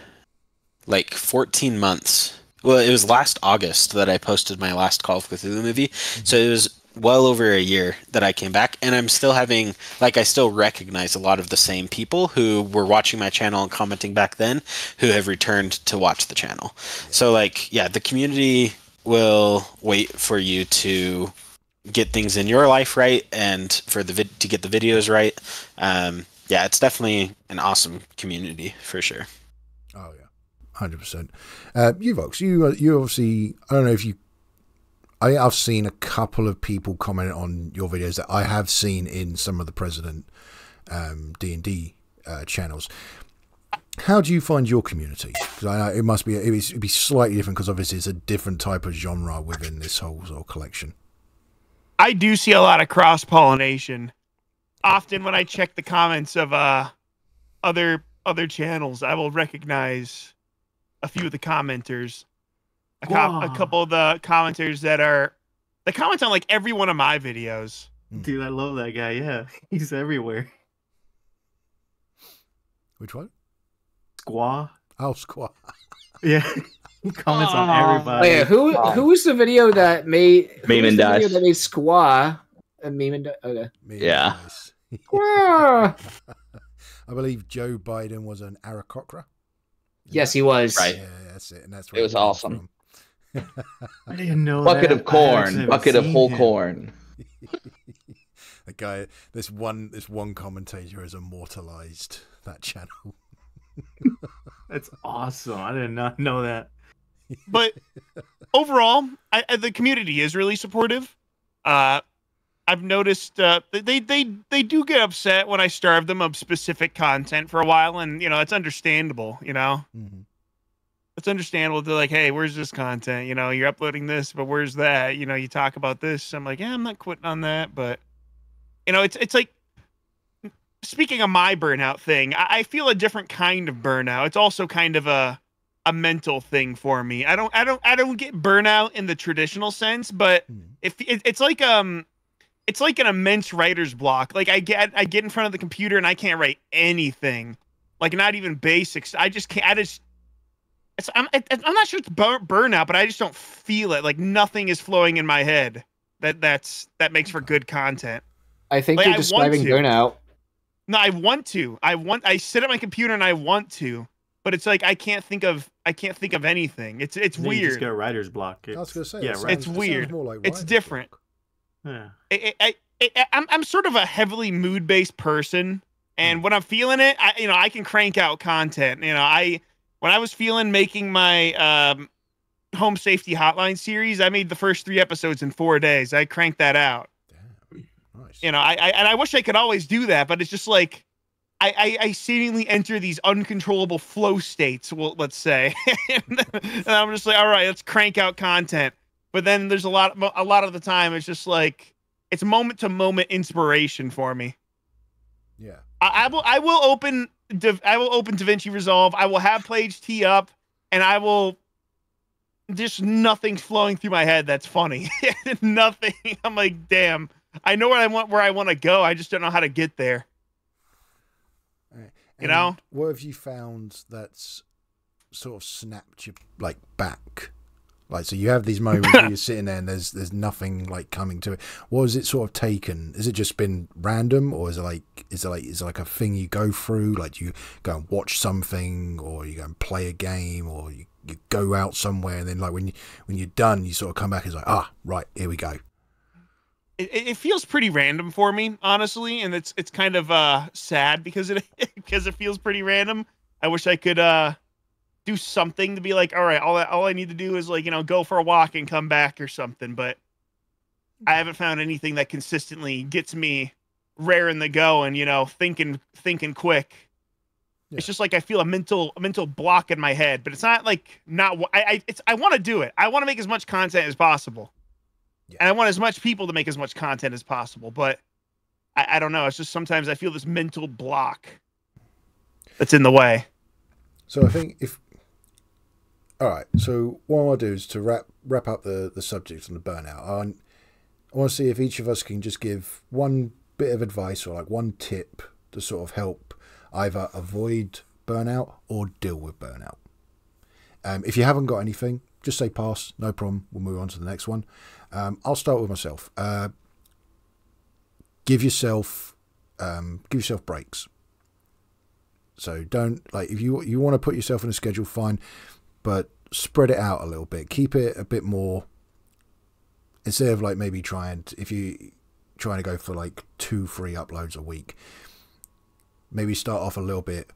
like 14 months. Well, it was last August that I posted my last Call of Cthulhu movie. So it was well over a year that I came back, and I'm still having like I still recognize a lot of the same people who were watching my channel and commenting back then, who have returned to watch the channel. So like, yeah, the community will wait for you to get things in your life right and for the vid- to get the videos right. Um, yeah, it's definitely an awesome community for sure. Oh yeah, hundred percent. Uh, you folks, you uh, you obviously I don't know if you. I I've seen a couple of people comment on your videos that I have seen in some of the president um, D and D uh, channels. How do you find your community? Because I know it must be it'd be slightly different because obviously it's a different type of genre within this whole sort of collection. I do see a lot of cross pollination. Often when I check the comments of uh other other channels, I will recognize a few of the commenters. A, co- a couple of the commenters that are they comment on like every one of my videos. Dude, I love that guy. Yeah, (laughs) he's everywhere. Which one? Squaw. Oh, Squaw. Yeah, he (laughs) comments on everybody. Wait, who who was the video that made who Meme and the video that made Squaw a meme and Di- okay. Me and Yeah. Dice. Squaw. (laughs) I believe Joe Biden was an Aarakocra. Yes, he was. Right. Yeah, that's it. And that's It where was awesome. from. (laughs) I didn't know Bucket that. of corn, bucket of whole him. corn. the guy, this one, this one commentator has immortalized that channel. That's awesome. I did not know that. But overall, I, I, the community is really supportive. Uh, I've noticed uh, they they they do get upset when I starve them of specific content for a while, and you know it's understandable. You know, Mhm. it's understandable. They're like, "Hey, where's this content? You know, you're uploading this, but where's that? You know, you talk about this." I'm like, "Yeah, I'm not quitting on that," but you know, it's it's like speaking of my burnout thing. I, I feel a different kind of burnout. It's also kind of a a mental thing for me. I don't I don't I don't get burnout in the traditional sense, but Mhm. if it, it's like um it's like an immense writer's block. Like I get I get in front of the computer and I can't write anything. Like not even basics. I just can't I just it's, I'm I'm not sure it's bur- burnout, but I just don't feel it. Like nothing is flowing in my head. That that's that makes for good content. I think Like, you're describing burnout. No, I want to. I want. I sit at my computer and I want to, but it's like I can't think of. I can't think of anything. It's it's I think You just weird. get writer's block. I was It's- going to say, yeah, it right. It's sounds- it weird. more like It's different. block. yeah. I, I, I, I, I'm I'm sort of a heavily mood based person, and when I'm feeling it, I you know I can crank out content. You know, I when I was feeling making my um, home safety hotline series, I made the first three episodes in four days. I cranked that out. Nice. You know, I, I and I wish I could always do that, but it's just like. I, I, I seemingly enter these uncontrollable flow states, well, let's say, (laughs) and I'm just like, all right, let's crank out content. But then there's a lot, a lot of the time, it's just like it's moment to moment inspiration for me. yeah. I, I will I will open I will open DaVinci Resolve. I will have Play HT up, and I will just nothing flowing through my head that's funny. (laughs) nothing. I'm like, damn. I know where I want where I want to go. I just don't know how to get there. Alright. You know? What have you found that's sort of snapped you like back Like, so you have these moments where you're (laughs) sitting there and there's there's nothing like coming to it. What has it sort of taken? Has it just been random, or is it like is it like is it like a thing you go through? Like you go and watch something, or you go and play a game, or you, you go out somewhere, and then like when you when you're done, you sort of come back and it's like ah right here we go. It, it feels pretty random for me, honestly, and it's it's kind of uh sad because it (laughs) because it feels pretty random. I wish I could uh do something to be like, all right, all I, all I need to do is like, you know, go for a walk and come back or something. But I haven't found anything that consistently gets me raring the go and, you know, thinking, thinking quick. Yeah. It's just like I feel a mental, a mental block in my head, but it's not like not. I, I it's I want to do it. I want to make as much content as possible, Yeah. and I want as much people to make as much content as possible. But I, I don't know. It's just sometimes I feel this mental block that's in the way. So I think if all right, so what I do is to wrap wrap up the the subject on the burnout. I want, I want to see if each of us can just give one bit of advice or like one tip to sort of help either avoid burnout or deal with burnout. Um, if you haven't got anything, just say pass, no problem. We'll move on to the next one. Um, I'll start with myself. Uh, give yourself um, give yourself breaks. So don't like if you you want to put yourself in a schedule, fine, but spread it out a little bit. Keep it a bit more instead of like maybe trying if you trying to go for like two three uploads a week. Maybe start off a little bit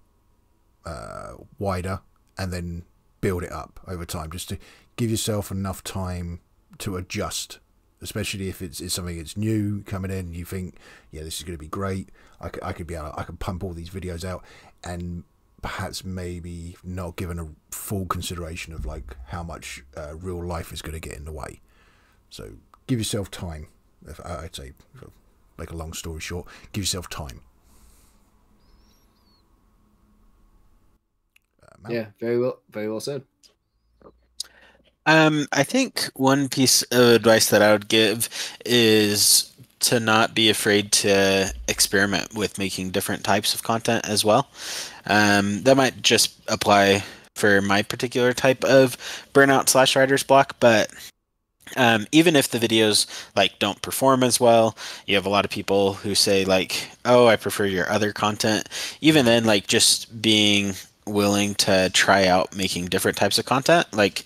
uh, wider and then build it up over time, just to give yourself enough time to adjust. Especially if it's, it's something that's new coming in, you think, yeah, this is going to be great. I could, I could be able, I could pump all these videos out, and perhaps maybe not given a full consideration of like how much uh, real life is going to get in the way. So give yourself time. If I'd say, make a long story short, give yourself time. Yeah, very well, very well said. Um, I think one piece of advice that I would give is to not be afraid to experiment with making different types of content as well. Um, that might just apply for my particular type of burnout slash writer's block, but um, even if the videos like don't perform as well, you have a lot of people who say like, "Oh, I prefer your other content." Even then, like just being willing to try out making different types of content, like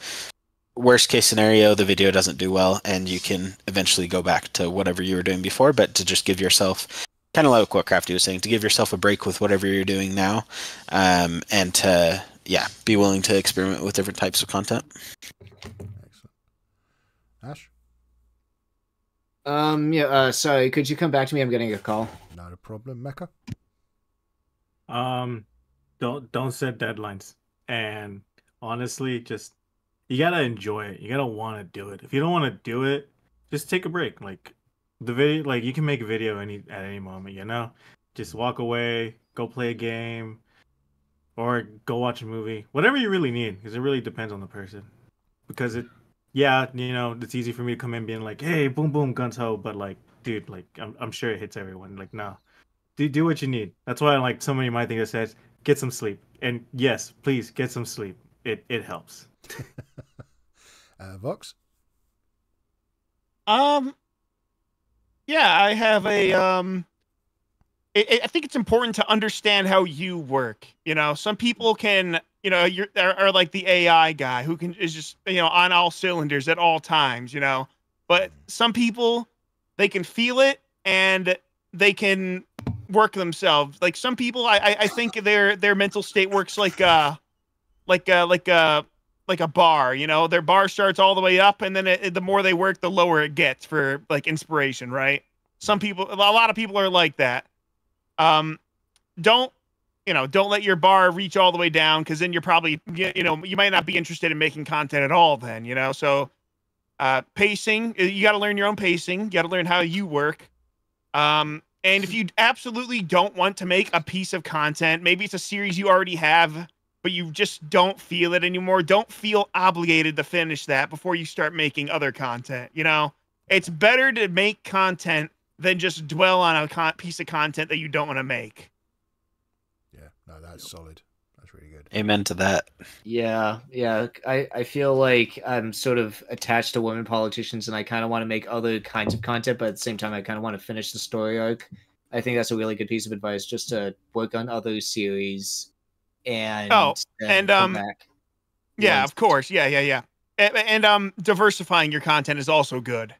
worst case scenario the video doesn't do well and you can eventually go back to whatever you were doing before but to just give yourself kind of like what crafty was saying to give yourself a break with whatever you're doing now um, and to yeah be willing to experiment with different types of content Excellent. Ash, Um, yeah. Uh, sorry, could you come back to me? I'm getting a call. not a problem. Mecha, Um, don't don't set deadlines. And honestly, just you gotta enjoy it. You gotta want to do it. If you don't want to do it, just take a break. Like the video, like you can make a video any at any moment. You know, just walk away, go play a game, or go watch a movie. Whatever you really need, because it really depends on the person. Because it, yeah, you know, it's easy for me to come in being like, "Hey, boom, boom, guns ho," but like, dude, like I'm I'm sure it hits everyone. Like, no, do do what you need. That's why like somebody might think that says get some sleep. And yes, please get some sleep. It it helps. (laughs) uh, Vox, Um, yeah, I have a um. I I- I think it's important to understand how you work. You know, some people can, you know, you're are, are like the AI guy who can is just you know on all cylinders at all times. You know, but some people they can feel it and they can work themselves. Like some people, I I, I think their their mental state works like uh like uh like uh like a bar, you know, their bar starts all the way up, and then it, it- the more they work, the lower it gets for like inspiration, right? Some people, a lot of people are like that. Um, don't, you know, don't let your bar reach all the way down because then you're probably, you know, you might not be interested in making content at all. Then, you know, so uh, pacing, you got to learn your own pacing. You got to learn how you work. Um, and if you absolutely don't want to make a piece of content, maybe it's a series you already have but you just don't feel it anymore. Don't feel obligated to finish that before you start making other content. You know, it's better to make content than just dwell on a con- piece of content that you don't want to make. yeah, no, that's solid. That's That's good. Amen to that. Yeah, yeah. I, I feel like I'm sort of attached to women politicians and I kind of want to make other kinds of content, but at the same time, I kind of want to finish the story arc. I think that's a really good piece of advice just to work on other series and. Oh, and, um, back. Yeah, once- of course. Yeah, yeah, yeah. And, and um, diversifying your content is also good.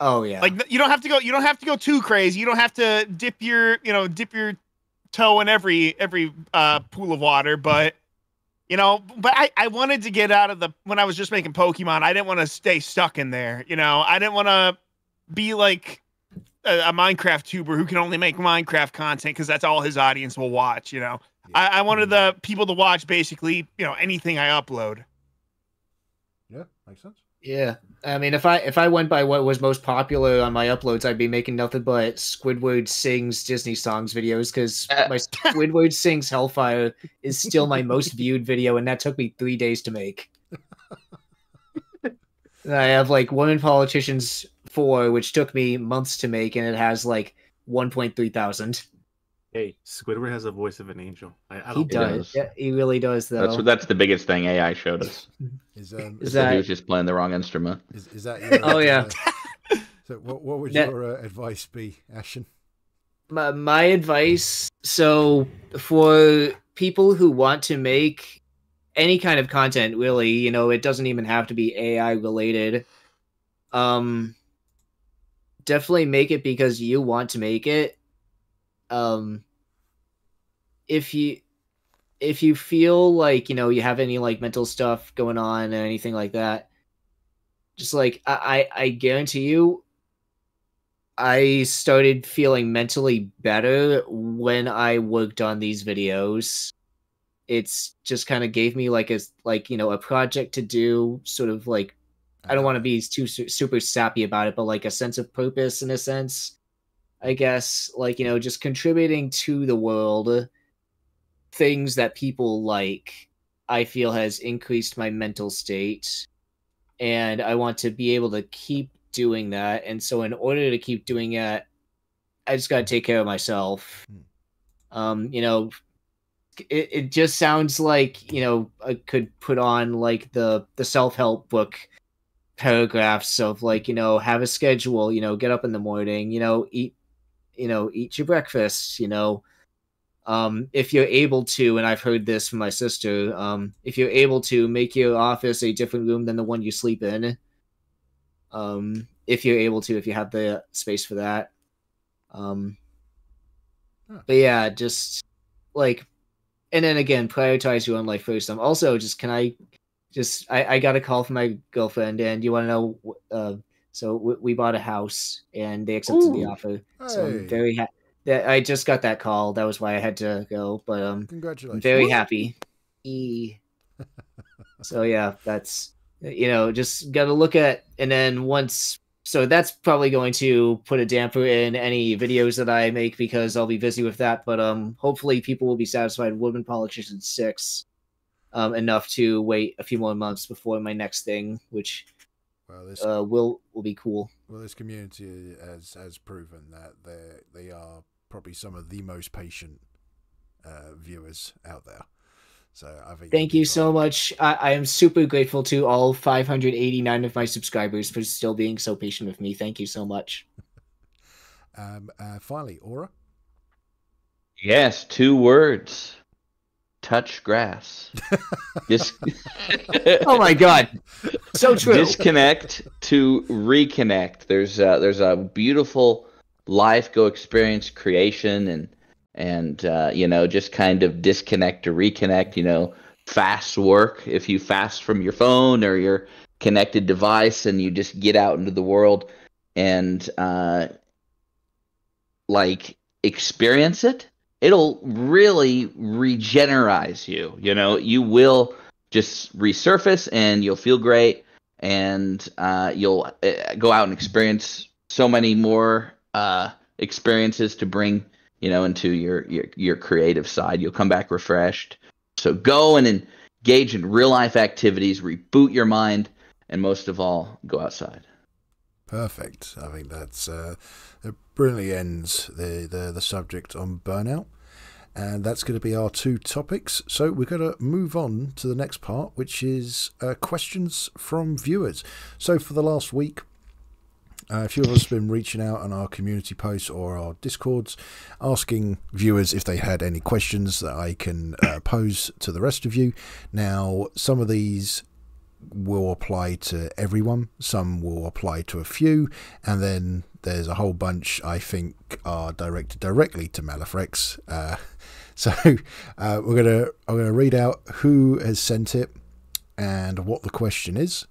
Oh, yeah. Like you don't have to go. You don't have to go too crazy. You don't have to dip your, you know, dip your toe in every every uh, pool of water. But you know, but I I wanted to get out of the when I was just making Pokemon. I didn't want to stay stuck in there. You know, I didn't want to be like a, a Minecraft tuber who can only make Minecraft content because that's all his audience will watch. You know, I, I wanted the people to watch basically, you know, anything I upload. Yeah, makes sense. Yeah, I mean, if I if I went by what was most popular on my uploads, I'd be making nothing but Squidward sings Disney songs videos because Uh. my (laughs) Squidward sings Hellfire is still my most viewed video, and that took me three days to make. And I have like Women Politicians Four, which took me months to make, and it has like 1.3 thousand. Hey, Squidward has a voice of an angel. I, I He does. does. Yeah, he really does, though. That's that's the biggest thing AI showed us. (laughs) Is um Is is, that- he was just playing the wrong instrument. is, is that your, Oh, yeah. uh, (laughs) so what what would Ne- your uh, advice be, Ashen? my, my advice so for people who want to make any kind of content really you know it doesn't even have to be ai related um definitely make it because you want to make it um if you if you feel like you know you have any like mental stuff going on or anything like that just like i i, I guarantee you I started feeling mentally better when I worked on these videos. It's just kind of gave me like a like you know a project to do, sort of like I don't want to be too su- super sappy about it, but like a sense of purpose in a sense, I guess. Like you know, just contributing to the world, things that people like. I feel has increased my mental state, and I want to be able to keep doing that. And so, in order to keep doing that, I just got to take care of myself. Hmm. Um, you know, it, it just sounds like you know I could put on like the the self help book paragraphs of like you know have a schedule you know get up in the morning you know eat you know eat your breakfast you know. Um if you're able to and i've heard this from my sister um if you're able to make your office a different room than the one you sleep in um if you're able to if you have the space for that. Um Huh. but yeah just like and then again prioritize your own life first. Um also just can i just i i got a call from my girlfriend and you want to know uh so we, we bought a house and they accepted the Ooh. offer so i'm very happy that i just got that call that was why i had to go but um I'm Congratulations. very happy. E. (laughs) so yeah, that's you know just got to look at and then once so that's probably going to put a damper in any videos that I make because I'll be busy with that. But um, hopefully people will be satisfied Women Politician Six, um, enough to wait a few more months before my next thing, which Well, this uh will will be cool. well this community has has proven that they they are probably some of the most patient uh, viewers out there. So I think Thank you'll so much. I, I am super grateful to all 589 of my subscribers for still being so patient with me. Thank you so much. (laughs) Um, uh, finally, Aura. Yes, two words. Touch grass. (laughs) Just (laughs) Oh my god. So true. disconnect to reconnect. There's a, there's a beautiful life go experience creation and and uh, you know just kind of disconnect to reconnect. You know, fast work if you fast from your phone or your connected device and you just get out into the world and uh, like experience it. It'll really regenerate you. You know, you will just resurface and you'll feel great and uh, you'll uh, go out and experience so many more uh, experiences to bring you know into your, your your creative side you'll come back refreshed so go and engage in real life activities reboot your mind and most of all go outside Perfect. I think that's uh, it brilliantly ends the, the, the subject on burnout. And that's going to be our two topics. So we're going to move on to the next part, which is uh, questions from viewers. So for the last week, uh, a few of us have been reaching out on our community posts or our discords, asking viewers if they had any questions that I can uh, pose to the rest of you. Now, some of these will apply to everyone, some will apply to a few, and then there's a whole bunch I think are directed directly to Malathrex. Uh, so (laughs) uh, we're gonna I'm gonna read out who has sent it and what the question is,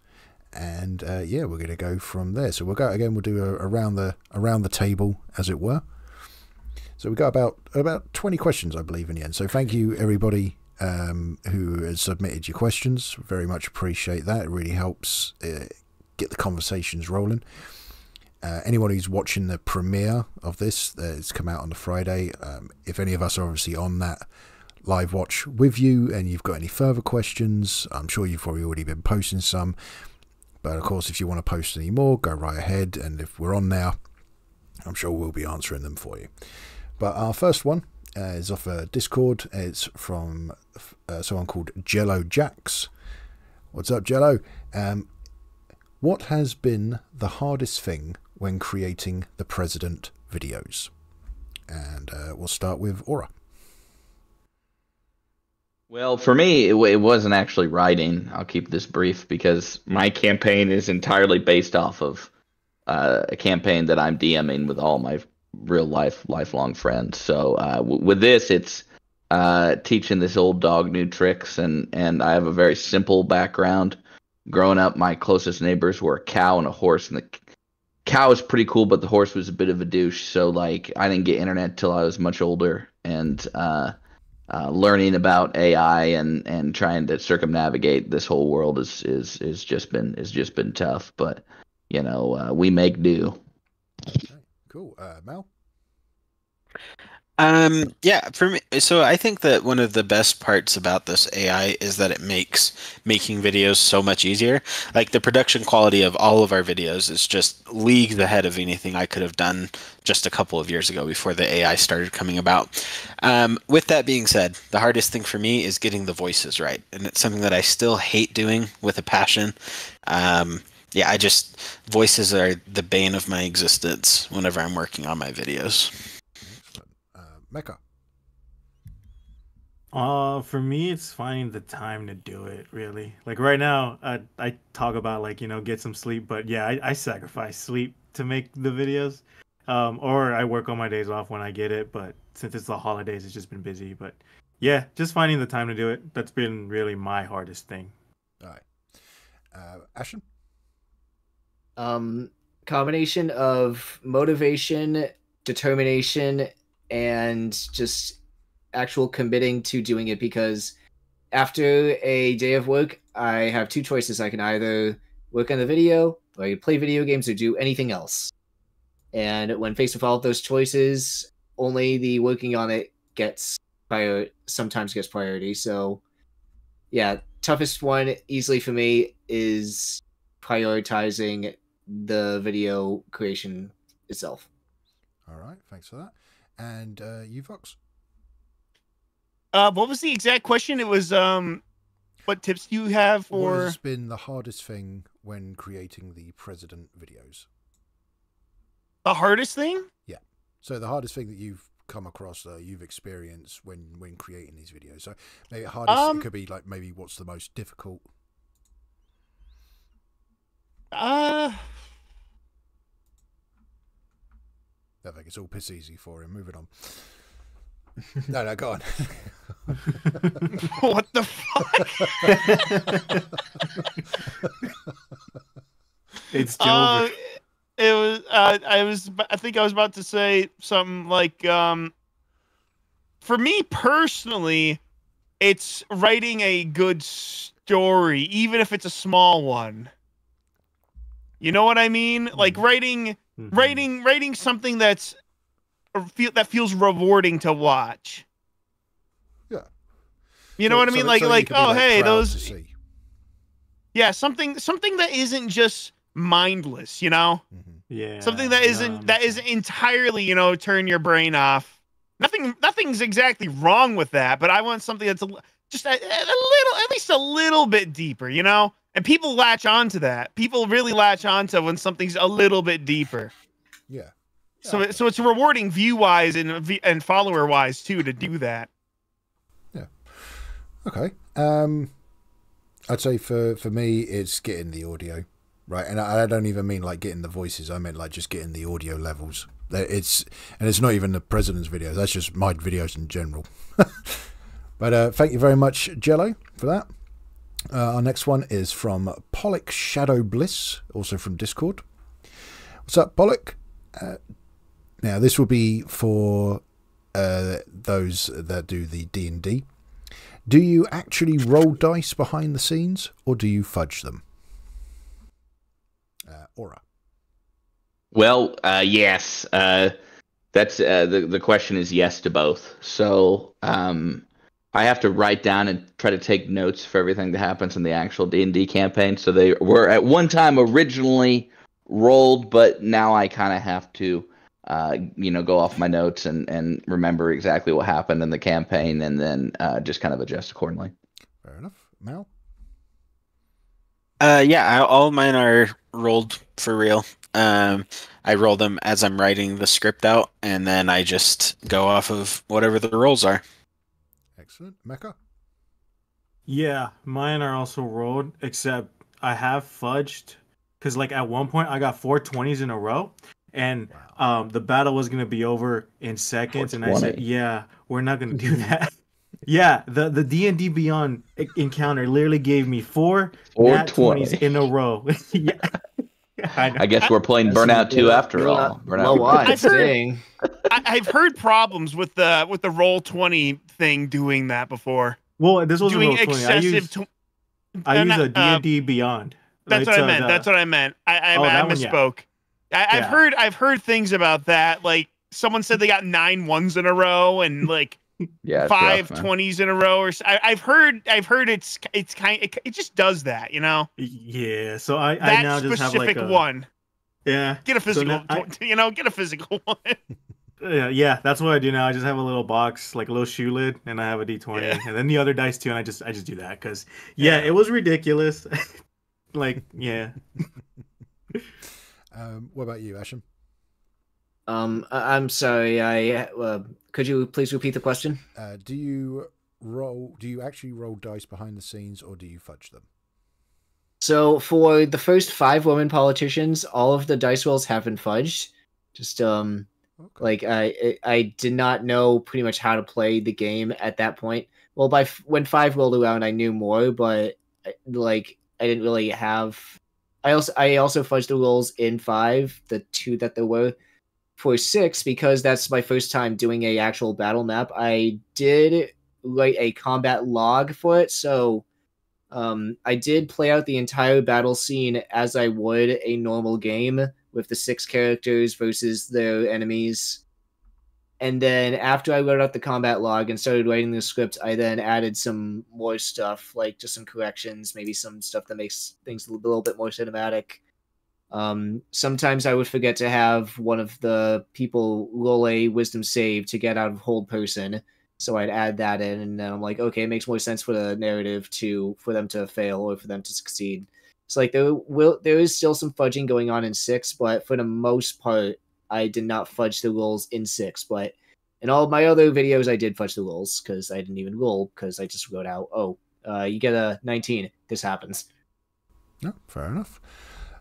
and uh, yeah, we're gonna go from there. So we'll go again. We'll do a, around the around the table, as it were. So we got about about 20 questions, I believe, in the end. So thank you everybody um, who has submitted your questions. Very much appreciate that. It really helps uh, get the conversations rolling. Uh, anyone who's watching the premiere of this, uh, it's come out on the Friday. Um, if any of us are obviously on that live watch with you and you've got any further questions, I'm sure you've probably already been posting some. But of course, if you want to post any more, go right ahead. And if we're on there, I'm sure we'll be answering them for you. But our first one uh, is off a Discord. It's from uh, someone called Jello Jacks. What's up, Jello? Um, what has been the hardest thing when creating the president videos? And uh, we'll start with Aura. Well, for me, it, it wasn't actually writing. I'll keep this brief because my campaign is entirely based off of uh, a campaign that I'm DMing with all my real life, lifelong friends. So uh, w- with this, it's uh, teaching this old dog new tricks, and and I have a very simple background. Growing up, my closest neighbors were a cow and a horse, and the cow was pretty cool, but the horse was a bit of a douche. So like, I didn't get internet till I was much older, and uh, uh, learning about AI and and trying to circumnavigate this whole world is is is just been is just been tough. But you know, uh, we make do. Okay, cool. Uh, Mel? Um, yeah, for me, so I think that one of the best parts about this AI is that it makes making videos so much easier. Like the production quality of all of our videos is just leagues ahead of anything I could have done just a couple of years ago before the AI started coming about. Um, with that being said, the hardest thing for me is getting the voices right, and it's something that I still hate doing with a passion. Um, yeah, I just voices are the bane of my existence whenever I'm working on my videos. Mecca? Uh, for me, it's finding the time to do it. Really, like right now, I I talk about like you know get some sleep, but yeah, I, I sacrifice sleep to make the videos. Um, or I work on my days off when I get it, but since it's the holidays, it's just been busy. But yeah, just finding the time to do it. That's been really my hardest thing. All right. Uh, Ashen? um combination of motivation determination and just actual committing to doing it because after a day of work i have two choices i can either work on the video or I play video games or do anything else and when faced with all of those choices only the working on it gets prior sometimes gets priority so yeah toughest one easily for me is prioritizing the video creation itself. All right. Thanks for that. And uh, you, Vox? Uh, what was the exact question? It was um, what tips do you have for? What has been the hardest thing when creating the president videos? The hardest thing? Yeah. So the hardest thing that you've come across, uh, you've experienced when when creating these videos. So maybe hardest Um, it could be like maybe what's the most difficult. Uh, I think it's all piss easy for him. Moving on. no, no, go on. (laughs) what the fuck? It's Joe. Uh, it was. Uh, I was. I think I was about to say something like, um, for me personally, it's writing a good story, even if it's a small one. You know what I mean? Like writing, Mhm. writing, writing something that's feel that feels rewarding to watch. Yeah. You know So- what I mean? that- like, so like, could be, oh, hey, those, yeah, something, something that isn't just mindless. You know? Mhm. Yeah. something that no, isn't I'm that the isn't entirely you know turn your brain off nothing nothing's exactly wrong with that, but I want something that's a, l- just a, a little, at least a little bit deeper, you know. And people latch onto that. People really latch onto when something's a little bit deeper. Yeah. So, it- so it's rewarding view wise and and follower wise too to do that. Yeah. Okay. Um, I'd say for for me, it's getting the audio right, and I, I don't even mean like getting the voices. I meant like just getting the audio levels. It's and it's not even the president's videos. That's just my videos in general. (laughs) but uh, thank you very much, Jello, for that. Uh, our next one is from Pollock Shadow Bliss, also from Discord. What's up, Pollock? Uh, now this will be for uh, those that do the D and D. Do you actually roll dice behind the scenes, or do you fudge them? Uh, Aura. Well, uh, yes. Uh, that's the the question is yes to both. So um, I have to write down and try to take notes for everything that happens in the actual D and D campaign. So they were at one time originally rolled, but now I kind of have to, uh, you know, go off my notes and and remember exactly what happened in the campaign, and then uh, just kind of adjust accordingly. Fair enough. Mal. Uh, yeah, I, all of mine are rolled for real. Um, I roll them as I'm writing the script out, and then I just go off of whatever the rolls are. Excellent. Mecca. Yeah, mine are also rolled, except I have fudged because like at one point I got four twenties in a row, and um the battle was gonna be over in seconds, and I said, yeah, we're not gonna do (laughs) that. yeah, the the D and D Beyond encounter literally gave me four nat 420. 20s in a row. (laughs) yeah, (laughs) I. I guess we're playing That's Burnout some- 2 after low- all. Burnout Low 2. odds, I've heard- I, I've heard problems with the with the roll twenty thing doing that before. well, this was a doing little. I excessive. used tw- I uh, used D uh, and D Beyond. That's Right, what I meant. the- That's what I meant. I I, Oh, I that one, yeah. I, I've Yeah. heard I've heard things about that. Like someone said they got nine ones in a row and like (laughs) Yeah, five rough, twenties in a row. Or s- I, have heard I've heard it's it's kind it, it just does that. You know Yeah, so I, I that now just have specific like a one. yeah. Get a physical. now I- (laughs) you know, get a physical (laughs) one. Yeah, yeah, that's what I do now. I just have a little box, like a little shoe lid, and I have a D twenty, Yeah. and then the other dice too, and I just I just do that because yeah, it was ridiculous. (laughs) like yeah, (laughs) Um, what about you, Ashen? Um, I- I'm sorry. I uh, could you please repeat the question? Uh, do you roll? Do you actually roll dice behind the scenes, or do you fudge them? So for the first five women politicians, all of the dice rolls have been fudged. Just um, Okay. like I I- did not know pretty much how to play the game at that point. Well, by when five rolled around, I knew more, but uh, like I didn't really have. I also I also fudged the rolls in five, the two that there were for six because that's my first time doing a actual battle map. I did write a combat log for it, so um, I did play out the entire battle scene as I would a normal game with the six characters versus their enemies. And then after I wrote out the combat log and started writing the script, I then added some more stuff, like just some corrections, maybe some stuff that makes things a little, bit more cinematic. Um, sometimes I would forget to have one of the people roll a wisdom save to get out of hold person, so I'd add that in, and then I'm like, okay, it makes more sense for the narrative to for them to fail or for them to succeed. It's like there will there is still some fudging going on in six, but for the most part, I did not fudge the rolls in six. But in all my other videos, I did fudge the rolls because I didn't even roll because I just wrote out, oh, uh, you get a 19. This happens. No, fair enough.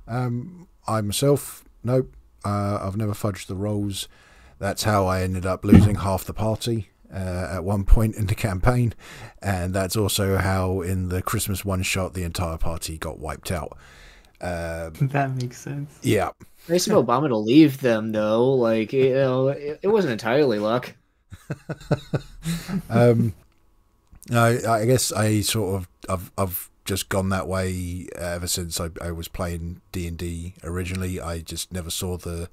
Um, I myself, nope. Uh, I've never fudged the rolls. That's how I ended up losing half the party uh, at one point in the campaign, and that's also how in the Christmas one shot the entire party got wiped out. Uh, that makes sense. yeah, Nice of Obama to leave them though. Like you know, it, it wasn't entirely luck. (laughs) um, I, I guess I sort of I've I've just gone that way ever since I, I was playing D and D originally. I just never saw the.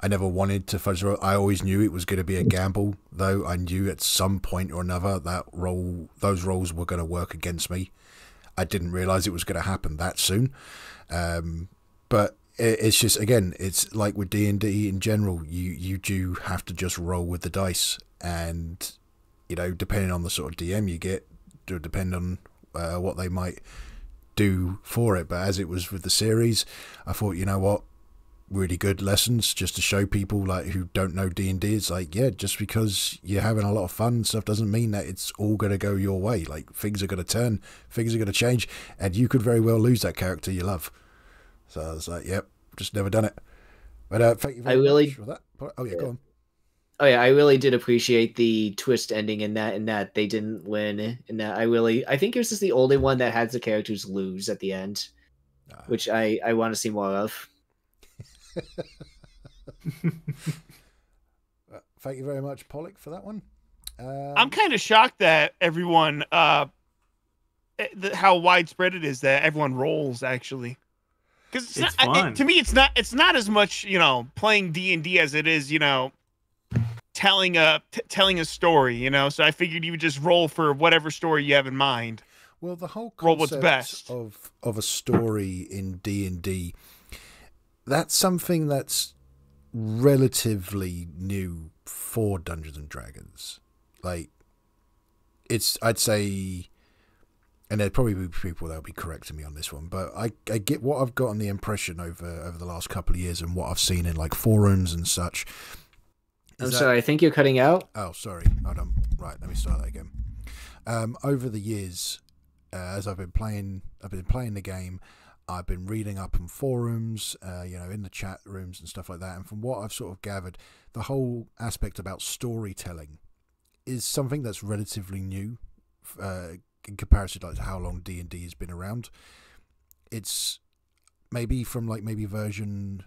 I never wanted to fudge the roll. I always knew it was going to be a gamble, though. I knew at some point or another that roll, those rolls were going to work against me. I didn't realize it was going to happen that soon. Um, but it- it's just again, it's like with D and D in general. You you do have to just roll with the dice, and you know, depending on the sort of DM you get, depend on uh, what they might do for it. But as it was with the series, I thought, you know what, really good lessons just to show people like who don't know D and D. It's like, yeah, just because you're having a lot of fun and stuff doesn't mean that it's all going to go your way. Like things are going to turn, things are going to change, and you could very well lose that character you love. So I was like, yep, just never done it. But uh, thank you very I really- much for that. Oh yeah, go on. Oh yeah, I really did appreciate the twist ending in that in that they didn't win. In that I really I think yours is the only one that has the characters lose at the end, Uh, which I I want to see more of. (laughs) thank you very much, Pollock, for that one. Um, I'm kind of shocked that everyone, uh, eh, the, how widespread it is that everyone rolls actually. Because It's not, I- fun. to me, it's not. It's not as much, you know, playing D and D as it is, you know, telling a t- telling a story. You know, so I figured you would just roll for whatever story you have in mind. Well, the whole Roll what's concept best. of of a story in D and D, that's something that's relatively new for Dungeons and Dragons. Like, it's I'd say, and there'd probably be people that'll be correcting me on this one, but I I get what I've gotten the impression over over the last couple of years and what I've seen in like forums and such. I'm that- sorry, I think you're cutting out. Oh, sorry. Hold on. Right, let me start that again. Um, over the years, uh, as I've been playing, I've been playing the game. I've been reading up on forums, uh, you know, in the chat rooms and stuff like that. And from what I've sort of gathered, the whole aspect about storytelling is something that's relatively new uh, in comparison to like how long D and D has been around. It's maybe from like maybe version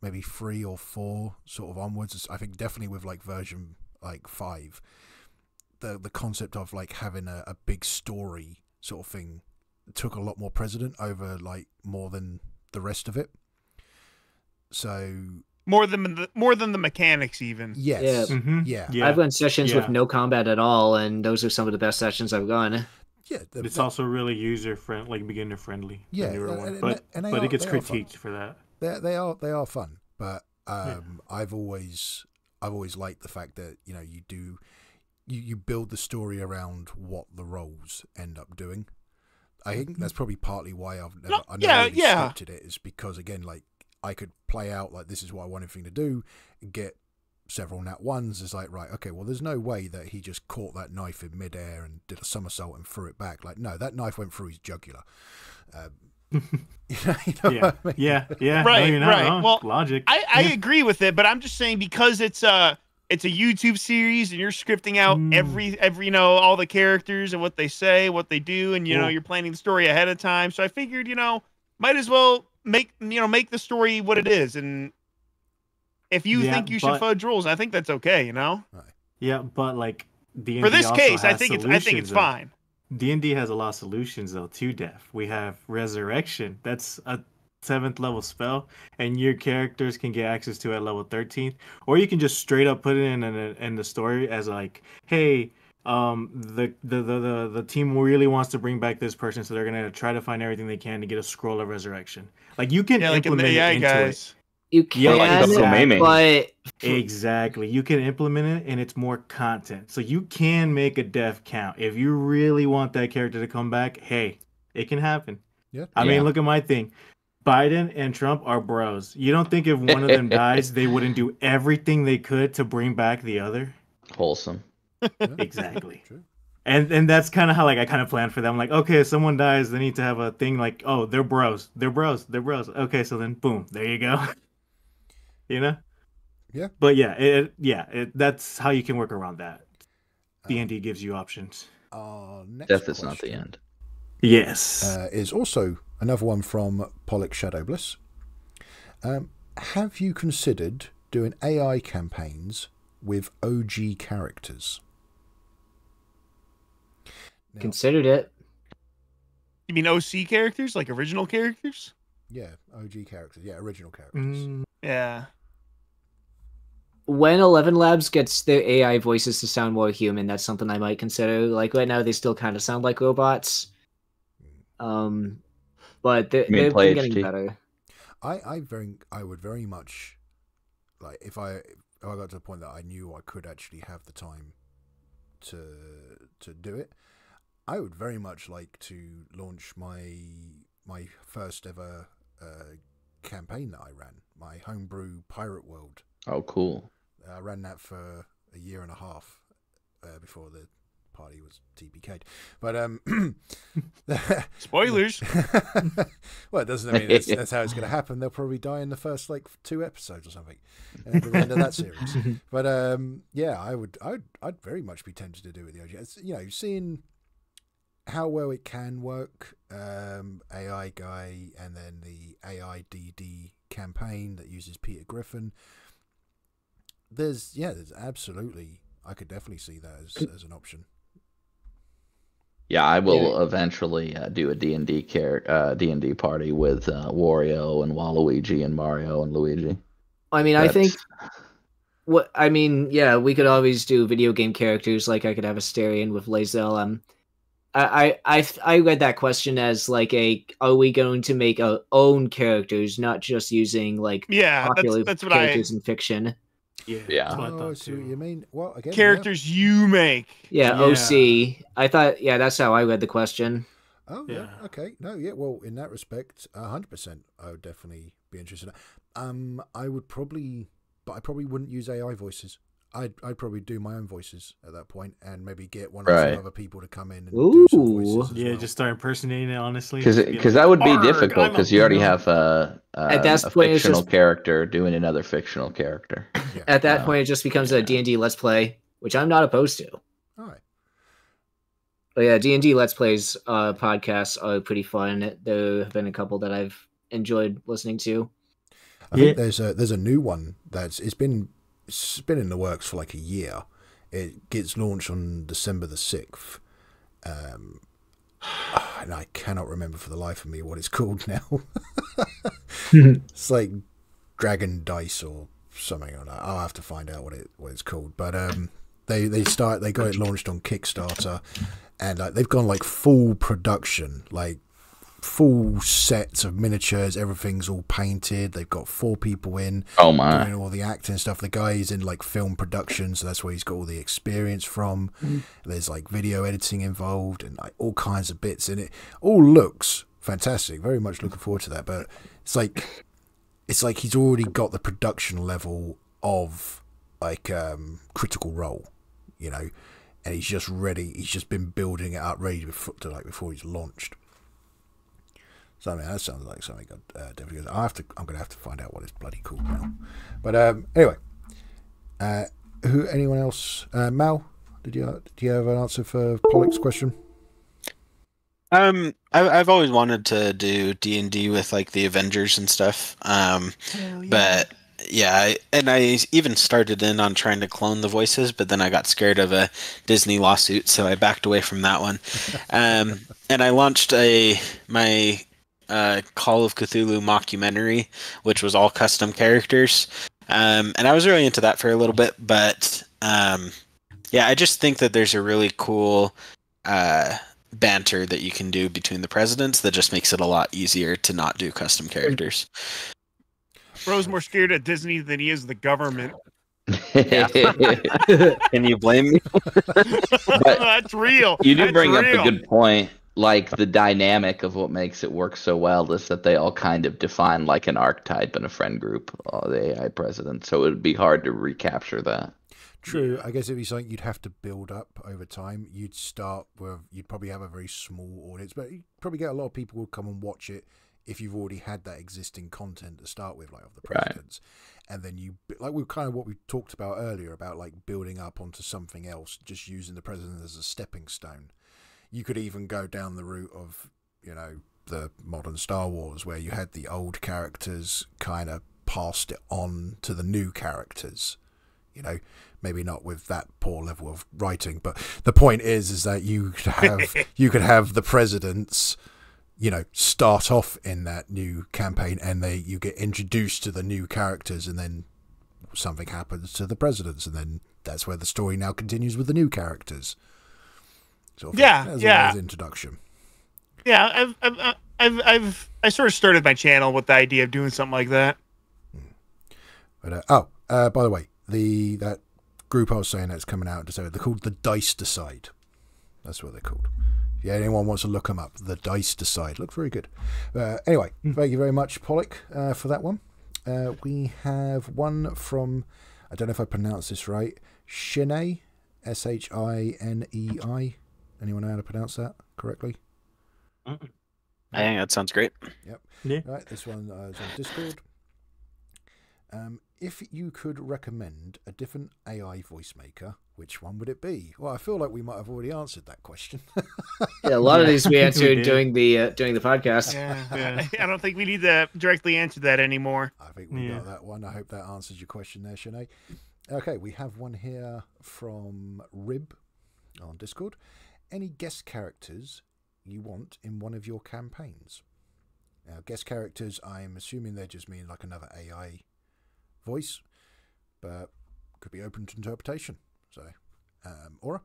maybe three or four sort of onwards. I think definitely with like version like five, the the concept of like having a, a big story sort of thing took a lot more precedent over like more than the rest of it. So More than the more than the mechanics, even. yes, Yeah. Mhm. yeah, Yeah. I've run sessions Yeah. with no combat at all, and those are some of the best sessions I've gone. yeah. the- It's the- also really user friendly, like beginner friendly. Yeah, the newer and- one. and- but and but are- it gets they critiqued for that. they they are they are fun, but Yeah. um, I've always I've always liked the fact that you know you do you, you build the story around what the roles end up doing. I think that's probably partly why I've never, No, I never yeah, really yeah. scripted it is because again like I could play out like this is what I want everything to do and get several nat ones. It's like right okay well there's no way that he just caught that knife in midair and did a somersault and threw it back like no that knife went through his jugular. Um, (laughs) you know, you know yeah, what I mean? yeah, yeah. no, Right, you're right. wrong. Well, logic. I, I Yeah. agree with it, but I'm just saying because it's a it's a YouTube series and you're scripting out Mm. every every you know all the characters and what they say, what they do, and you know you're planning the story ahead of time. So I figured you know might as well make you know make the story what it is, and if you Yeah, think you but- should fudge rules, I think that's okay. You know, yeah, but like D for this case, I think it's I think it's fine. D and D has a lot of solutions though to death. We have resurrection. That's a seventh level spell, and your characters can get access to at level thirteenth. Or you can just straight up put it in in, in the story as like, hey, um, the, the the the the team really wants to bring back this person, so they're gonna try to find everything they can to get a scroll of resurrection. Like you can Yeah, like in implement the AI it into guys. You Yeah, can, like Dr. But. Exactly. You can implement it, and it's more content. So you can make a death count if you really want that character to come back. Hey, it can happen. Yeah. I Yeah. mean, look at my thing. Biden and Trump are bros. You don't think if one of them dies, they wouldn't do everything they could to bring back the other? Wholesome. Exactly. true. And and that's kind of how like I kind of planned for them. Like, okay, if someone dies, they need to have a thing like, oh, they're bros, they're bros, they're bros. Okay, so then boom, there you go. (laughs) you know. Yeah. But yeah, it yeah, it, that's how you can work around that. D and D gives you options. Our next Death is not the end. Yes. Uh, is also another one from Pollock Shadowbliss. Um, have you considered doing AI campaigns with OG characters? Now, considered it. You mean OC characters, like original characters? yeah, OG characters. Yeah, original characters. Mm, Yeah. When Eleven Labs gets their AI voices to sound more human, that's something I might consider. Like right now, they still kind of sound like robots. Um, but they're, You mean they're play getting HT? better. I, I very, I would very much like if I, if I got to the point that I knew I could actually have the time to to do it. I would very much like to launch my my first ever uh, campaign that I ran, my homebrew pirate world. Oh, cool. I ran that for a year and a half uh, before the party was TPK'd. But um, (clears throat) Spoilers. (laughs) well, it doesn't mean that's, that's how it's going to happen. They'll probably die in the first like two episodes or something at the end of that series. (laughs) But um, yeah, I would, I'd, I'd very much be tempted to do it with the OG. It's, you know, seeing how well it can work, um, AI guy, and then the AIDD campaign that uses Peter Griffin. There's yeah, there's absolutely. I could definitely see that as, as an option. Yeah, I will eventually uh, do a D and D care uh, D and D party with uh, Wario and Waluigi and Mario and Luigi. I mean, I think what I mean, yeah, we could always do video game characters. Like I could have Astarion with Lae'zel. Um, I, I I I read that question as like a are we going to make our own characters, not just using like Yeah, popular that's that's what I characters in fiction? Yeah, Yeah. I Oh, I thought see what too. you mean. Well, again, yeah. characters you make. Yeah, Yeah. OC. I thought yeah, that's how I read the question. Oh yeah. Yeah. Okay. No. Yeah. Well, in that respect, hundred percent, I would definitely be interested. In. Um, I would probably, but I probably wouldn't use AI voices. I'd I'd probably do my own voices at that point, and maybe get one or Right. two other people to come in and do some voices. as Yeah, well. just start impersonating it. Honestly, Because because like, that would be difficult because you already have a, At um, that a point, it's fictional just- character doing another fictional character. yeah. At that Yeah. point, it just becomes a D and D Let's Play, which I'm not opposed to. All right. But yeah, D and D Let's Plays uh, podcasts are pretty fun. There have been a couple that I've enjoyed listening to. I Yeah. think there's a there's a new one that's it's been it's been in the works for like a year. It gets launched on December the sixth. Um, (sighs) and I cannot remember for the life of me what it's (laughs) called now. (laughs) it's like Dragon Dice or something like that. I'll have to find out what it what it's called. But um, they they start they got it launched on Kickstarter, and like they've gone like full production, like full sets of miniatures. Everything's all painted. They've got four people in Oh my! doing all the acting stuff. The guy is in like film production, so that's where he's got all the experience from. There's like video editing involved and like all kinds of bits in it. All looks fantastic. Very much looking forward to that. But it's like it's like he's already got the production level of like um critical role, you know, and he's just ready. He's just been building it up, ready before to like before he's launched. So I mean, that sounds like something I'd uh, definitely. I have to. I'm gonna have to find out what it's bloody called now. But um, anyway, uh, who? Anyone else? Uh, Mal, did you do you have an answer for Pollock's question? Um, I, I've always wanted to do D and D with like the Avengers and stuff. Um, but yeah, I, and I even started in on trying to clone the voices, but then I got scared of a Disney lawsuit, so I backed away from that one. (laughs) Um, and I launched a my uh, Call of Cthulhu mockumentary, which was all custom characters. Um, and I was really into that for a little bit, but um, yeah, I just think that there's a really cool uh, banter that you can do between the presidents that just makes it a lot easier to not do custom characters. Bro's more scared of Disney than he is the government. (laughs) Can you blame me? (laughs) That's real. You do That's bring up a good point. Like the dynamic of what makes it work so well is that they all kind of define like an archetype in a friend group, uh, the AI president. So it would be hard to recapture that. True. I guess it'd be something you'd have to build up over time. You'd start with, you'd probably have a very small audience, but you'd probably get a lot of people who come and watch it if you've already had that existing content to start with, like of the Right. presidents. And then you, like we kind of what we talked about earlier about like building up onto something else, just using the president as a stepping stone. You could even go down the route of, you know, the modern Star Wars where you had the old characters kind of passed it on to the new characters. You know, maybe not with that poor level of writing, but the point is, is that you could have (laughs) you could have the presidents, you know, start off in that new campaign, and they you get introduced to the new characters, and then something happens to the presidents, and then that's where the story now continues with the new characters. Of Yeah. As yeah. as introduction. Yeah, I've, I've, uh, I've I've I sort of started my channel with the idea of doing something like that. But uh, oh, uh, by the way, the that group I was saying that's coming out in December, they're called the Dice Decide. That's what they're called. If anyone wants to look them up, the Dice Decide. Look very good. Uh, anyway, thank you very much, Pollock, uh, for that one. Uh, we have one from, I don't know if I pronounced this right, Shinei, S H I N E I. Anyone know how to pronounce that correctly? I think that sounds great. Yep. Right, this one uh, is on Discord. Um, if you could recommend a different AI voice maker, which one would it be? Well, I feel like we might have already answered that question. (laughs) Yeah, a lot of these we (laughs) I we answered did. during the uh, during the podcast. (laughs) Yeah, I don't think we need to directly answer that anymore. I think we Yeah. got that one. I hope that answers your question there, Shanae. Okay, we have one here from Rib on Discord. Any guest characters you want in one of your campaigns? Now, guest characters, I'm assuming they just mean like another AI voice, but could be open to interpretation. So, um, Aura?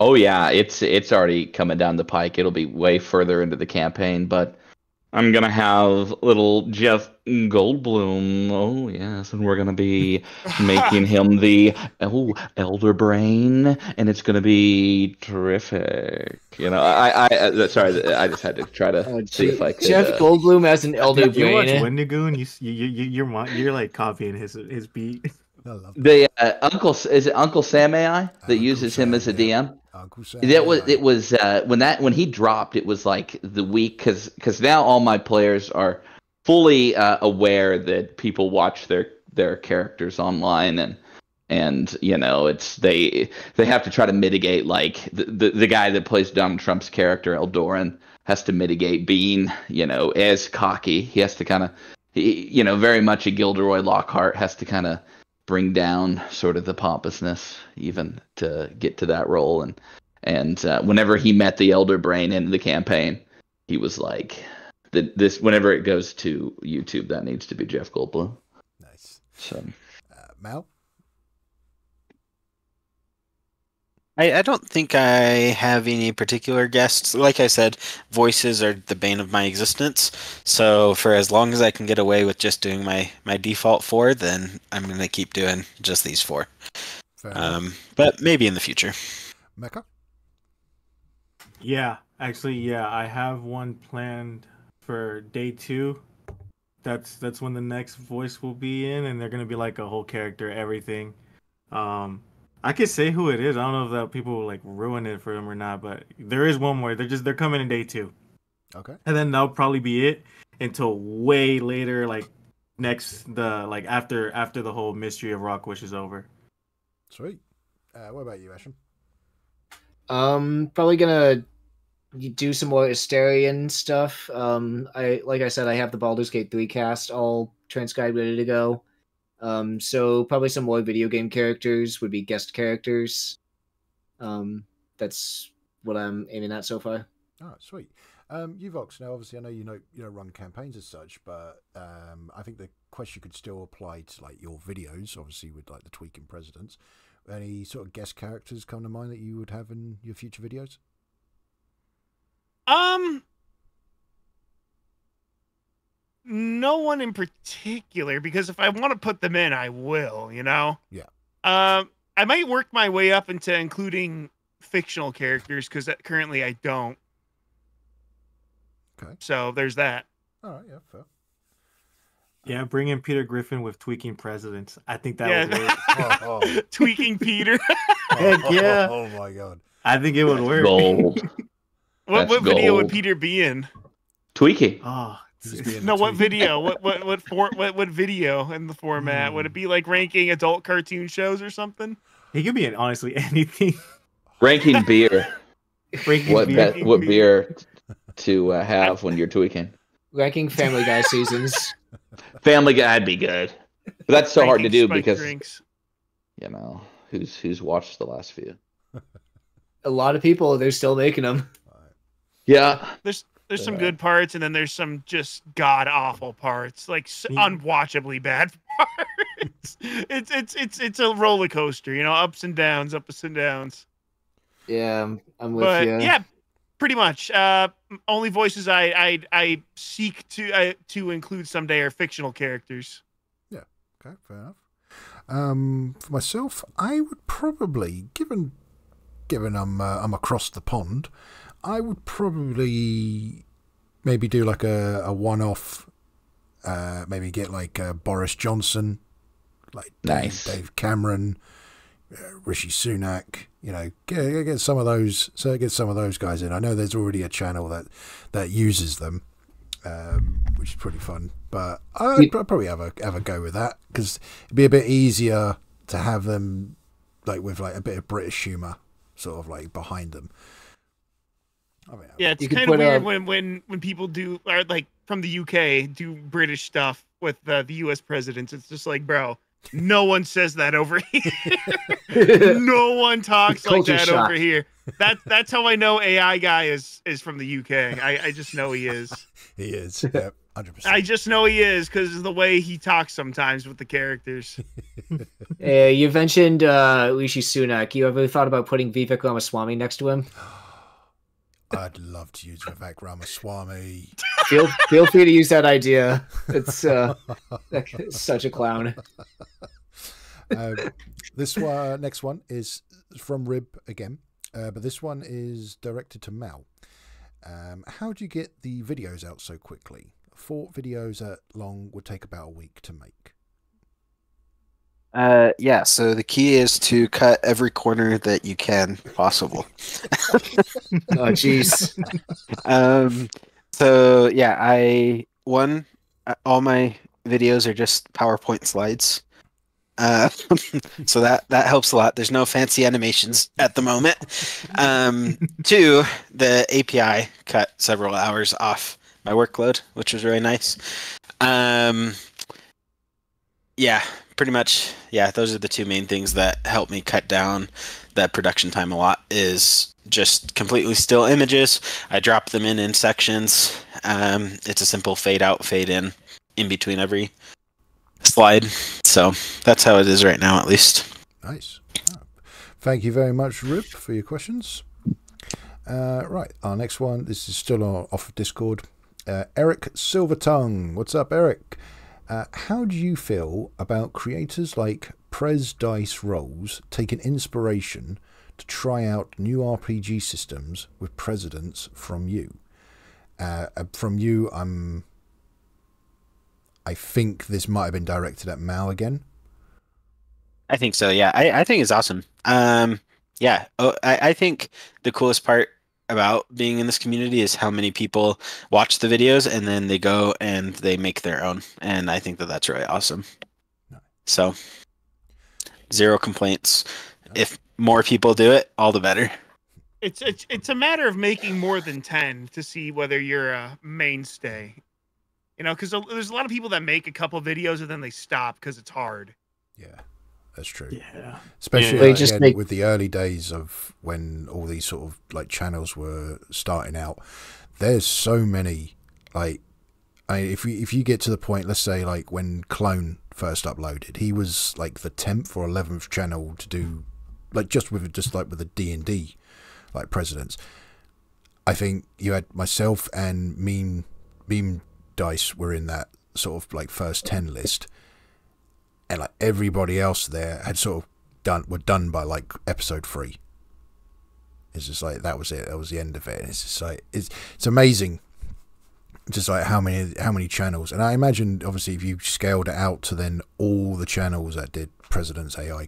Oh yeah, it's it's already coming down the pike. It'll be way further into the campaign, but I'm gonna have little Jeff Goldblum. Oh yes, and we're gonna be (laughs) making him the oh elder brain, and it's gonna be terrific. You know, I I, I sorry, I just had to try to Oh, see Je- if I could. Jeff uh, Goldblum as an elder you watch brain. Wendigo and you, s- you, you, you're, you're like copying his his beat. I love the uh, Uncle is it Uncle Sam AI that Uncle uses him as a yeah. DM? That was it was uh, when that when he dropped it was like the week because because now all my players are fully uh, aware that people watch their their characters online and and you know it's they they have to try to mitigate like the the, the guy that plays Donald Trump's character Eldoran has to mitigate being you know as cocky. He has to kind of you know very much a Gilderoy Lockhart has to kind of bring down sort of the pompousness even to get to that role and and uh, whenever he met the elder brain in the campaign he was like the, this whenever it goes to youtube that needs to be jeff goldblum nice. so Uh, Mal? I, I don't think I have any particular guests. Like I said, voices are the bane of my existence. So for as long as I can get away with just doing my, my default four, then I'm going to keep doing just these four. Um, but maybe in the future. Mecca? Yeah, actually, yeah, I have one planned for day two. That's that's when the next voice will be in, and they're gonna be like a whole character, everything. Um, I could say who it is. I don't know if that people will like ruin it for them or not, but there is one more. They're just they're coming in day two, Okay. and then that'll probably be it until way later, like next the like after after the whole mystery of Rockwish is over. Sweet. Uh, what about you, Ashen? Um, probably gonna do some more Astarion stuff. Um, I like I said, I have the Baldur's Gate three cast all transcribed, ready to go. Um, so probably some more video game characters would be guest characters. Um, that's what I'm aiming at so far. Oh, sweet. Um, Youvox, now obviously I know you know you don't run campaigns as such, but um, I think the question could still apply to like your videos, obviously with like the tweaking presidents. Any sort of guest characters come to mind that you would have in your future videos? Um, no one in particular, because if I want to put them in, I will. You know. Yeah. Um, I might work my way up into including fictional characters because currently I don't. Okay. So there's that. All right, yeah, fair. Yeah, bring in Peter Griffin with tweaking presidents. I think that yeah. would work. (laughs) Oh, oh. (laughs) Tweaking Peter. (laughs) Heck yeah. Oh, my god. I think it would work. gold what That's what video would. Peter be in? tweaking Oh, Just being No, what video? What what what for what what video in the format? Would it be like ranking adult cartoon shows or something? It could be in honestly (laughs) anything. ranking beer (laughs) Ranking what beer. be- what beer to uh, have when you're tweaking Ranking Family Guy seasons. (laughs) family guy'd be good but that's so hard to do because drinks. you know who's who's watched the last few A lot of people they're still making them. yeah There's there's some good parts and then there's some just god awful parts, like s- Yeah. unwatchably bad (laughs) parts. it's it's it's it's a roller coaster, you know, ups and downs, ups and downs. Yeah, I'm- I'm with But you. yeah, Pretty much. Uh, only voices I I, I seek to uh, to include someday are fictional characters. Yeah. Okay, fair enough. Um, for myself, I would probably, given given I'm uh, I'm across the pond, I would probably maybe do like a, a one off. Uh, maybe get like uh, Boris Johnson, like Dave, Nice. Dave Cameron, uh, Rishi Sunak. You know, get, get some of those. So get some of those guys in. I know there's already a channel that that uses them, um, which is pretty fun. But I'd pro- probably have a have a go with that because it'd be a bit easier to have them like with like a bit of British humour, sort of like behind them. I mean, Yeah, it's You kind of weird uh, when when when people do or like from the UK do British stuff with uh, the US presidents. It's just like, bro, no one says that over (laughs) here. (laughs) no one talks like that shock. over here. That that's how I know AI guy is is from the UK. I, I just know he is. he is. Yeah, hundred I just know he is because of the way he talks sometimes with the characters. (laughs) Uh, you mentioned uh, Rishi Sunak. You ever thought about putting Vivek Ramaswamy next to him? (gasps) (gasps) (gasps) I'd love to use Vivek Ramaswamy. Feel feel free to use that idea. It's uh, (laughs) such a clown. um, this one, next one is from Rib again, uh, but this one is directed to Mal. Um, how do you get the videos out so quickly? Four videos at long would take about a week to make. Uh, yeah. So the key is to cut every corner that you can possible. (laughs) Oh, jeez. (laughs) um, so yeah, I one uh, all my videos are just PowerPoint slides. Uh, (laughs) so that that helps a lot. There's no fancy animations at the moment. Um, two, the API cut several hours off my workload, which was really nice. Um, yeah, pretty much. Yeah, those are the two main things that help me cut down that production time a lot. Is just completely still images. I drop them in in sections. Um, it's a simple fade out, fade in, in between every slide. So that's how it is right now, at least. Nice. Thank you very much, Rib, for your questions. Uh, right, our next one. This is still off of Discord. Uh, Eric Silvertongue. What's up, Eric? Uh, how do you feel about creators like Prez Dice Rolls taking inspiration to try out new RPG systems with presidents from you? Uh, uh, from you, I'm. I think this might have been directed at Mal again. I think so. Yeah, I, I think it's awesome. Um, yeah, oh, I, I think the coolest part about being in this community is how many people watch the videos and then they go and they make their own, and I think that that's really awesome. So, zero complaints. If more people do it, all the better. It's it's it's a matter of making more than ten to see whether you're a mainstay. You know, because there's a lot of people that make a couple videos and then they stop because it's hard. Yeah, that's true. Yeah. Especially Yeah. Uh, like, just again, make- with the early days of when all these sort of like channels were starting out. There's so many like, I if you if you get to the point, let's say like when Clone first uploaded, he was like the tenth or eleventh channel to do like just with just like with the D and D like presidents. I think you had myself and Meme Meme Dice were in that sort of like first ten list and like everybody else there had sort of done were done by like episode three. It's just like that was it. That was the end of it. And it's just like it's it's amazing, just like how many how many channels. And I imagine obviously if you scaled it out to then all the channels that did President's AI,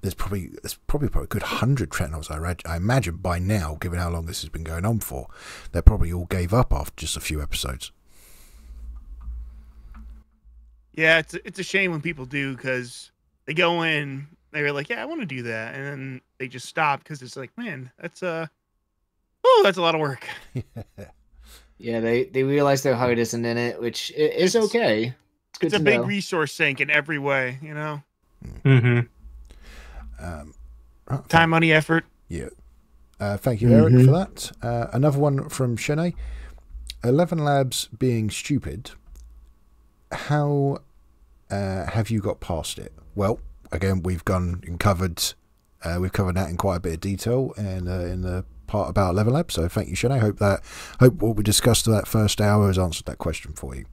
there's probably there's probably probably a good hundred channels. I read, I imagine by now, given how long this has been going on for, they probably all gave up after just a few episodes. Yeah, it's it's a shame when people do because they go in, they're like, yeah, I want to do that, and then they just stop because it's like, man, that's uh, oh, that's a lot of work. (laughs) Yeah, they they realize their heart isn't in it, which is It's- okay. It's good It's a to big know. resource sink in every way, you know, Mm-hmm. um, oh, time, money, effort. Yeah. Uh, thank you, Eric, Mhm. for that. Uh, another one from Shene. Eleven Labs being stupid. How uh, have you got past it? Well, again, we've gone and covered Uh, we've covered that in quite a bit of detail in uh, in the part about Eleven Labs. So thank you, Shane. I hope that hope what we discussed that first hour has answered that question for you.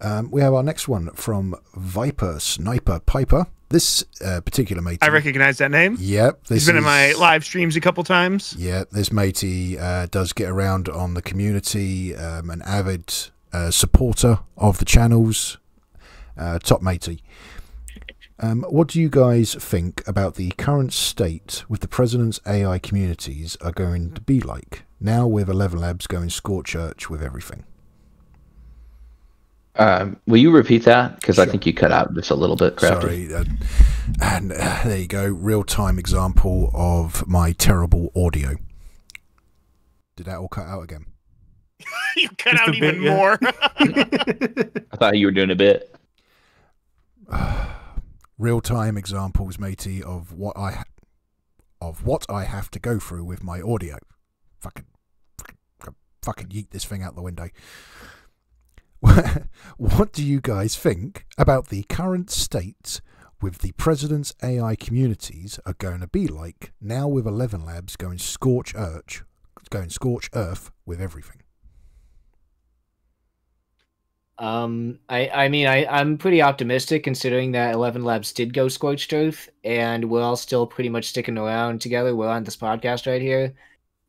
Um, we have our next one from Viper Sniper Piper. This uh, particular mate. I recognize that name. Yep, this He's been in my live streams a couple times. Yeah, this matey uh, does get around on the community, um, an avid uh, supporter of the channels. Uh, top matey. Um, what do you guys think about the current state with the president's AI communities are going to be like now with Eleven Labs going scorch earth with everything? Um, will you repeat that? Because I think you cut out just a little bit, Crafty. Sorry, uh, and uh, there you go, real time example of my terrible audio. Did that all cut out again? (laughs) you cut Just out a bit, even yeah. more. (laughs) I thought you were doing a bit. (sighs) real time examples, matey, of what I of what I have to go through with my audio. Fucking, fucking, fucking yeet this thing out the window. (laughs) what do you guys think about the current state with the president's AI communities are going to be like now with Eleven Labs going scorch earth, going scorch earth with everything? Um, I, I mean, I, I'm pretty optimistic considering that Eleven Labs did go scorched earth, and we're all still pretty much sticking around together. We're on this podcast right here.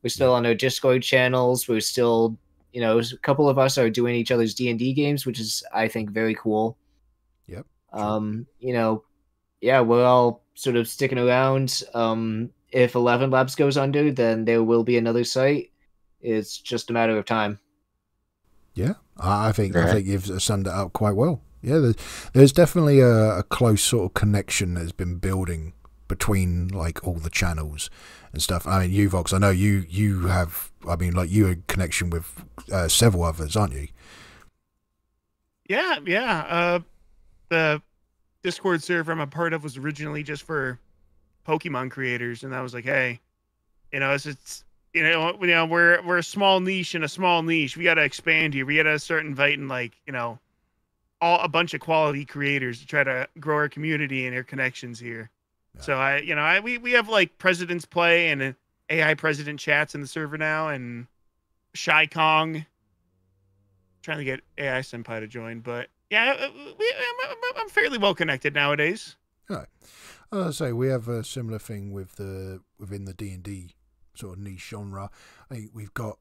We're still on our Discord channels. We're still, you know, a couple of us are doing each other's D and D games, which is, I think, very cool. Yep, Um, you know, yeah, we're all sort of sticking around. Um, if Eleven Labs goes under, then there will be another site. It's just a matter of time. Yeah, I I think I think you've summed it up quite well. Yeah, there's, there's definitely a, a close sort of connection that's been building between like all the channels and stuff. I mean, Youvox, I know you you have. I mean, like you in connection with uh, several others, aren't you? Yeah, yeah. Uh, the Discord server I'm a part of was originally just for Pokemon creators, and I was like, hey, you know, it's, it's you know, you know, we're we're a small niche in a small niche. We got to expand here. We got to start inviting like you know, all a bunch of quality creators to try to grow our community and our connections here. Yeah. So I, you know, I we we have like presidents play and uh, AI president chats in the server now, and Shy Kong trying to get AI Senpai to join, but yeah, uh, we, I'm, fairly well connected nowadays. Uh, so we have a similar thing with the within the D and D sort of niche genre. I we've got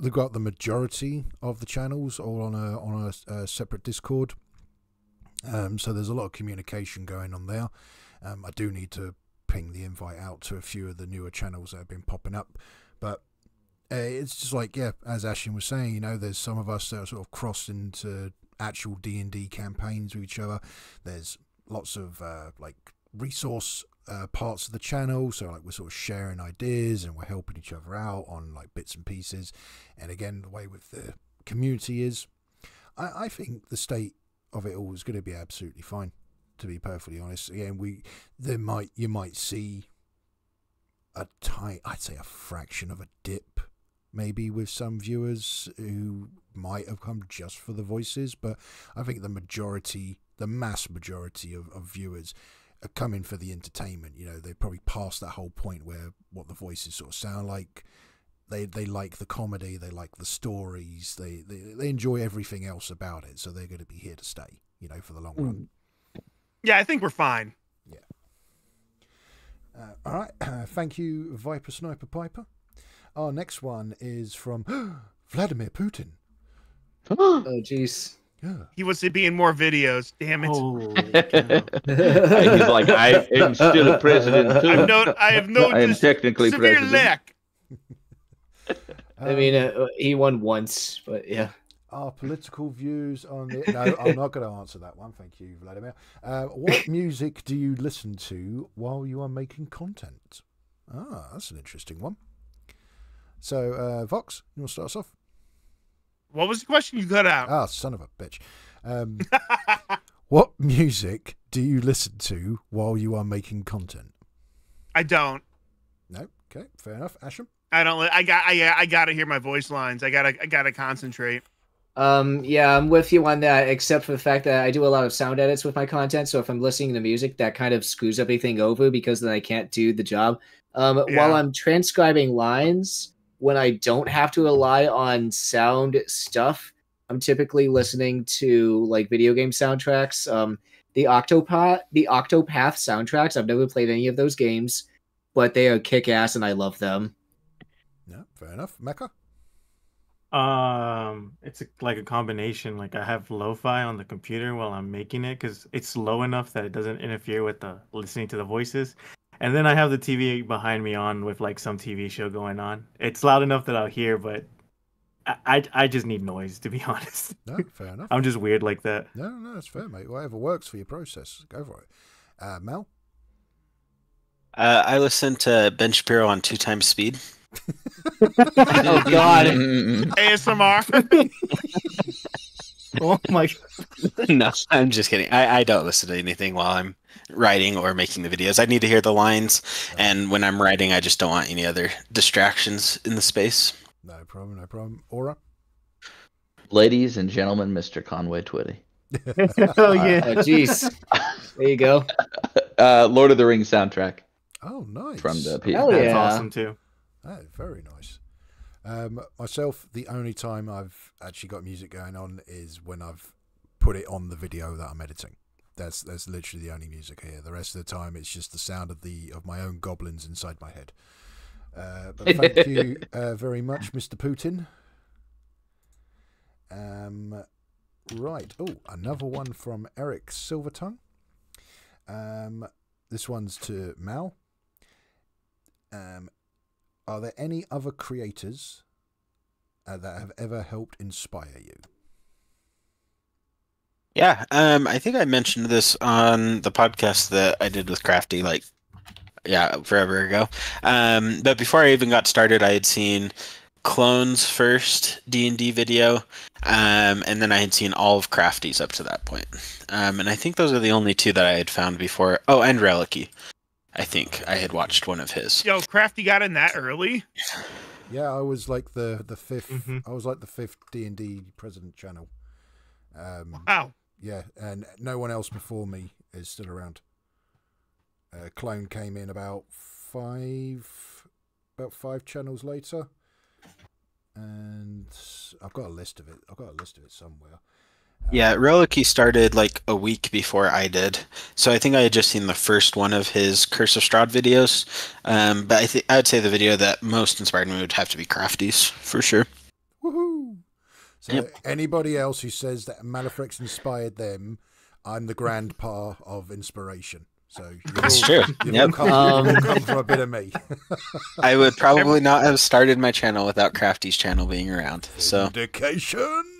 we've got the majority of the channels all on a on a, a separate Discord. Um, so there's a lot of communication going on there. Um, I do need to ping the invite out to a few of the newer channels that have been popping up, but uh, it's just like yeah, as Ashin was saying, you know, there's some of us that are sort of crossed into actual D and D campaigns with each other. There's lots of uh, like resource uh, parts of the channel. So like we're sort of sharing ideas and we're helping each other out on like bits and pieces. And again the way with the community is i, I think the state of it all is going to be absolutely fine to be perfectly honest. Again we there might you might see a tight i'd say a fraction of a dip maybe with some viewers who might have come just for the voices but i think the majority the mass majority of, of viewers are coming for the entertainment. You know, they probably past that whole point where what the voices sort of sound like. They they like the comedy, they like the stories, they they, they enjoy everything else about it. So they're going to be here to stay. You know, for the long run. Yeah, I think we're fine. Uh, all right, (clears throat) thank you, Viper Sniper Piper. Our next one is from (gasps) Vladimir Putin. (gasps) Oh, jeez. Yeah. He wants to be in more videos. Damn it! (laughs) He's like, I am still a president too. I'm no, I have no I am dis- technically severe president. lack. I mean, uh, he won once, but yeah. our political views on the. No, I'm not going to answer that one. Thank you, Vladimir. Uh, what (laughs) music do you listen to while you are making content? Ah, that's an interesting one. So, uh, Vox, you want to start us off? What was the question you got out? Ah, son of a bitch. Um, (laughs) what music do you listen to while you are making content? I don't. No, okay, fair enough. Ashen, I don't. li- I got. I. I gotta hear my voice lines. I gotta. I gotta concentrate. Um, yeah, I'm with you on that, except for the fact that I do a lot of sound edits with my content. So if I'm listening to music, that kind of screws everything over because then I can't do the job. Um, While I'm transcribing lines, when I don't have to rely on sound stuff, I'm typically listening to like video game soundtracks. Um, the Octopath, the Octopath soundtracks. I've never played any of those games, but they are kick ass and I love them. Yeah, fair enough. Mecha? Um, it's a, like a combination. Like I have lo-fi on the computer while I'm making it because it's low enough that it doesn't interfere with the listening to the voices. And then I have the TV behind me on with like some TV show going on. It's loud enough that I'll hear, but I I, I just need noise to be (laughs) honest. No, fair enough. I'm just weird like that. No, no, that's fair, mate. Whatever works for your process, go for it. Uh, Mel? Uh, I listen to Ben Shapiro on two times speed. (laughs) oh God! (laughs) ASMR. (laughs) oh my! (laughs) no, I'm just kidding. I, I don't listen to anything while I'm writing or making the videos. I need to hear the lines, and when I'm writing, I just don't want any other distractions in the space. No problem, no problem. Aura? Ladies and gentlemen, Mr. Conway Twitty. (laughs) Oh yeah. Oh jeez! There you go. Uh, Lord of the Rings soundtrack Oh, nice. from the P- Hell That's yeah. awesome too. Oh, very nice. Um, myself, the only time I've actually got music going on is when I've put it on the video that I'm editing. That's that's literally the only music here. The rest of the time, it's just the sound of the of my own goblins inside my head. Uh, but thank (laughs) you uh, very much, Mr. Putin. Um, right. Oh, another one from Eric Silvertongue. Um, this one's to Mal. Um, are there any other creators uh, that have ever helped inspire you? Yeah, um, I think I mentioned this on the podcast that I did with Crafty, like, yeah, forever ago. Um, but before I even got started, I had seen Clone's first D and D video, um, and then I had seen all of Crafty's up to that point. Um, and I think those are the only two that I had found before. Oh, and Relicy. I think I had watched one of his. Yo, Crafty got in that early. Yeah, I was like the the 5th Mhm. I was like the fifth D and D president channel. Um, Wow. yeah, and no one else before me is still around. Uh, Clone came in about five, about five channels later, and I've got a list of it. I've got a list of it somewhere. Yeah, Relicy started like a week before I did, so I think I had just seen the first one of his Curse of Strahd videos. Um, but I think I would say the video that most inspired me would have to be Crafty's for sure. Woohoo! So Yep. anybody else who says that Malathrex inspired them, I'm the grandpa of inspiration. So That's all, true. You've, Yep. come, Um, come from a bit of me. I would probably not have started my channel without Crafty's channel being around. So Vindication.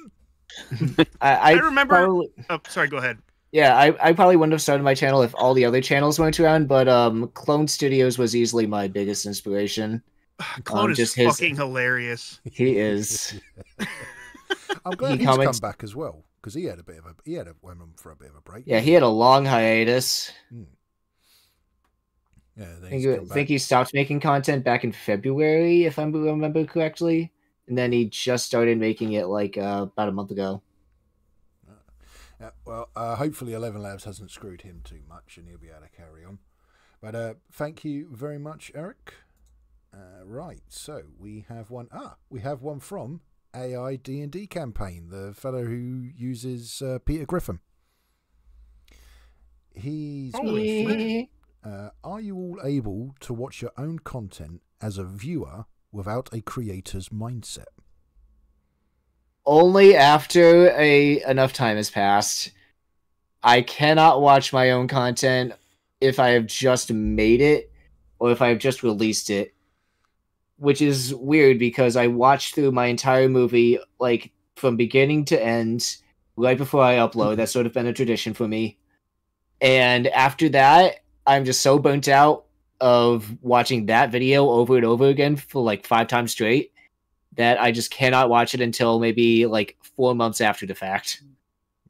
I, (laughs) I, I remember- probably- Oh, sorry. Go ahead. yeah, I, I probably wouldn't have started my channel if all the other channels weren't around. But um, Clone Studios was easily my biggest inspiration. Ah, um, Clone is just his- fucking hilarious. He is. (laughs) I'm glad He he's comments- come back as well because he had a bit of a he had a went on for a bit of a break. Yeah, he had a long hiatus. Hmm. yeah. Then I he's think, come think he stopped making content back in February, if I remember correctly. And then he just started making it like uh, about a month ago. Yeah, well, uh, hopefully Eleven Labs hasn't screwed him too much, and he'll be able to carry on. But uh, thank you very much, Eric. Uh, right, so we have one. Ah, we have one from AI D and D campaign. The fellow who uses uh, Peter Griffin. He's Holy questioned, uh, Are you all able to watch your own content as a viewer without a creator's mindset? Only after a enough time has passed. I cannot watch my own content if I have just made it or if I have just released it. Which is weird because I watched through my entire movie like from beginning to end right before I upload. Mm-hmm. That's sort of been a tradition for me. And after that, I'm just so burnt out of watching that video over and over again for like five times straight that I just cannot watch it until maybe like four months after the fact.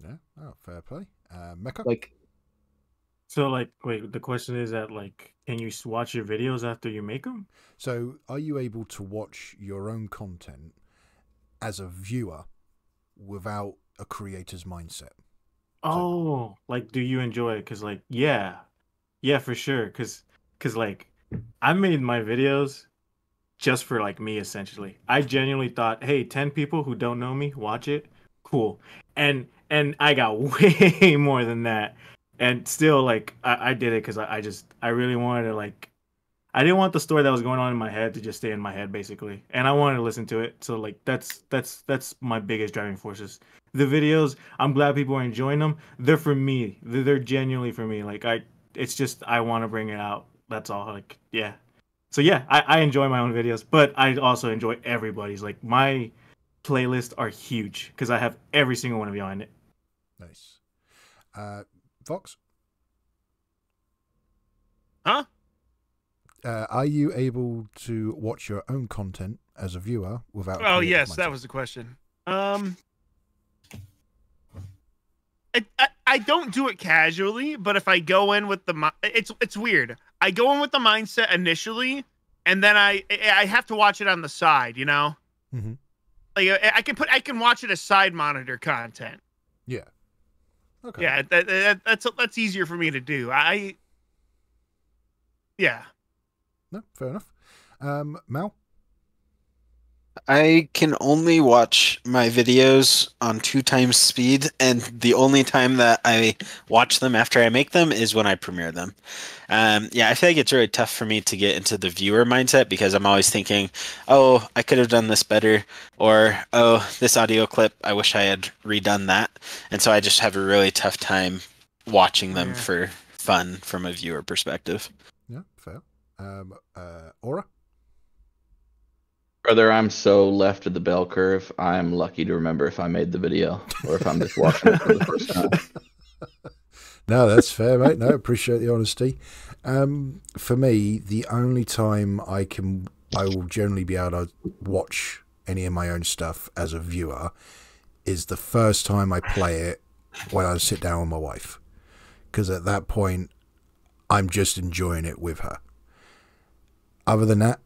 Yeah, oh, fair play. Uh, Mecha. Like, So like, wait. The question is that like, can you watch your videos after you make them? So, are you able to watch your own content as a viewer without a creator's mindset. Oh, like, do you enjoy it? Cause, like, yeah, yeah, for sure. Cause, cause, like, I made my videos just for like me, essentially. I genuinely thought, hey, ten people who don't know me watch it, cool. And and I got (laughs) way more than that. And still, like, I, I did it because I, I just, I really wanted to, like, I didn't want the story that was going on in my head to just stay in my head, basically. And I wanted to listen to it. So, like, that's that's that's my biggest driving forces the videos i'm glad people are enjoying them they're for me they're, they're genuinely for me like i it's just i want to bring it out that's all like yeah so yeah I, I enjoy my own videos but i also enjoy everybody's like my playlists are huge because i have every single one of you on it Nice. Uh, Vox, Huh? uh, are you able to watch your own content as a viewer without? Oh creator's yes, that was the question. Um, I, I I don't do it casually, but if I go in with the it's it's weird. I go in with the mindset initially, and then I I have to watch it on the side. You know, Mhm. like I, I can put I can watch it as side monitor content. Yeah. Okay. Yeah, that, that that's that's easier for me to do. I yeah. No, fair enough. Um, Mal. I can only watch my videos on two times speed, and the only time that I watch them after I make them is when I premiere them. Um, yeah, I feel like it's really tough for me to get into the viewer mindset because I'm always thinking, oh, I could have done this better, or oh, this audio clip, I wish I had redone that. And so I just have a really tough time watching them Yeah. for fun from a viewer perspective. Yeah, fair. Um, uh, Aura. Brother, I'm so left of the bell curve. I'm lucky to remember if I made the video or if I'm just watching it for the first time. (laughs) No, that's fair, mate. No, appreciate the honesty. Um, for me, the only time I can, I will generally be able to watch any of my own stuff as a viewer is the first time I play it when I sit down with my wife, because at that point, I'm just enjoying it with her. Other than that,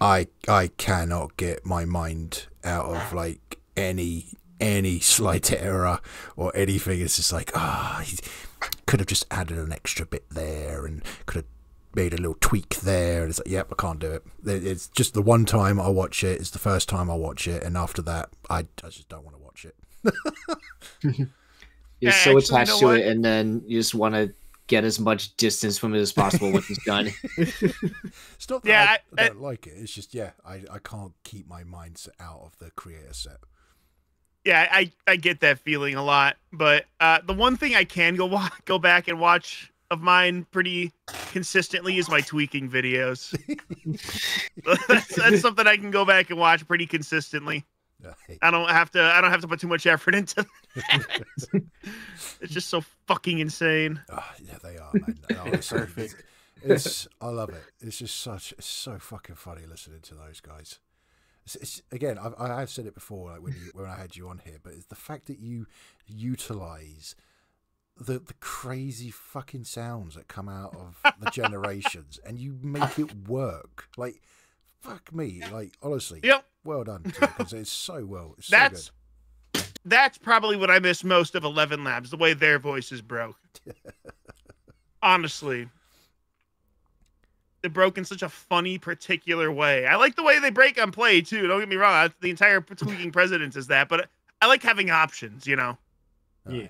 I I cannot get my mind out of like any any slight (laughs) error or anything. It's just like ah, he could have just added an extra bit there and could have made a little tweak there. And it's like, yep, I can't do it. It- It's just the one time I watch it. It's the first time I watch it, and after that, I, I just don't want to watch it. (laughs) (laughs) You're Yeah, so actually, you attached know to what? it, and then you just want to get as much distance from it as possible with his gun. (laughs) It's not that Yeah, I, I- I don't like it. It's just yeah, I, I can't keep my mind s- out of the creator set. Yeah, I, I get that feeling a lot, but uh, the one thing I can go (laughs) wa- go back and watch of mine pretty consistently is my tweaking videos. that's, (laughs) that's something I can go back and watch pretty consistently. Right. I don't have to I don't have to put too much effort into that. (laughs) it's just so fucking insane. Ah, yeah, they are, man. And honestly, it's, it's I love it. It's just such it's so fucking funny listening to those guys. It's, it's again, I've, I have said it before, like when you when I had you on here, but it's the fact that you utilize the the crazy fucking sounds that come out of the (laughs) generations, and you make it work. Like, fuck me, like honestly, Yep. Well done because it's so well. It's That's so good. that's probably what I miss most of Eleven Labs, the way their voices broke. (laughs) Honestly. They broke in such a funny, particular way. I like the way they break on play too. Don't get me wrong. The entire tweaking presidents is that, but I like having options. You know. Yeah.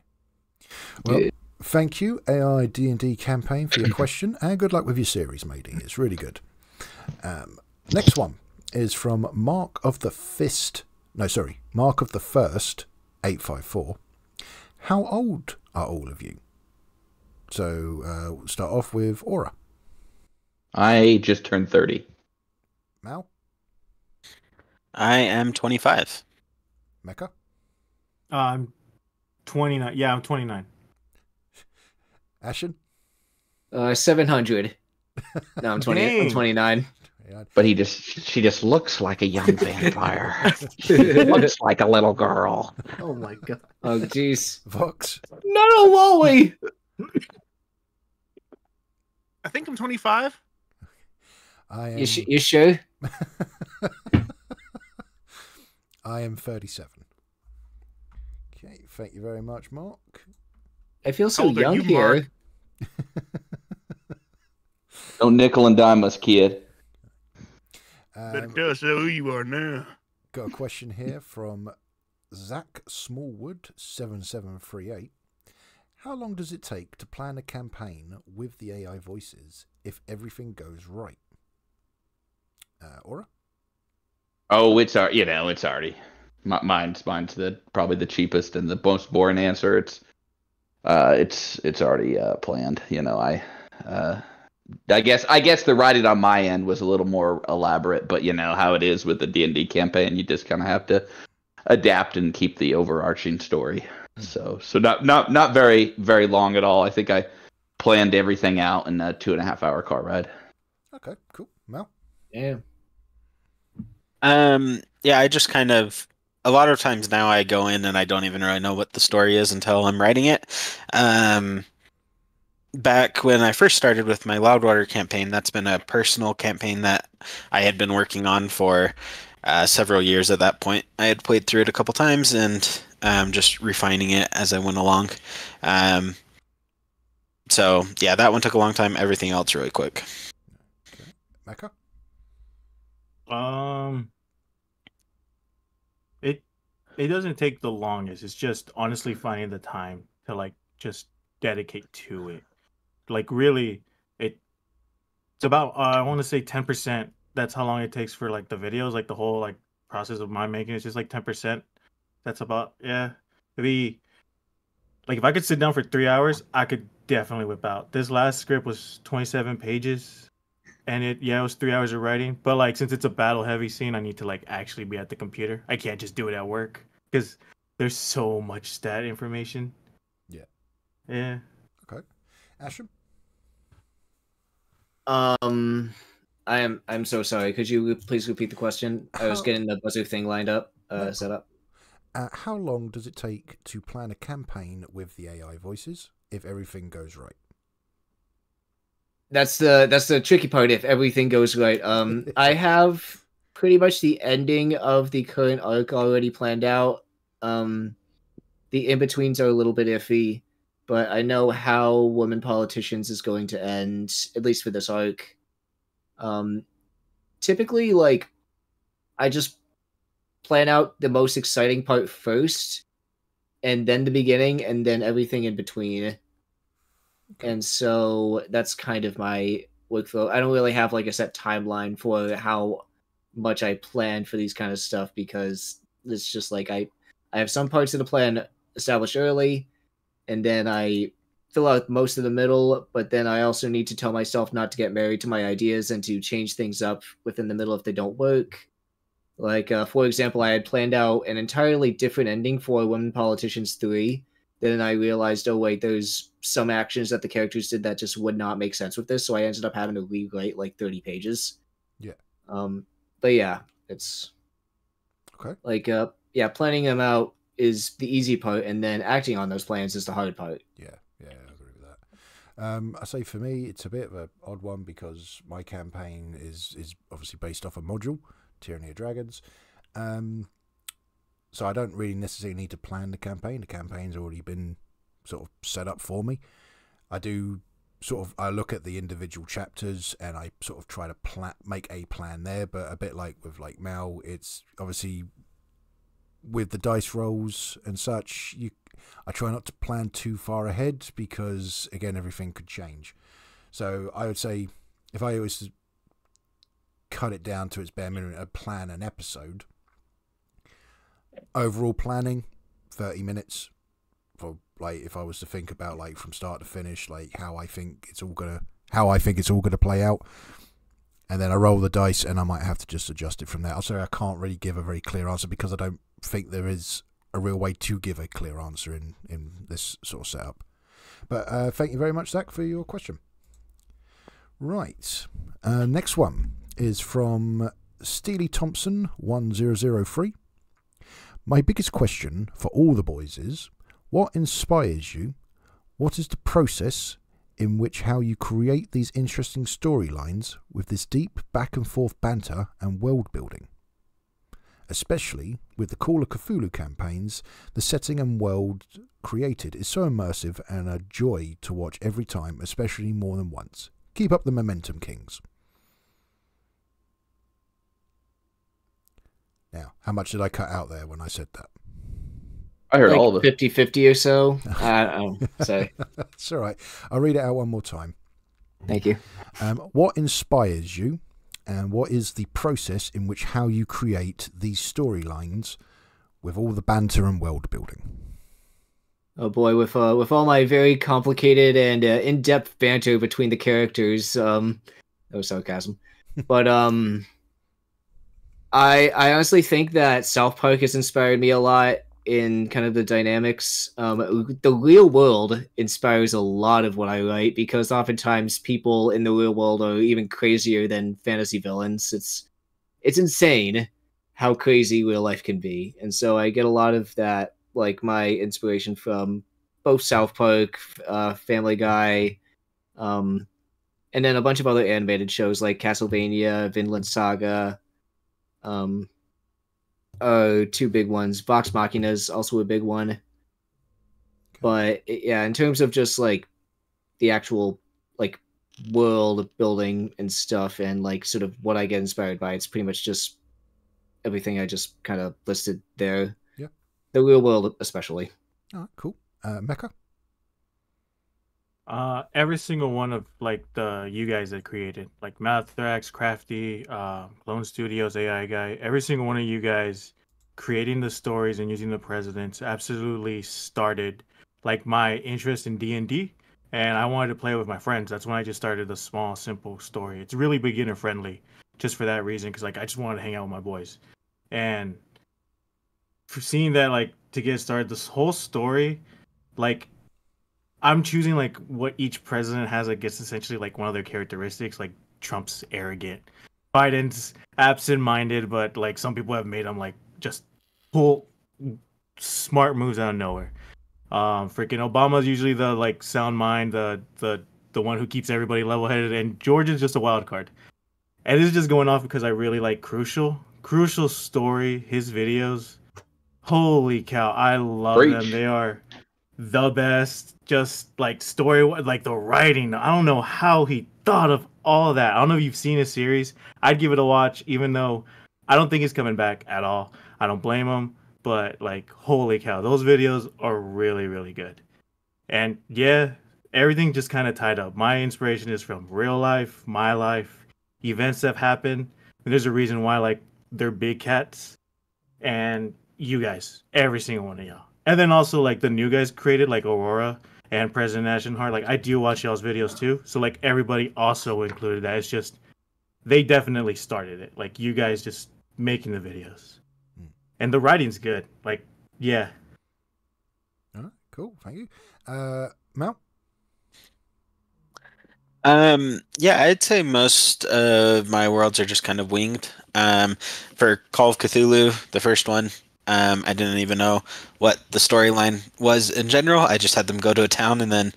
Well, thank you, AI D and D campaign, for your question, and good luck with your series, matey. It's really good. Um, next one is from Mark of the Fist. No, sorry, Mark of the First, eight five four. How old are all of you? So uh, we'll start off with Aura. I just turned 30. Mal, I am 25. Mecha, Uh, I'm 29. Yeah, I'm 29. Ashen. Uh, 700. No, I'm 20. I'm 29. Yeah, But he just, she just looks like a young vampire. (laughs) she looks like a little girl. Oh my god. Oh, jeez. Vox. No, lolly. I think I'm 25. I am. You, sh- you sure? (laughs) I am thirty-seven. Okay, thank you very much, Mark. I feel so How old are young you, here. Mark? Don't nickel and dime us, kid. Better Um, tell us who you are now. got a question here from Zach Smallwood seven seven three eight. How long does it take to plan a campaign with the AI voices if everything goes right? Uh, Aura? Oh, it's our, you know, it's already my, mine's mine's the probably the cheapest and the most boring answer. It's uh, it's it's already uh, planned. You know, I uh, I guess I guess the writing on my end was a little more elaborate, but you know how it is with the D and D campaign. You just kind of have to adapt and keep the overarching story. So so not not not very very long at all. I think I planned everything out in a two and a half hour car ride. Okay, cool. Mel? Yeah. Um, yeah, I just kind of a lot of times now I go in and I don't even really know what the story is until I'm writing it. Um, back when I first started with my Loudwater campaign, that's been a personal campaign that I had been working on for uh, several years at that point. I had played through it a couple times and um, just refining it as I went along. Um, so yeah, that one took a long time. Everything else really quick. Mecha? Um, it it doesn't take the longest. It's just honestly finding the time to like just dedicate to it. Like really, it it's about uh, I want to say ten percent. That's how long it takes for like the videos, like the whole like process of my making. It's just like ten percent. That's about yeah. Maybe like if I could sit down for three hours, I could definitely whip out. This last script was twenty seven pages and it yeah it was three hours of writing but like since it's a battle heavy scene i need to like actually be at the computer i can't just do it at work because there's so much stat information Yeah. yeah Okay. Ashen? Um, I am. I'm so sorry. Could you please repeat the question? I was getting the buzzer thing lined up, uh, No set up. Uh, how long does it take to plan a campaign with the AI voices if everything goes right? That's the that's the tricky part. If everything goes right, um, I (laughs) have pretty much the ending of the current arc already planned out. Um, the in betweens are a little bit iffy, but I know how Women Politicians is going to end, at least for this arc. Um, typically, like, I just plan out the most exciting part first, and then the beginning, and then everything in between and so that's kind of my workflow. I don't really have like a set timeline for how much I plan for these kind of stuff because it's just like I I have some parts of the plan established early, and then I fill out most of the middle, but then I also need to tell myself not to get married to my ideas and to change things up within the middle if they don't work. Like, uh, for example, I had planned out an entirely different ending for Women Politicians 3, then I realized, oh wait, there's some actions that the characters did that just would not make sense with this, so I ended up having to rewrite like 30 pages. Yeah. Um, but yeah, it's Okay. like uh, yeah, planning them out is the easy part, and then acting on those plans is the hard part. Yeah, yeah, I agree with that. Um, I say for me, it's a bit of an odd one because my campaign is is obviously based off a module, Tyranny of Dragons. Um, so I don't really necessarily need to plan the campaign. The campaign's already been sort of set up for me. I do sort of I look at the individual chapters and I sort of try to plan make a plan there, but a bit like with like Mal, it's obviously with the dice rolls and such, you I try not to plan too far ahead because again everything could change. So I would say if I was to cut it down to its bare minimum, a plan an episode. Overall planning, thirty minutes. For like if I was to think about like from start to finish, like how I think it's all gonna how I think it's all gonna play out. And then I roll the dice and I might have to just adjust it from there. I'm sorry I can't really give a very clear answer because I don't think there is a real way to give a clear answer in, in this sort of setup. But uh, thank you very much, Zach, for your question. Right. Uh, next one is from Steely Thompson 1003. My biggest question for all the boys is what inspires you? What is the process in which how you create these interesting storylines with this deep back and forth banter and world building? Especially with the Call of Cthulhu campaigns, the setting and world created is so immersive and a joy to watch every time, especially more than once. Keep up the momentum, Kings. Now, how much did I cut out there when I said that? I heard like all of it. 50 50 or so. (laughs) I don't know. So, It's all right. I'll read it out one more time. thank you. Um, what inspires you, and what is the process in which how you create these storylines with all the banter and world building? Oh boy, with uh, with all my very complicated and uh, in-depth banter between the characters, um, that was sarcasm. (laughs) but um, I I honestly think that South Park has inspired me a lot in kind of the dynamics. Um, the real world inspires a lot of what I write because oftentimes people in the real world are even crazier than fantasy villains. It's it's insane how crazy real life can be, and so I get a lot of that like my inspiration from both South Park, uh, Family Guy, um, and then a bunch of other animated shows like Castlevania, Vinland Saga. Um, uh, two big ones. Vox Machina is also a big one. But yeah, in terms of just like the actual like world building and stuff, and like sort of what I get inspired by, it's pretty much just everything I just kind of listed there. Yeah. The real world, especially. All right, cool. Uh, Mecha? Uh, every single one of like the you guys that created, like Mathrax, Crafty, uh, Clone Studios, AI Guy, every single one of you guys creating the stories and using the presidents absolutely started like my interest in D and D, and I wanted to play with my friends. That's when I just started the small, simple story. It's really beginner friendly, just for that reason, because like I just wanted to hang out with my boys, and for seeing that like to get started, this whole story, like I'm choosing like what each president has. I guess essentially like one of their characteristics. Like Trump's arrogant, Biden's absent-minded, but like some people have made him like just pull smart moves out of nowhere. Um, freaking Obama's usually the like sound mind, the the the one who keeps everybody level-headed, and George is just a wild card. And this is just going off because I really like Crucial. Crucial story, his videos. Holy cow, I love them. They are the best. Just like story, like the writing. I don't know how he thought of all that. I don't know if you've seen his series. I'd give it a watch, even though I don't think he's coming back at all. I don't blame him, but like, holy cow, those videos are really, really good. And yeah, everything just kind of tied up. My inspiration is from real life, my life, events that happen. And there's a reason why, like, they're big cats, and you guys, every single one of y'all. And then also like the new guys created like Aurora and President Ashenheart. Like I do watch y'all's videos too. So like everybody also included that. It's just they definitely started it. Like you guys just making the videos. Mm. And the writing's good. Like yeah. All right, cool. Thank you. Uh, Mel? Um, yeah, I'd say most of my worlds are just kind of winged. Um, for Call of Cthulhu, the first one, um, I didn't even know what the storyline was in general. I just had them go to a town and then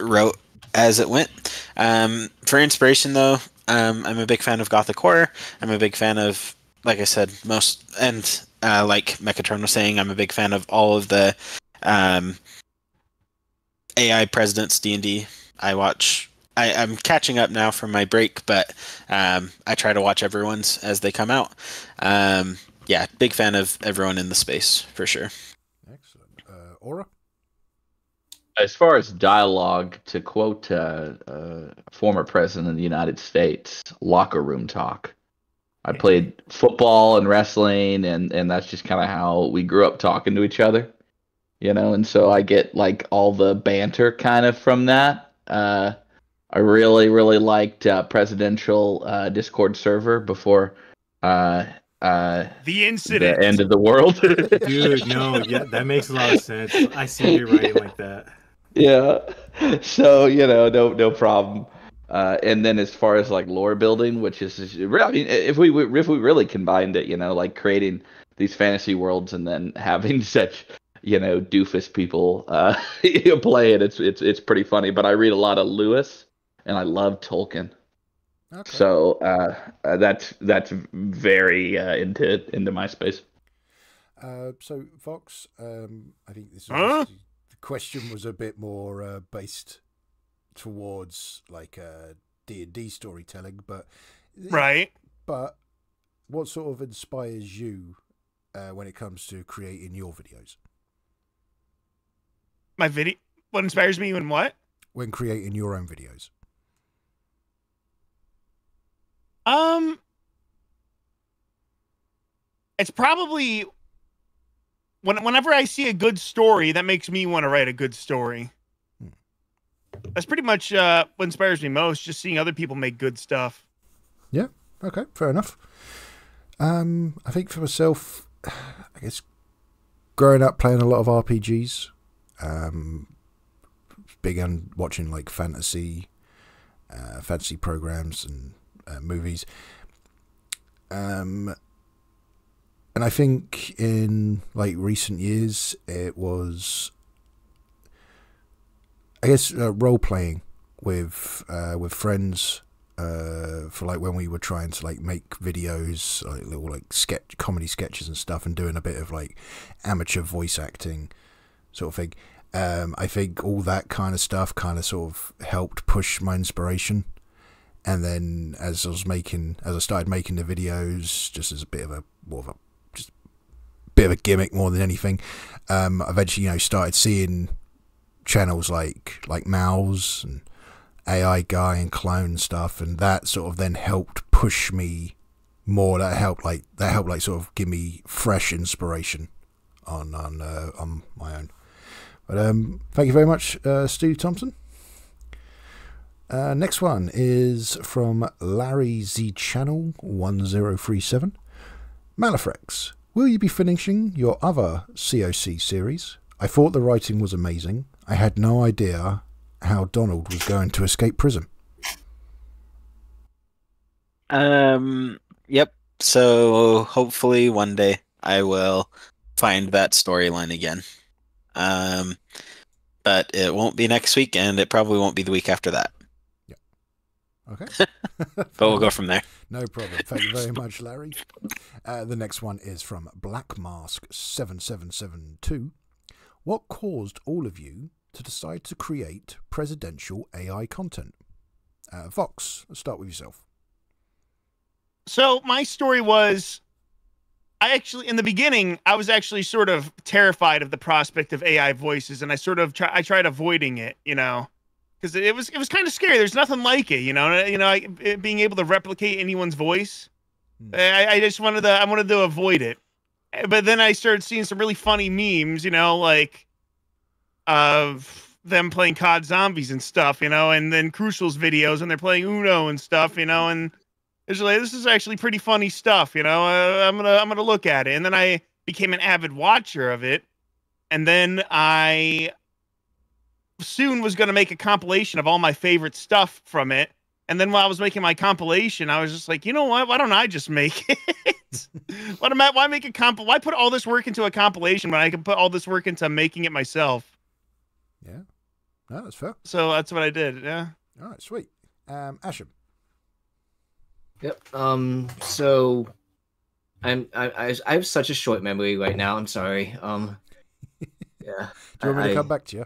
wrote as it went. Um, for inspiration, though, um, I'm a big fan of Gothic horror. I'm a big fan of, like I said, most and uh, like Mechatron was saying, I'm a big fan of all of the um, AI Presidents D and D. I watch. I, I'm catching up now from my break, but um, I try to watch everyone's as they come out. Um, yeah, big fan of everyone in the space for sure. Excellent. Uh, Aura? As far as dialogue, to quote uh, uh, former president of the United States, locker room talk. I played football and wrestling, and and that's just kind of how we grew up talking to each other, you know. And so I get like all the banter kind of from that. Uh, I really really liked uh, presidential uh, Discord server before uh, uh, The incident. the end of the world. (laughs) Dude, no, yeah, that makes a lot of sense. I see you writing like that. yeah so you know no no problem uh and then as far as like lore building which is is- i mean if we if we really combined it you know like creating these fantasy worlds and then (laughs) having such you know doofus people uh (laughs) play it it's it's it's pretty funny but i read a lot of lewis and i love tolkien Okay. So uh, uh, that's that's very uh, into into my space. Uh, so Vox, um, I think this Huh? the question was a bit more uh, based towards like uh, D and D storytelling, but Right. But what sort of inspires you uh, when it comes to creating your videos? My video. What inspires me when what? When creating your own videos, Um, it's probably when whenever I see a good story, that makes me want to write a good story. Hmm. That's pretty much uh, what inspires me most. Just seeing other people make good stuff. Yeah. Okay, fair enough. Um, I think for myself, I guess growing up playing a lot of RPGs, um, big on watching like fantasy, uh, fantasy programs and uh, movies. Um, and I think in like recent years, it was, I guess, uh, role playing with uh, with friends uh, for like when we were trying to like make videos, like little like sketch comedy sketches and stuff, and doing a bit of like amateur voice acting sort of thing. Um, I think all that kind of stuff kind of sort of helped push my inspiration. And then as I was making, as I started making the videos, just as a bit of a more of a just bit of a gimmick more than anything, um, I eventually you know started seeing channels like like Mouse and AI guy and clone stuff, and that sort of then helped push me more. That helped like that helped like sort of give me fresh inspiration on on uh, on my own. But um, thank you very much, uh, Steve Thompson. Uh, next one is from Larry Z Channel one zero three seven. Malathrex, will you be finishing your other COC series? I thought the writing was amazing. I had no idea how Donald was going to escape prison. Um. Yep. So hopefully one day I will find that storyline again. Um, but it won't be next week, and it probably won't be the week after that. Okay. (laughs) (laughs) But we'll go from there. No problem. Thank you very (laughs) much, Larry. Uh, the next one is from Black Mask seven seven seven two. What caused all of you to decide to create presidential AI content? Uh, Vox, let's start with yourself. So my story was I actually in the beginning I was actually sort of terrified of the prospect of AI voices and I sort of try I tried avoiding it, you know. Cuz it was it was kind of scary. There's nothing like it, you know. You know, I, it, being able to replicate anyone's voice. Hmm. I, I just wanted to I wanted to avoid it. Eh, But then I started seeing some really funny memes, you know, like of them playing COD zombies and stuff, you know, and then Crucial's videos and they're playing Uno and stuff, you know, and it's like this is actually pretty funny stuff, you know. Uh, I'm gonna I'm gonna look at it, and then I became an avid watcher of it, and then I soon was gonna make a compilation of all my favorite stuff from it. And then while I was making my compilation, I was just like, you know what? Why don't I just make it? (laughs) what am I? Why make a comp? Why put all this work into a compilation when I can put all this work into making it myself? Yeah. No, that's fair. So that's what I did. Yeah. All right, sweet. Um, Ashen. Yep. Um. So, I'm I I, I have such a short memory right now. I'm sorry. Um. (laughs) Yeah. Do you want me to come back to you?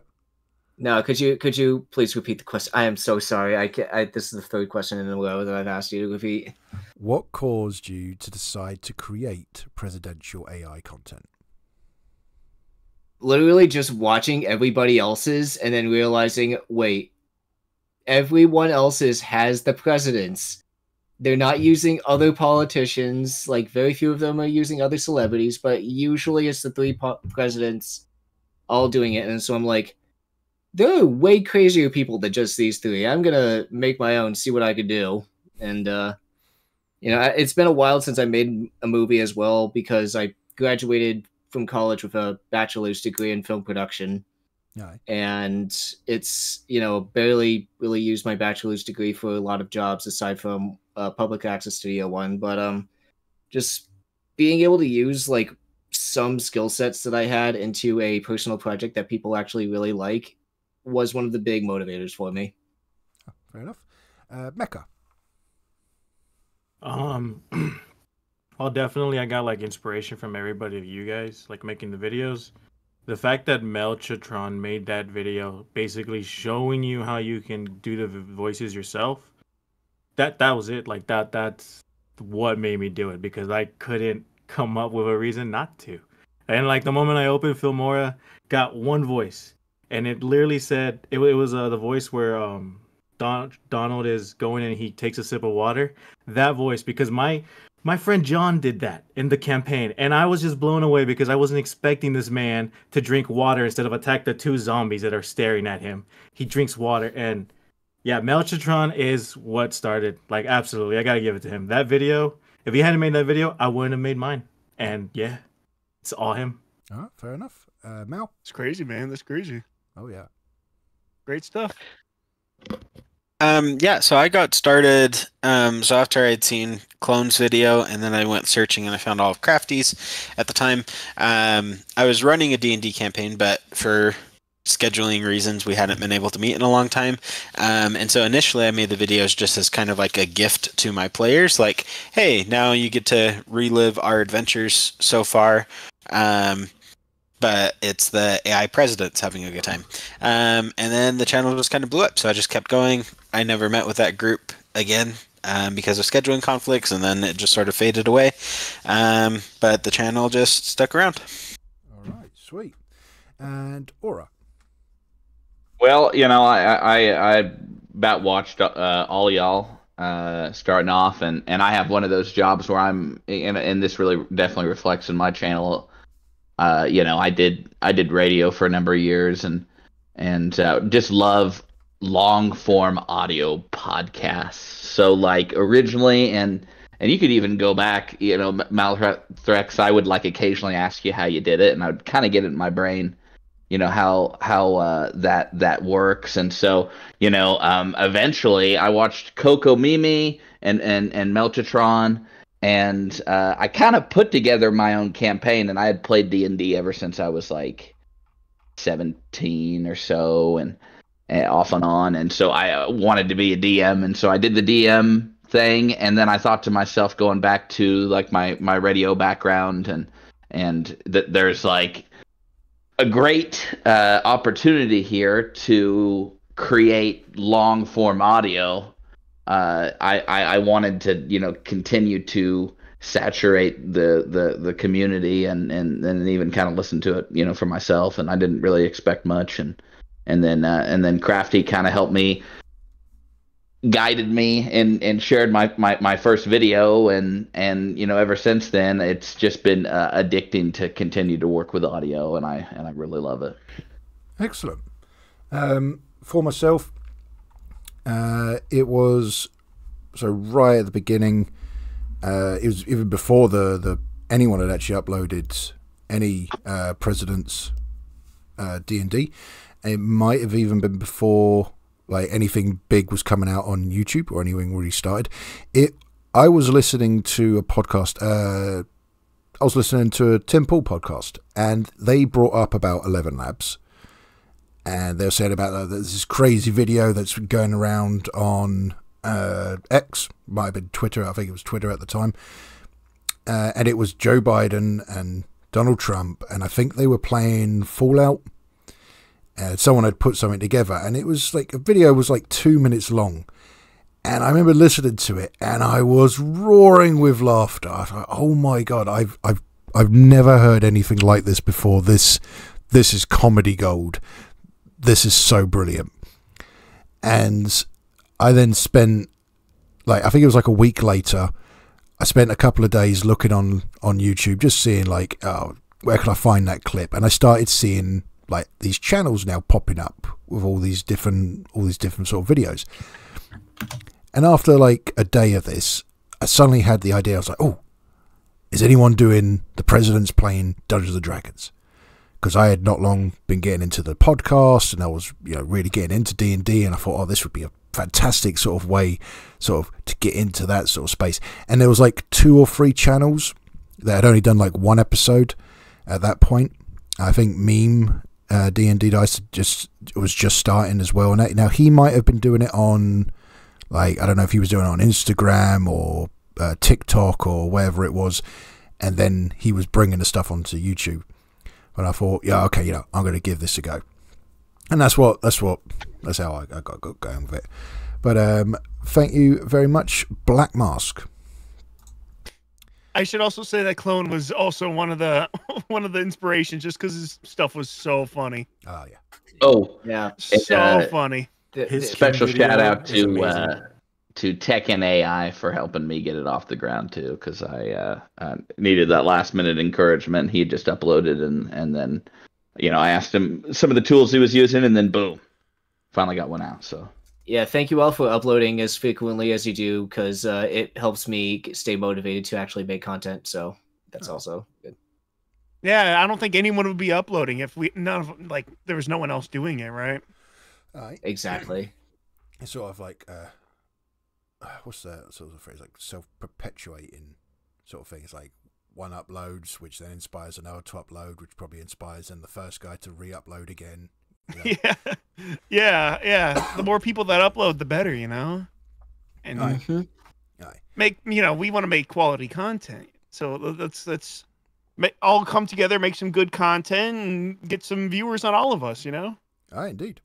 No. Could you could you please repeat the question? I am so sorry. I, I this is the third question in a row that I've asked you to repeat. What caused you to decide to create presidential AI content? Literally just watching everybody else's and then realizing, wait, everyone else's has the presidents. They're not hmm. using other politicians. Like very few of them are using other celebrities, but usually it's the three po- presidents all doing it. And so I'm like, there are way crazier people than just these three. I'm gonna make my own, see what I can do. And uh, you know, it's been a while since I made a movie as well because I graduated from college with a bachelor's degree in film production Aye. and it's you know barely really used my bachelor's degree for a lot of jobs aside from uh, public access studio one but um just being able to use like some skill sets that i had into a personal project that people actually really like was one of the big motivators for me Oh, fair enough. Uh, Mecha. Um, (clears throat) well, definitely, I got like inspiration from everybody, of you guys, like making the videos. The fact that Melchitron made that video, basically showing you how you can do the voices yourself. That that was it. Like that. That's what made me do it because I couldn't come up with a reason not to. And like the moment I opened Filmora, got one voice, and it literally said it, it was uh, the voice where um Don, Donald is going and he takes a sip of water. That voice because my my friend John did that in the campaign, and I was just blown away because I wasn't expecting this man to drink water instead of attack the two zombies that are staring at him. He drinks water, and yeah, Melchitron is what started. Like, absolutely, I gotta give it to him. That video, if he hadn't made that video, I wouldn't have made mine. And yeah, it's all him. All right, fair enough. Uh, Mal. It's crazy, man. That's crazy. Oh yeah. Great stuff. Um, yeah, so I got started. Um, so after I'd seen Clone's video, and then I went searching, and I found all of Crafty's. At the time, um, I was running a D and D campaign, but for scheduling reasons, we hadn't been able to meet in a long time. Um, and so initially, I made the videos just as kind of like a gift to my players, like, hey, now you get to relive our adventures so far. But it's the AI presidents having a good time. Um, and then the channel just kind of blew up, so I just kept going. I never met with that group again um, because of scheduling conflicts, and then it just sort of faded away. Um, but the channel just stuck around. All right, sweet. And Aura. Well, you know, I I, I about watched uh, all y'all uh, starting off, and and I have one of those jobs where I'm, and, and this really definitely reflects in my channel. Uh, you know, I did I did radio for a number of years, and and uh, just love long form audio podcasts. So like originally, and and you could even go back, you know, Malathrex. I would like occasionally ask you how you did it, and I would kind of get it in my brain you know how how uh, that that works and so you know um, eventually i watched coco mimi and and and melchitron and uh, i kind of put together my own campaign and i had played d&d ever since i was like 17 or so and, and off and on and so i uh, wanted to be a dm and so i did the dm thing and then i thought to myself going back to like my my radio background and and that there's like a great uh, opportunity here to create long form audio. Uh, I, I, I wanted to you know continue to saturate the the the community and and and even kind of listen to it you know for myself and I didn't really expect much and and then uh, and then Crafty kind of helped me guided me and and shared my, my my first video and and you know ever since then it's just been uh, addicting to continue to work with audio and I and I really love it. Excellent. Um, for myself, uh, it was so right at the beginning. Uh, it was even before the the anyone had actually uploaded any uh, president's uh, D and D. It might have even been before like anything big was coming out on YouTube or anything really started. It I was listening to a podcast. Uh, I was listening to a Tim Pool podcast, and they brought up about Eleven Labs, and they were saying about uh, this crazy video that's going around on uh, X, might have been Twitter. I think it was Twitter at the time, uh, and it was Joe Biden and Donald Trump, and I think they were playing Fallout. And someone had put something together and it was like a video was like two minutes long. And i remember listening to it and i was roaring with laughter. I like oh my god i've i've i've never heard anything like this before. This this is comedy gold this is so brilliant and i then spent like i think it was like a week later i spent a couple of days looking on on youtube just seeing like oh where can i find that clip and i started seeing like these channels now popping up with all these different all these different sort of videos. And after like a day of this, I suddenly had the idea. I was like, "Oh, is anyone doing the president's playing Dungeons and Dragons?" Because I had not long been getting into the podcast, and I was you know really getting into D and D, and I thought, "Oh, this would be a fantastic sort of way, sort of to get into that sort of space." And there was like two or three channels that had only done like one episode at that point. I think Meme uh, D and D Dice just was just starting as well. and Now he might have been doing it on, like I don't know if he was doing it on Instagram or uh, TikTok or wherever it was, and then he was bringing the stuff onto YouTube. And I thought, yeah, okay, you know, I'm going to give this a go, and that's what that's what that's how I, I got, got going with it. But um, thank you very much, Black Mask. I should also say that clone was also one of the (laughs) one of the inspirations, just because his stuff was so funny, Oh yeah, Oh, Yeah. so uh, funny. His special shout out to uh, to Tech and AI for helping me get it off the ground too, because I uh, uh, needed that last minute encouragement. He had just uploaded and and then, you know, I asked him some of the tools he was using, and then boom, finally got one out. So yeah, thank you all for uploading as frequently as you do because uh, it helps me stay motivated to actually make content. So that's Oh. also good. Yeah, I don't think anyone would be uploading if we none of like there was no one else doing it, right? all right. Exactly. (clears throat) It's sort of like uh, (sighs) what's that sort of phrase like self-perpetuating sort of thing. It's like one uploads, which then inspires another to upload, which probably inspires then the first guy to re-upload again. you know. (laughs) Yeah, yeah, yeah. The more people that upload, the better, you know. And Aye. Mhm. Make you know we want to make quality content, so let's let's make, all come together, make some good content, and get some viewers on all of us. You know. Ah, indeed.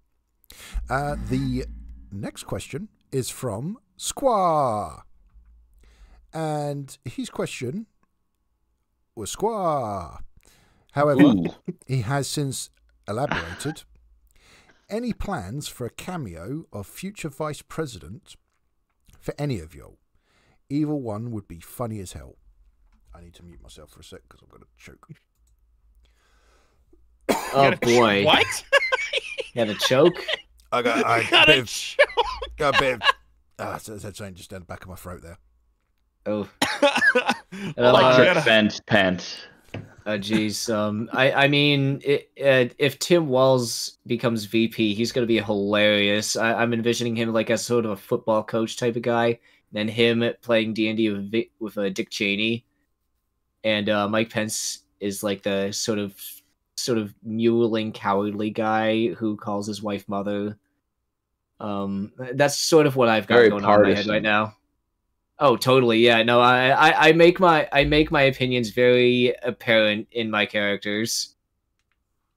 Uh, the next question is from Squaw. And his question was Squaw. However, Ooh. he has since elaborated. Any plans for a cameo of future vice president for any of y'all? Either one would be funny as hell. I need to mute myself for a sec because I'm going to choke. Oh boy. What? You have a choke. I got, I, (laughs) You a bit of, choke. got a bit of, ah, so- so- something just down the back of my throat there. Oh, Uh, (laughs) Electric gotta- fence pence. uh, geez. Um, I, I mean, it, uh, if Tim Walz becomes VP, he's gonna be hilarious. I, I'm envisioning him like as sort of a football coach type of guy, then him playing D and D with Vic, with uh, Dick Cheney, and uh, Mike Pence is like the sort of sort of muling cowardly guy who calls his wife mother. Um, that's sort of what I've got Very going on in my head right now. Oh, totally. Yeah. No, I, I, I make my, I make my opinions very apparent in my characters.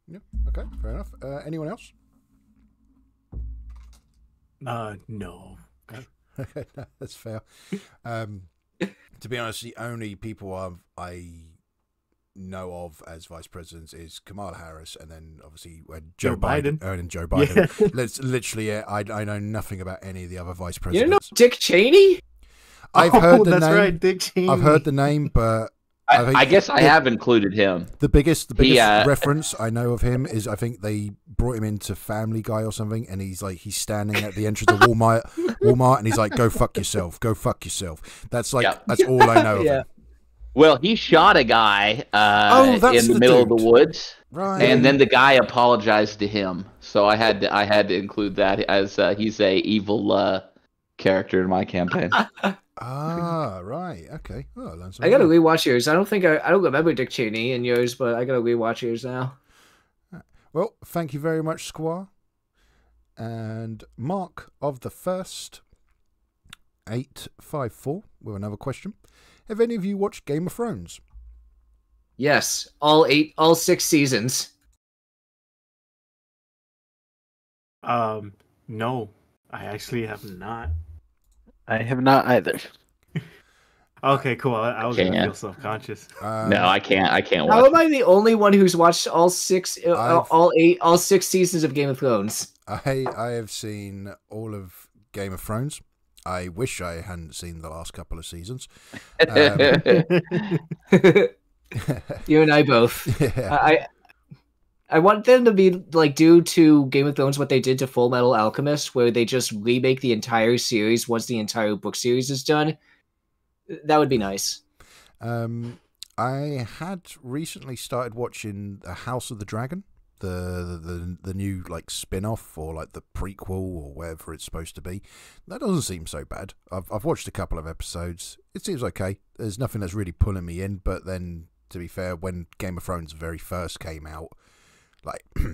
Yep. Okay, fair enough. Uh, anyone else? Uh, no. Okay, (laughs) no, (laughs) that's fair. Um, to be honest, the only people I've, I know of as vice presidents is Kamala Harris, and then obviously when Joe, Joe Biden, Biden. and Joe Biden. Yeah. (laughs) Let's literally, yeah, I, I know nothing about any of the other vice presidents. You know. Dick Cheney? I've (laughs) Oh, heard the that's name. right, Dick Cheney. I've heard the name, but I I, think- I guess I have included him. the biggest, the He, biggest uh, reference I know of him is I think they brought him into Family Guy or something, and he's like he's standing at the entrance of Walmart, (laughs) Walmart, and he's like, "Go fuck yourself, go fuck yourself." That's like Yeah. that's all I know of Yeah. Him. Well, he shot a guy uh, Oh, that's in the, the middle dude. of the woods, Right. and then the guy apologized to him. So I had to, I had to include that as uh, he's a evil uh, character in my campaign. (laughs) Ah, right. Okay. Oh, I I gotta new. rewatch yours. I don't think I, I don't remember Dick Cheney in yours, but I gotta rewatch yours now. Well, thank you very much, Squire. And Mark of the first eight five four with another question. Have any of you watched Game of Thrones? Yes, all eight, all six seasons. Um, no, I actually have not. I have not either. (laughs) Okay, cool. I, I was Okay, gonna feel self conscious. Um, no, I can't. I can't How am I the only one who's watched all six, uh, all eight, all six seasons of Game of Thrones? I I have seen all of Game of Thrones. I wish I hadn't seen the last couple of seasons. it. (laughs) you and I both. (laughs) yeah. I I want them to be like do to Game of Thrones what they did to Full Metal Alchemist, where they just remake the entire series once the entire book series is done. That would be nice. Um, I had recently started watching The House of the Dragon, the the the, new like spin off or like the prequel or wherever it's supposed to be. That doesn't seem so bad. I've I've watched a couple of episodes. It seems okay. There's nothing that's really pulling me in. But then, to be fair, when Game of Thrones very first came out, like (clears throat)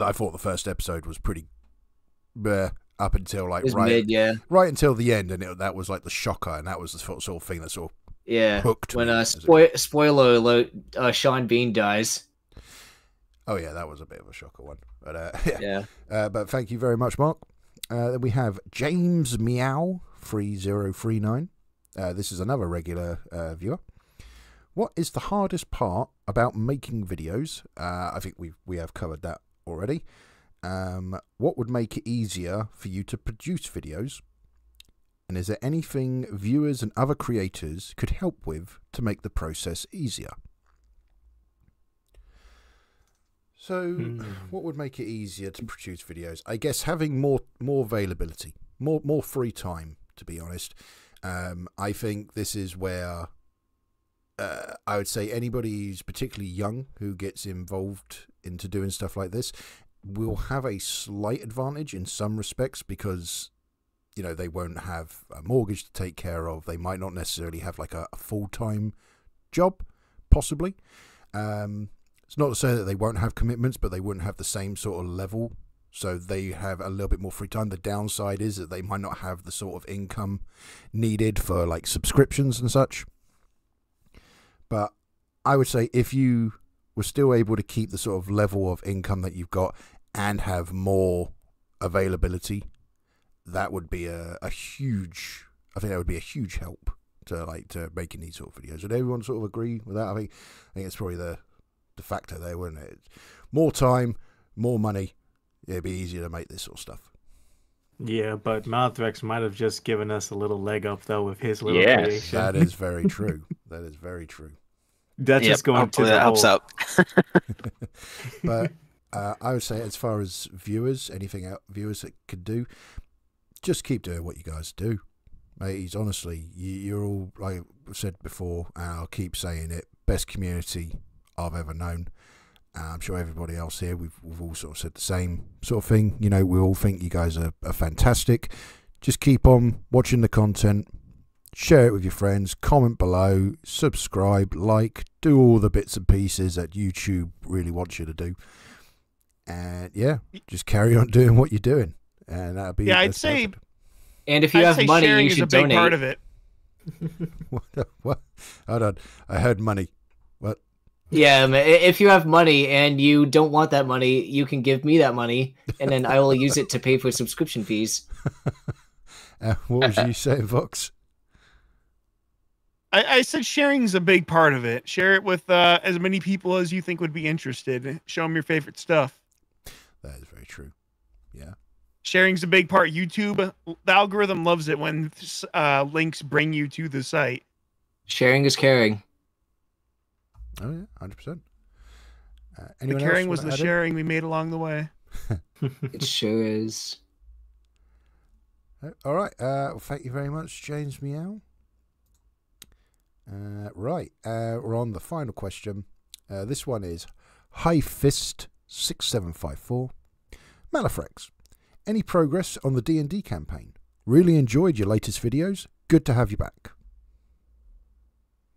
I thought the first episode was pretty. Bleh. Up until like right, mid, yeah, right until the end, and it, that was like the shocker, and that was the sort of thing that sort of yeah. hooked When me. uh, spoil spoiler alert, uh, Sean Bean dies. Oh yeah, that was a bit of a shocker one. But uh, (laughs) yeah. Yeah. Uh, but thank you very much, Mark. Uh, then we have James Meow three zero three nine. Uh, this is another regular uh, viewer. What is the hardest part about making videos? Uh, I think we we have covered that already. Um, what would make it easier for you to produce videos? And is there anything viewers and other creators could help with to make the process easier? So, Hmm. what would make it easier to produce videos? I guess having more more availability, more more free time. To be honest, um, I think this is where uh, I would say anybody who's particularly young who gets involved into doing stuff like this will have a slight advantage in some respects because you know they won't have a mortgage to take care of. They might not necessarily have like a, a full time job, possibly. Um, it's not to say that they won't have commitments, but they wouldn't have the same sort of level. So they have a little bit more free time. The downside is that they might not have the sort of income needed for like subscriptions and such. But I would say if you were still able to keep the sort of level of income that you've got and have more availability, that would be a, a huge. I think that would be a huge help to like to making these sort of videos. Would everyone sort of agree with that? I think I think it's probably the the factor there, wouldn't it? More time, more money. It'd be easier to make this sort of stuff. Yeah, but Malathrex might have just given us a little leg up though with his little Yes. creation. That is very (laughs) true. that is very true. That's Yep, just going to hopefully the that helps out. (laughs) But uh, I would say, as far as viewers, anything out viewers that could do, just keep doing what you guys do. Mate, honestly, you, you're all like I've said before, and I'll keep saying it. Best community I've ever known. Uh, I'm sure everybody else here, we've we've all sort of said the same sort of thing. You know, we all think you guys are, are fantastic. Just keep on watching the content, share it with your friends, comment below, subscribe, like, do all the bits and pieces that YouTube really wants you to do. And yeah, just carry on doing what you're doing, and that'll be Yeah, I'd that's say- perfect. And if you I'd have money, you is a should big donate. part of it. (laughs) what, what? Hold on, I heard money. Yeah, if you have money and you don't want that money, you can give me that money, and then I will use it to pay for subscription fees. (laughs) Uh, what was you saying, Vox? I, I said sharing's a big part of it. Share it with uh, as many people as you think would be interested. Show them your favorite stuff. That is very true. Yeah. Sharing's a big part. YouTube, the algorithm loves it when uh, links bring you to the site. Sharing is caring. Oh yeah, hundred percent. Uh, The caring was the add in? sharing we made along the way. (laughs) It sure is. Uh, All right. Uh, well, thank you very much, James Meow. Uh, right. Uh, we're on the final question. Uh, this one is High Fist six seven five four. Malathrex, any progress on the D and D campaign? Really enjoyed your latest videos. Good to have you back.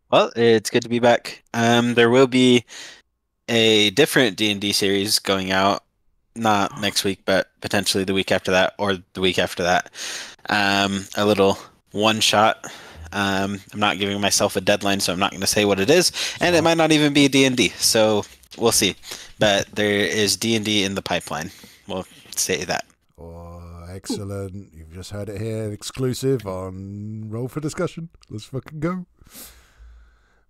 Well, it's good to be back. Um, there will be a different D and D series going out, not next week, but potentially the week after that or the week after that. Um, a little one shot. Um, I'm not giving myself a deadline, so I'm not going to say what it is, and it might not even be D and D. So we'll see. But there is D and D in the pipeline. We'll say that. Oh, excellent. You've just heard it here, exclusive on Roll for Discussion. Let's fucking go.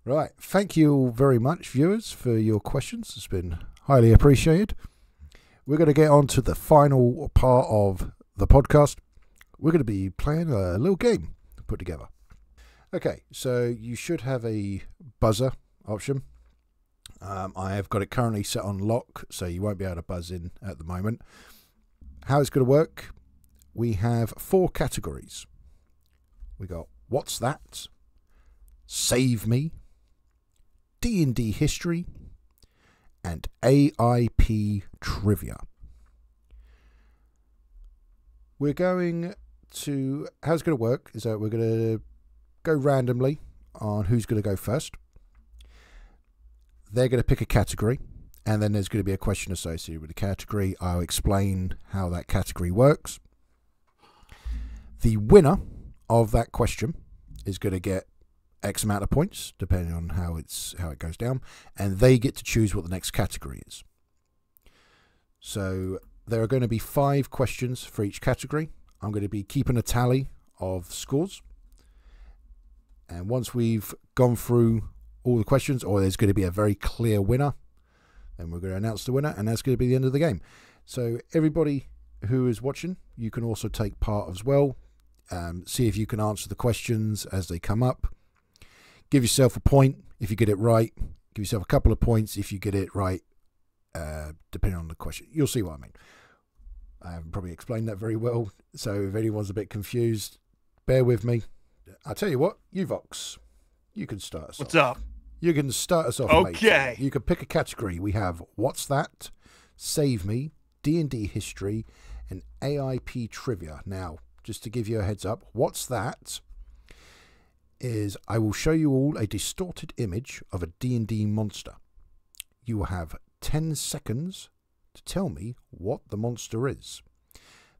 Right. Thank you all very much, viewers, for your questions. It's been highly appreciated. We're going to get on to the final part of the podcast. We're going to be playing a little game put together. Okay, so you should have a buzzer option. Um, I have got it currently set on lock, so you won't be able to buzz in at the moment. How it's going to work? We have four categories. We got what's that? Save me, D and D history, and AIP trivia. We're going to how it's going to work is that we're going to go randomly on who's going to go first. They're going to pick a category, and then there's going to be a question associated with the category. I'll explain how that category works. The winner of that question is going to get X amount of points, depending on how it's how it goes down, and they get to choose what the next category is. So there are going to be five questions for each category. I'm going to be keeping a tally of scores, and once we've gone through all the questions, or there's going to be a very clear winner, then we're going to announce the winner, and that's going to be the end of the game. So everybody who is watching, you can also take part as well. Um, see if you can answer the questions as they come up. Give yourself a point if you get it right. Give yourself a couple of points if you get it right, uh, depending on the question. You'll see what I mean. I haven't probably explained that very well, so if anyone's a bit confused, bear with me. I'll tell you what, Youvox, you can start us What's off. up? You can start us off. mate. Okay. You can pick a category. We have What's That, Save Me, D&D History, and AIP Trivia. Now, just to give you a heads up, What's That is I will show you all a distorted image of a D&D monster. You will have 10 seconds to tell me what the monster is.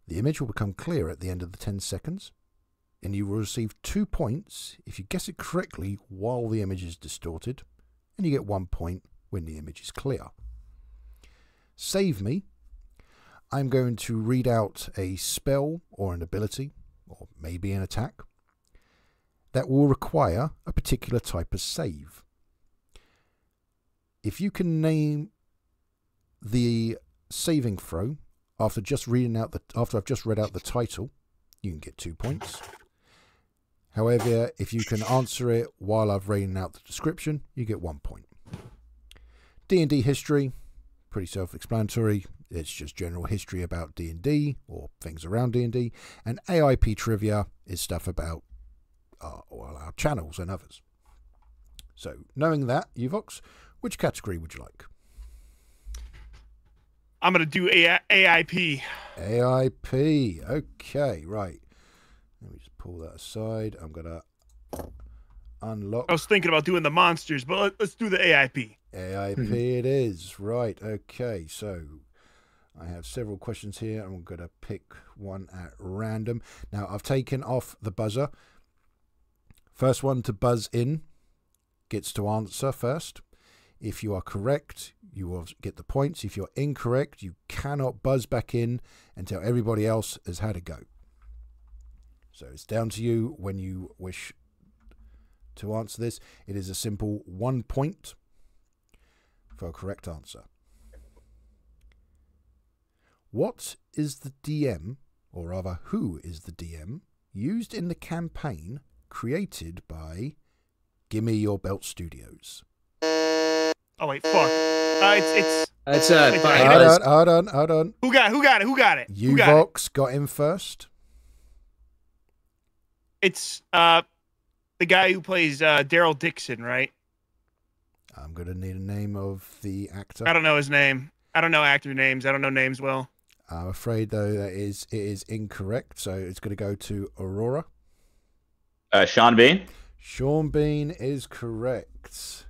The image will become clear at the end of the 10 seconds, and you will receive two points if you guess it correctly while the image is distorted, and you get one point when the image is clear. Save me. I'm going to read out a spell or an ability, or maybe an attack, that will require a particular type of save. If you can name the saving throw after just reading out the after I've just read out the title, you can get two points. However, if you can answer it while I've reading out the description, you get one point. D&D history, pretty self-explanatory. It's just general history about D&D or things around D&D, and AIP trivia is stuff about uh, well, our channels and others. So, knowing that, Youvox, which category would you like? I'm gonna do AI- AIP. AIP. Okay, right. Let me just pull that aside. I'm gonna unlock I was thinking about doing the monsters, but let, let's do the AIP. AIP. It is right. Okay, so I have several questions here. I'm gonna pick one at random. Now I've taken off the buzzer. First one to buzz in gets to answer first. If you are correct, you will get the points. If you're incorrect, you cannot buzz back in until everybody else has had a go. So it's down to you when you wish to answer this. It is a simple one point for a correct answer. What is the DM, or rather, who is the DM, used in the campaign created by Gimme Your Belt Studios? Oh wait, fuck. Uh, it's it's That's uh, Wait, fine. Hold on, hold on, hold on. who got it? Who got it? Who got it? Who got it? Got him first. It's uh the guy who plays uh Daryl Dixon, right? I'm going to need a name of the actor. I don't know his name. I don't know actor names. I don't know names well. I'm afraid, though, that is it is incorrect. So it's going to go to Aurora. Uh, Sean Bean. Sean Bean is correct.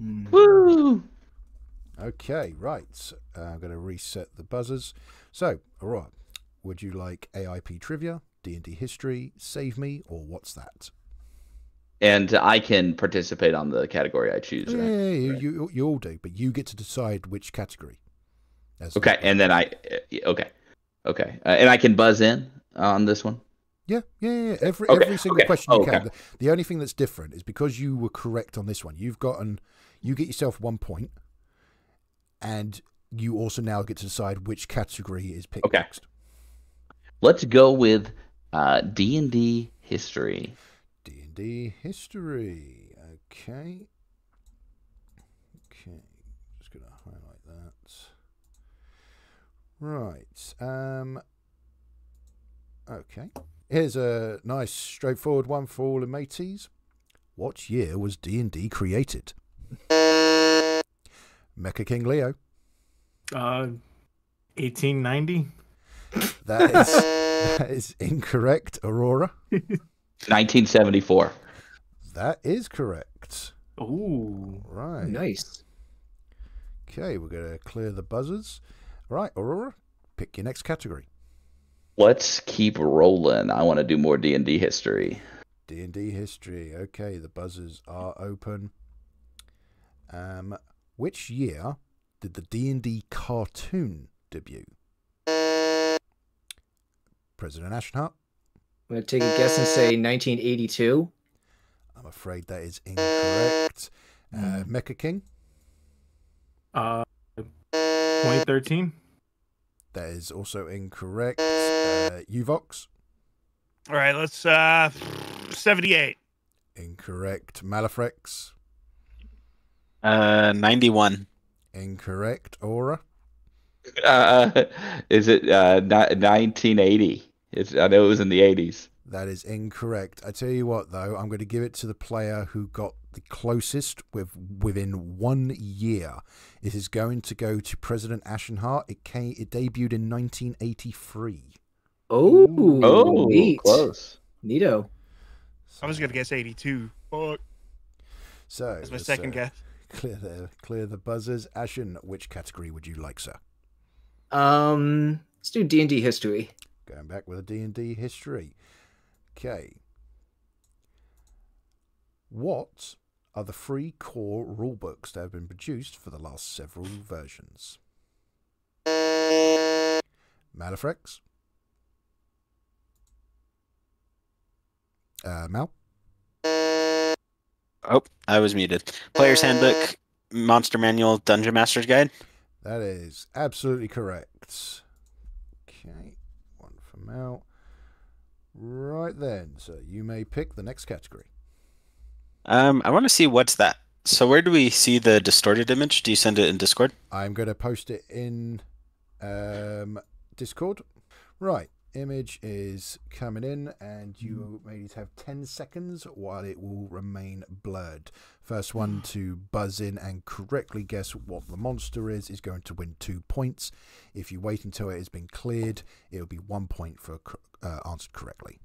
Mm. Woo! Okay, right. Uh, I'm going to reset the buzzers. So, all right. would you like AIP trivia, D&D history, save me, or what's that? And I can participate on the category I choose. Yeah, Right? you, you, you all do, but you get to decide which category. That's Okay, and then I. uh, Okay, okay, uh, and I can buzz in on this one. Yeah, yeah, yeah. Every Okay, every single okay, question you okay. can. The, the only thing that's different is because you were correct on this one. You've gotten, you get yourself one point, and you also now get to decide which category is picked Okay. next. Let's go with uh, D and D history. D and D history. Okay. Okay. Just gonna highlight that. Right. Um. Okay. Here's a nice, straightforward one for all the mateys. What year was D and D created? Mecha King Leo. Uh, 1890. That is (laughs) that is incorrect. Aurora. 1974. That is correct. Ooh. Right. Nice. Okay, we're going to clear the buzzers. Right, Aurora, pick your next category. Let's keep rolling. I want to do more D and D history. D and D history. Okay, the buzzers are open. Um, which year did the D and D cartoon debut? President Ashenheart. I'm gonna take a guess and say 1982. I'm afraid that is incorrect. Uh, Hmm. Mecha King. Uh, 2013. That is also incorrect. Uh, Youvox. All right, let's uh 78. Incorrect. Malathrex. Uh, 91. Incorrect. Aura. Uh, is it uh, ni- 1980? It's, I know it was in the 80s. That is incorrect. I tell you what, though, I'm going to give it to the player who got the closest with within one year. It is going to go to President Ashenheart. It came. It debuted in 1983. Oh, Oh, neat. close. Neato. I was gonna guess 82. Fuck, So that's my second uh, guess. Clear the clear the buzzers. Ashen, which category would you like, sir? Um, let's do D and D history. Going back with a D&D history. Okay. What are the three core rulebooks that have been produced for the last several versions? Malathrex? Uh, Mal? Oh, I was muted. Player's Handbook, Monster Manual, Dungeon Master's Guide. That is absolutely correct. Okay, one for Mal. Right then, so you may pick the next category. Um, I want to see what's that. So where do we see the distorted image? Do you send it in Discord? I'm going to post it in um, Discord. Right, image is coming in, and you may need to have 10 seconds while it will remain blurred. First one (sighs) to buzz in and correctly guess what the monster is is going to win two points. If you wait until it has been cleared, it'll be one point for uh, answered correctly.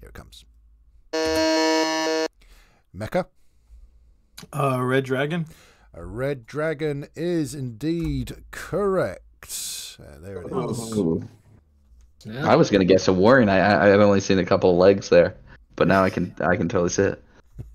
Here it comes. Mecha. Uh, Red Dragon. A red dragon is indeed correct. Uh, there it is. Yeah. I was gonna guess a warren. I, I I've only seen a couple of legs there, but now I can I can totally see it. (laughs)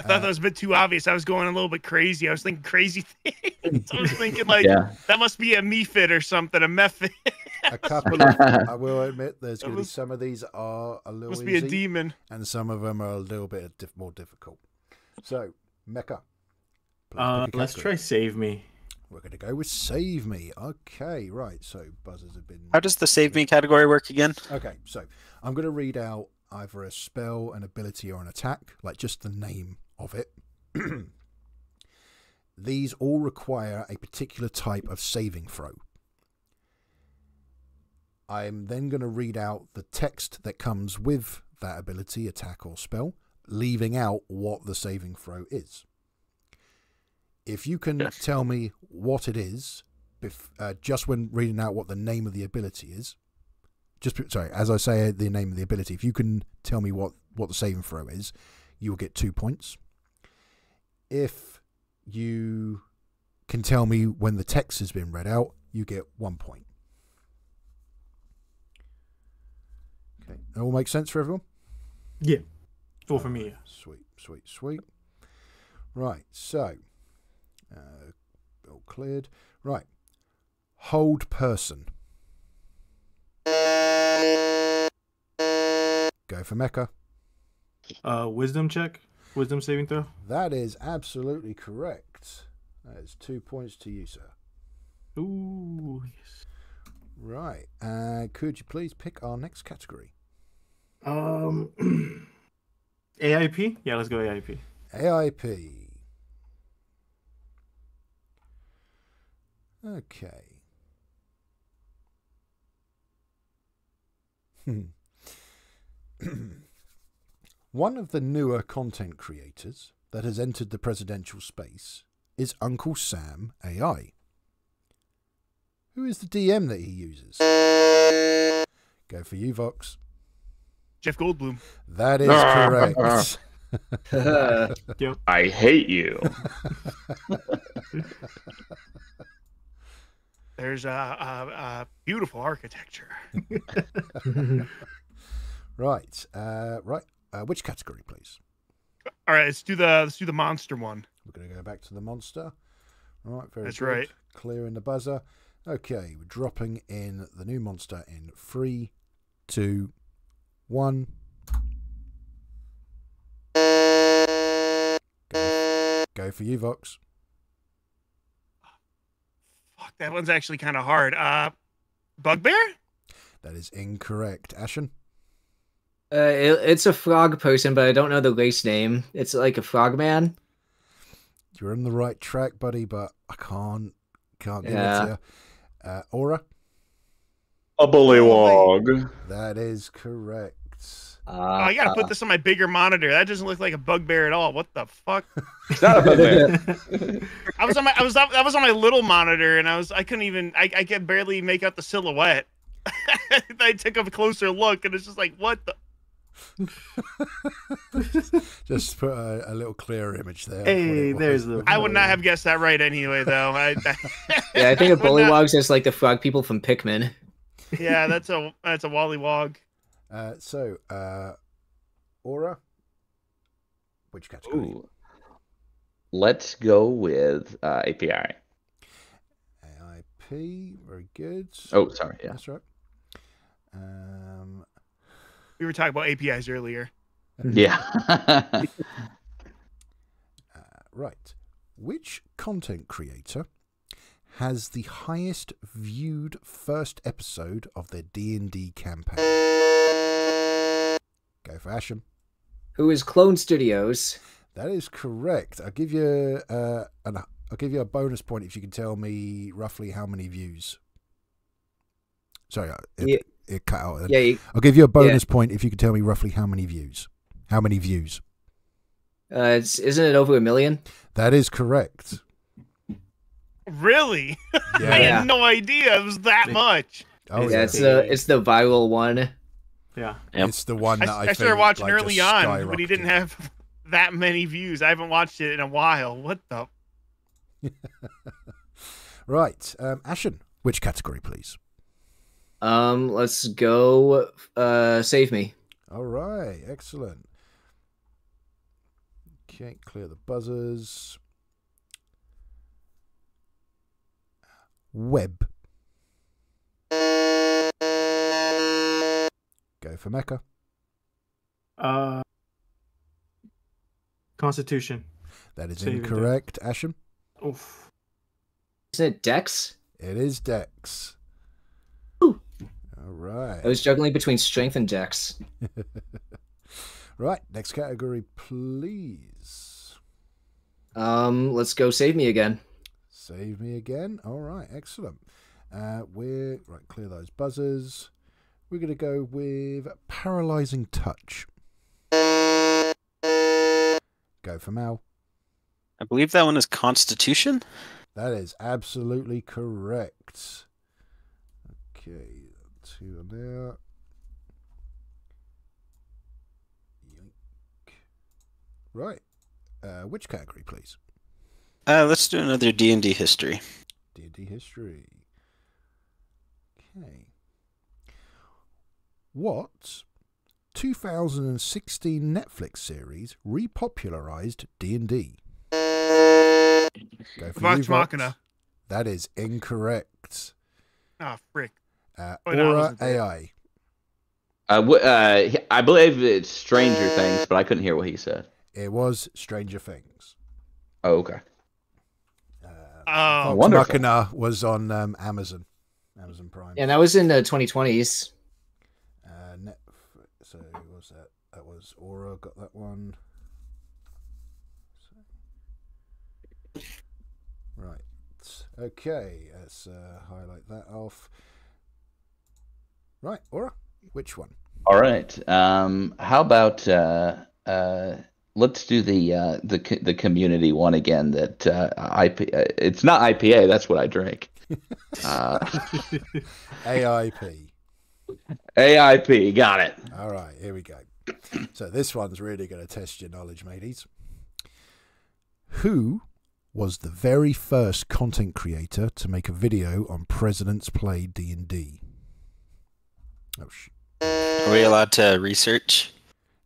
I thought that was a bit too obvious. I was going a little bit crazy. I was thinking crazy (laughs) things. I was thinking like Yeah. that must be a mephit or something, a method. (laughs) A (laughs) couple of, I (laughs) will admit, there's going to be some of these are a little must be a easy, demon. and some of them are a little bit diff- more difficult. So, Mecha. please Uh, let's try Save Me. We're going to go with Save Me. Okay, right. So, buzzers have been. How does the Save Me category work again? Okay, so I'm going to read out either a spell, an ability, or an attack, like just the name of it. (clears throat) These all require a particular type of saving throw. I'm then going to read out the text that comes with that ability, attack, or spell, leaving out what the saving throw is. If you can Yes. tell me what it is, bef- uh, just when reading out what the name of the ability is, just sorry, as I say the name of the ability, if you can tell me what what the saving throw is, you will get two points. If you can tell me when the text has been read out, you get one point. Okay, that all makes sense for everyone. Yeah. Well, for me. Sweet, sweet, sweet. Right, so uh, all cleared. Right, hold person. Go for Mecha. Uh, wisdom check. Wisdom saving throw. That is absolutely correct. That is two points to you, sir. Ooh. Yes. Right, uh, could you please pick our next category? Um. (clears throat) AIP. Yeah, let's go AIP. AIP. Okay. (clears throat) One of the newer content creators that has entered the presidential space is Uncle Sam AI. Who is the DM that he uses? Go for you, Vox. Jeff Goldblum. That is correct. (laughs) I hate you. There's a, a, a beautiful architecture. (laughs) Right. Uh, right. Uh, which category, please? All right, let's do the let's do the monster one. We're going to go back to the monster. Right. Very That's good. right. Clearing the buzzer. Okay. We're dropping in the new monster in three, two, one. Go, go for you, Vox. Fuck, that one's actually kind of hard. Uh, bugbear. That is incorrect. Ashen. Uh, it, it's a frog person, but I don't know the race name. It's like a frogman. You're on the right track, buddy, but I can't can't give it Yeah. to you. Uh, Aura. A bullywog. That is correct. Oh, Uh, I gotta put this on my bigger monitor. That doesn't look like a bugbear at all. What the fuck? (laughs) It's not a bugbear. (laughs) I was on my I was up, I was on my little monitor and I was I couldn't even I I could barely make out the silhouette. (laughs) I took a closer look and it's just like what the Just put a, a little clearer image there. Hey, there's the- I would not have guessed that right anyway though. I, I yeah, I think a would not- bullywog's just like the frog people from Pikmin. Yeah, that's a that's a Wally Wog. Uh, so, uh, Aura. Which category? Ooh. Let's go with uh, API. AIP. Very good. Oh, sorry. Yeah. That's right. Um, We were talking about APIs earlier. (laughs) Yeah. (laughs) uh, right. Which content creator has the highest viewed first episode of their D&D campaign? Go for Ashen. Who is Clone Studios? That is correct. I'll give you uh, an, I'll give you a bonus point if you can tell me roughly how many views. Sorry, uh, it, Yeah. it cut out. Yeah, you- I'll give you a bonus point if you can tell me roughly how many views. How many views? uh, it's, isn't it over a million? That is correct. Really? (laughs) I Yeah. Yeah. had no idea it was that much. Oh, yeah, yeah. it's the it's the viral one. Yeah. Yep. It's the one I, that I, I think, started watching like, early on, but he didn't have (laughs) that many views. I haven't watched it in a while. What the? (laughs) Right, um, Ashen. Which category, please? Um, let's go. Uh, save me. All right, excellent. Okay, clear the buzzers. Web. For Mecha. Uh, Constitution. That is Saving incorrect, Ashen. Oof. Isn't it Dex? It is Dex. Ooh. All right. I was juggling between strength and Dex. (laughs) right, next category, please. Um, let's go save me again. Save me again. All right, excellent. Uh, we're right. Clear those buzzers. We're going to go with paralyzing touch. Go for Mal. I believe that one is Constitution. That is absolutely correct. Okay, two on there. Yoink. Right. Uh, which category, please? Uh, let's do another D and D history. D&D history. Okay. What 2016 Netflix series repopularized D&D? Go for you, Vox Vox. Machina. That is incorrect. Oh frick! Uh, Oh, no, Aura. AI. Uh, w- uh, I believe it's Stranger Things, but I couldn't hear what he said. It was Stranger Things. Oh, okay. Uh, Oh, Vox. Machina was on um, Amazon. Amazon Prime. And that was in the 2020s. Uh, net, so what was that? Aura got that one. Right. Okay. Let's uh, highlight that off. Right, Aura. Which one? All right. Um, how about uh, uh, let's do the uh, the the community one again. That uh, IP. Uh, it's not IPA. That's what I drink. (laughs) Uh, AIP. AIP. Got it. All right, here we go. So this one's really going to test your knowledge, mateys. Who was the very first content creator to make a video on Presidents Play D&D? Oh, sh- Are we allowed to research?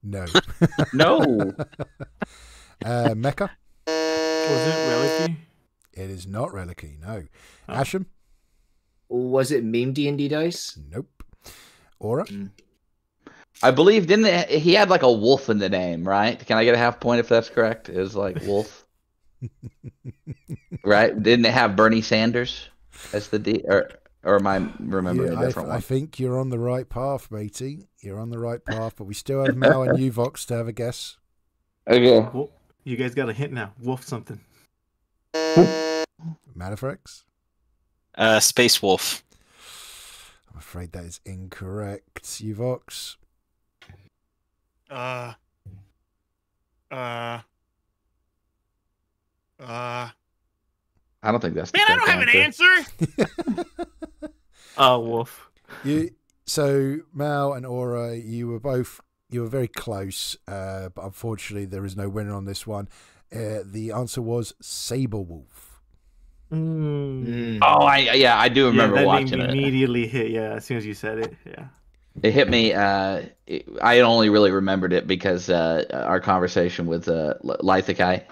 no. (laughs) No. (laughs) uh, Mecha? Was it Relicy? It is not Relicy, no. Oh. Ashen? Was it meme D and D dice? Nope. Aura? I believe didn't it, he had like a wolf in the name, right? Can I get a half point if that's correct? It was like wolf, (laughs) right? Didn't it have Bernie Sanders as the D? Or or am I remembering Yeah, a I, different I one? think you're on the right path, matey. You're on the right path, but we still have Mal and Youvox to have a guess. Okay. Well, you guys got a hint now. Wolf something. (laughs) Malathrex? Uh, Space Wolf. I'm afraid that is incorrect. Youvox? Uh. Uh. Uh. I don't think that's. the Man, I don't correct have an answer. (laughs) Oh, Wolf. You so Mal and Aura, you were both you were very close, uh, but unfortunately there is no winner on this one. Uh, the answer was Saber Wolf. Mm. Mm. Oh, I yeah, I do remember yeah, that watching name it. immediately hit. Yeah, as soon as you said it. Yeah. It hit me. Uh, it- I only really remembered it because uh, our conversation with uh, L- Lithikai.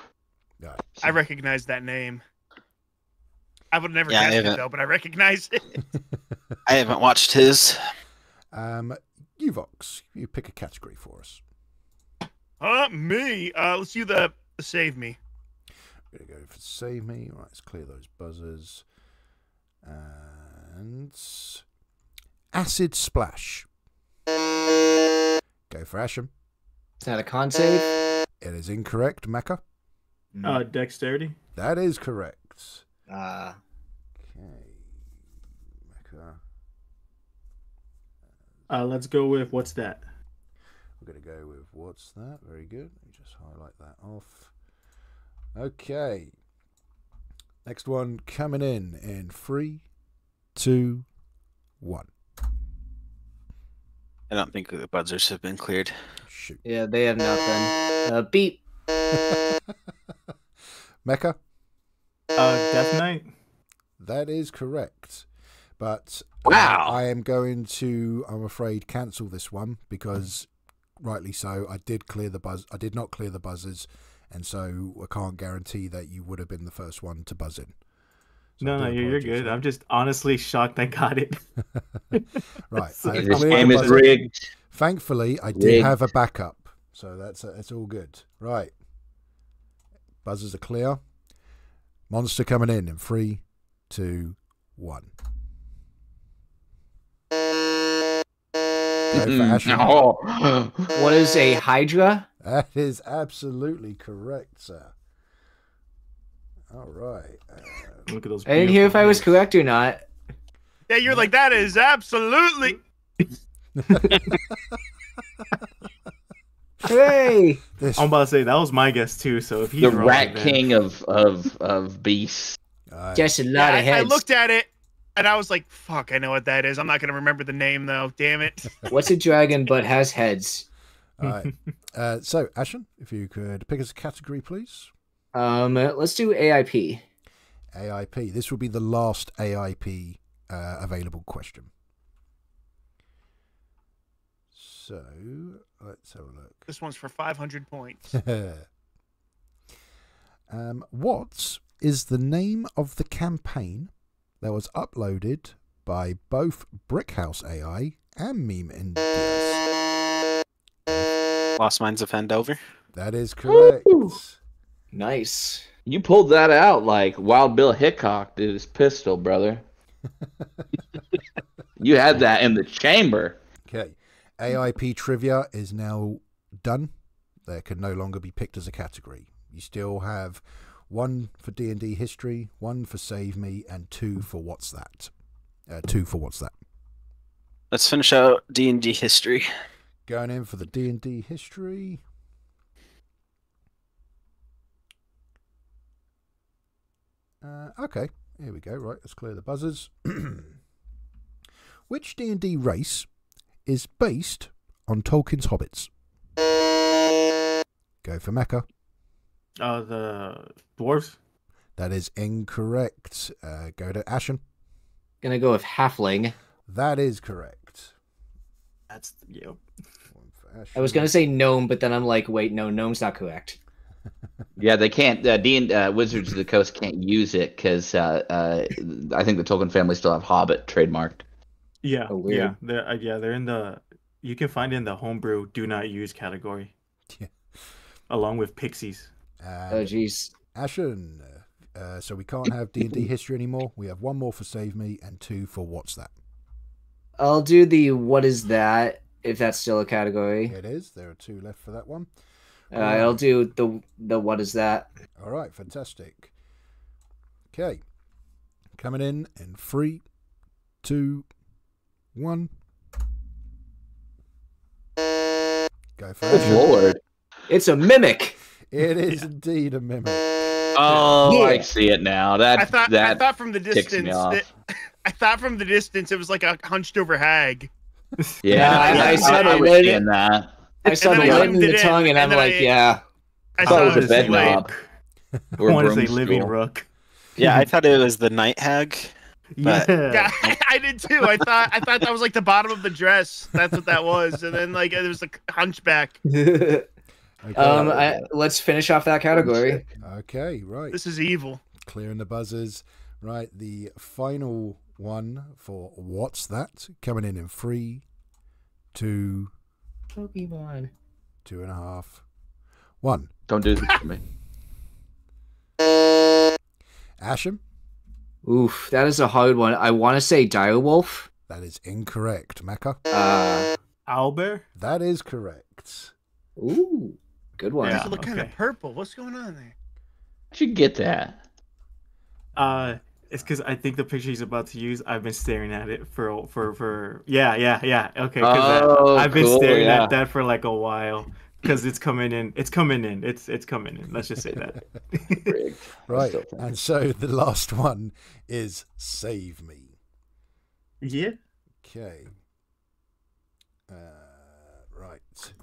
Yeah. I recognize that name. I would never Yeah, guess it though, but I recognize it. (laughs) I haven't watched his. Um, Youvox, you pick a category for us. Uh, me. Uh, let's do the, the save me. We're gonna go for save me. Right, let's clear those buzzers. And acid splash. Go for Ashen. Is that a con save? It is incorrect, Mecha. Uh, dexterity. That is correct. Uh, Okay. Mecha. Uh, let's go with what's that? We're going to go with what's that? Very good. Let me just highlight that off. Okay. Next one coming in in three, two, one. I don't think the buzzers have been cleared. Shoot. yeah, they have not been. Uh, beep. (laughs) Mecha, Uh, Death Knight. that is correct. But Wow. I am going to, I'm afraid, cancel this one because, rightly so, I did clear the buzz. I did not clear the buzzers, and so I can't guarantee that you would have been the first one to buzz in. So No, no, you're, you're good. for I'm just honestly shocked I got it. (laughs) right. So I this This cleared game is rigged. Thankfully, I did Rigged. have a backup, so that's that's all good. Right, buzzers are clear. Monster coming in in three, two, one. Oh. (gasps) What is a Hydra? That is absolutely correct, sir. All right. Uh, Look at those. I didn't hear if I was correct or not. Yeah, you're like that is absolutely. (laughs) Hooray! this, I'm about to say that was my guess too. So if he's the wrong, Rat then- King of of of beasts. uh, Just a lot Yeah, of I, I looked at it and I was like, "Fuck, I know what that is." I'm not gonna remember the name though. Damn it. (laughs) What's a dragon but has heads? all right. (laughs) Uh, so, Ashen, if you could pick us a category, please. Um, let's do AIP. AIP. This will be the last AIP uh, available question. So let's have a look. This one's for 500 points. (laughs) um, what is the name of the campaign that was uploaded by both Brickhouse AI and Meme Indias? Lost Mines of Phandelver. That is correct. Nice. You pulled that out like Wild Bill Hickok did his pistol, brother. (laughs) you had that in the chamber. Okay. AIP trivia is now done. There can no longer be picked as a category. You still have one for D&D history, one for Save Me, and two for What's That. Uh, two for What's That. Let's finish out D and D history. Going in for the D&D history. Uh, okay, here we go. Right, let's clear the buzzers. (clears throat) Which D&D race is based on Tolkien's hobbits? Go for Mecha. Uh, the dwarves. That is incorrect. Uh, go to Ashen. Gonna go with halfling. That is correct. That's you. One I was gonna say gnome, but then I'm like, wait, no, gnome's not correct. Yeah, they can't. Uh, D and uh, Wizards of the Coast can't use it because uh, uh, I think the Tolkien family still have Hobbit trademarked. Yeah, Oh, yeah, they're uh, yeah they're in the. You can find it in the homebrew do not use category. (laughs) Yeah. Along with pixies. And Oh jeez. Ashen. Uh, so we can't have D and D (laughs) history anymore. We have one more for Save Me and two for What's That. I'll do the what is that if that's still a category. It is. There are two left for that one. Uh, I'll do the the what is that. All right, fantastic. Okay, coming in in three, two, one. Go for Good lord! It's a mimic. It is indeed a mimic. Oh, Yeah. I see it now. That I thought that I thought from the distance that, (laughs) I thought from the distance it was like a hunched over hag. yeah, (laughs) I- yeah, I saw the was lid. seeing that. I saw the then I lid and the tongue, and, and I'm like, I- yeah. I thought it saw was a this, bed knob. I (laughs) Or want to say living rook. Yeah, I (laughs) thought it was the night hag. But- Yeah. Yeah, (laughs) I did too. I thought I thought that was like the bottom of the dress. That's what that was, and then like it was a hunchback. Okay, um, I, let's finish off that category. okay right. This is evil. Clearing the buzzers. Right, the final one for What's That? Coming in in three, two, Pokemon. two and a half, one. Don't do this to me. Ashen? Oof, that is a hard one. I want to say direwolf. That is incorrect. Mecha? Uh, Owlbear? That is correct. ooh, good one. Yeah. Does it look kind of purple? What's going on there? How'd you get that? Uh, it's because I think the picture he's about to use. I've been staring at it for for for. Yeah, yeah, yeah. okay. Oh, I, have been cool, staring yeah. at that for like a while because it's coming in. It's coming in. It's it's coming in. Let's just say that. (laughs) Right. And so the last one is Save Me. yeah. Okay. Uh, right.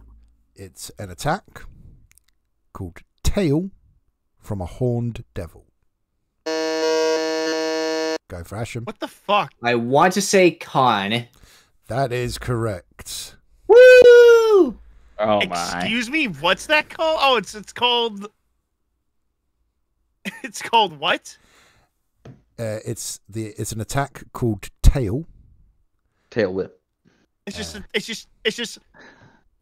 It's an attack called Tail from a Horned Devil. Go for Ashen. What the fuck? I want to say con. That is correct. Woo! Oh my. Excuse me. What's that called? Oh, it's it's called. (laughs) It's called what? Uh, it's the it's an attack called Tail. Tail whip. It's just it's just it's just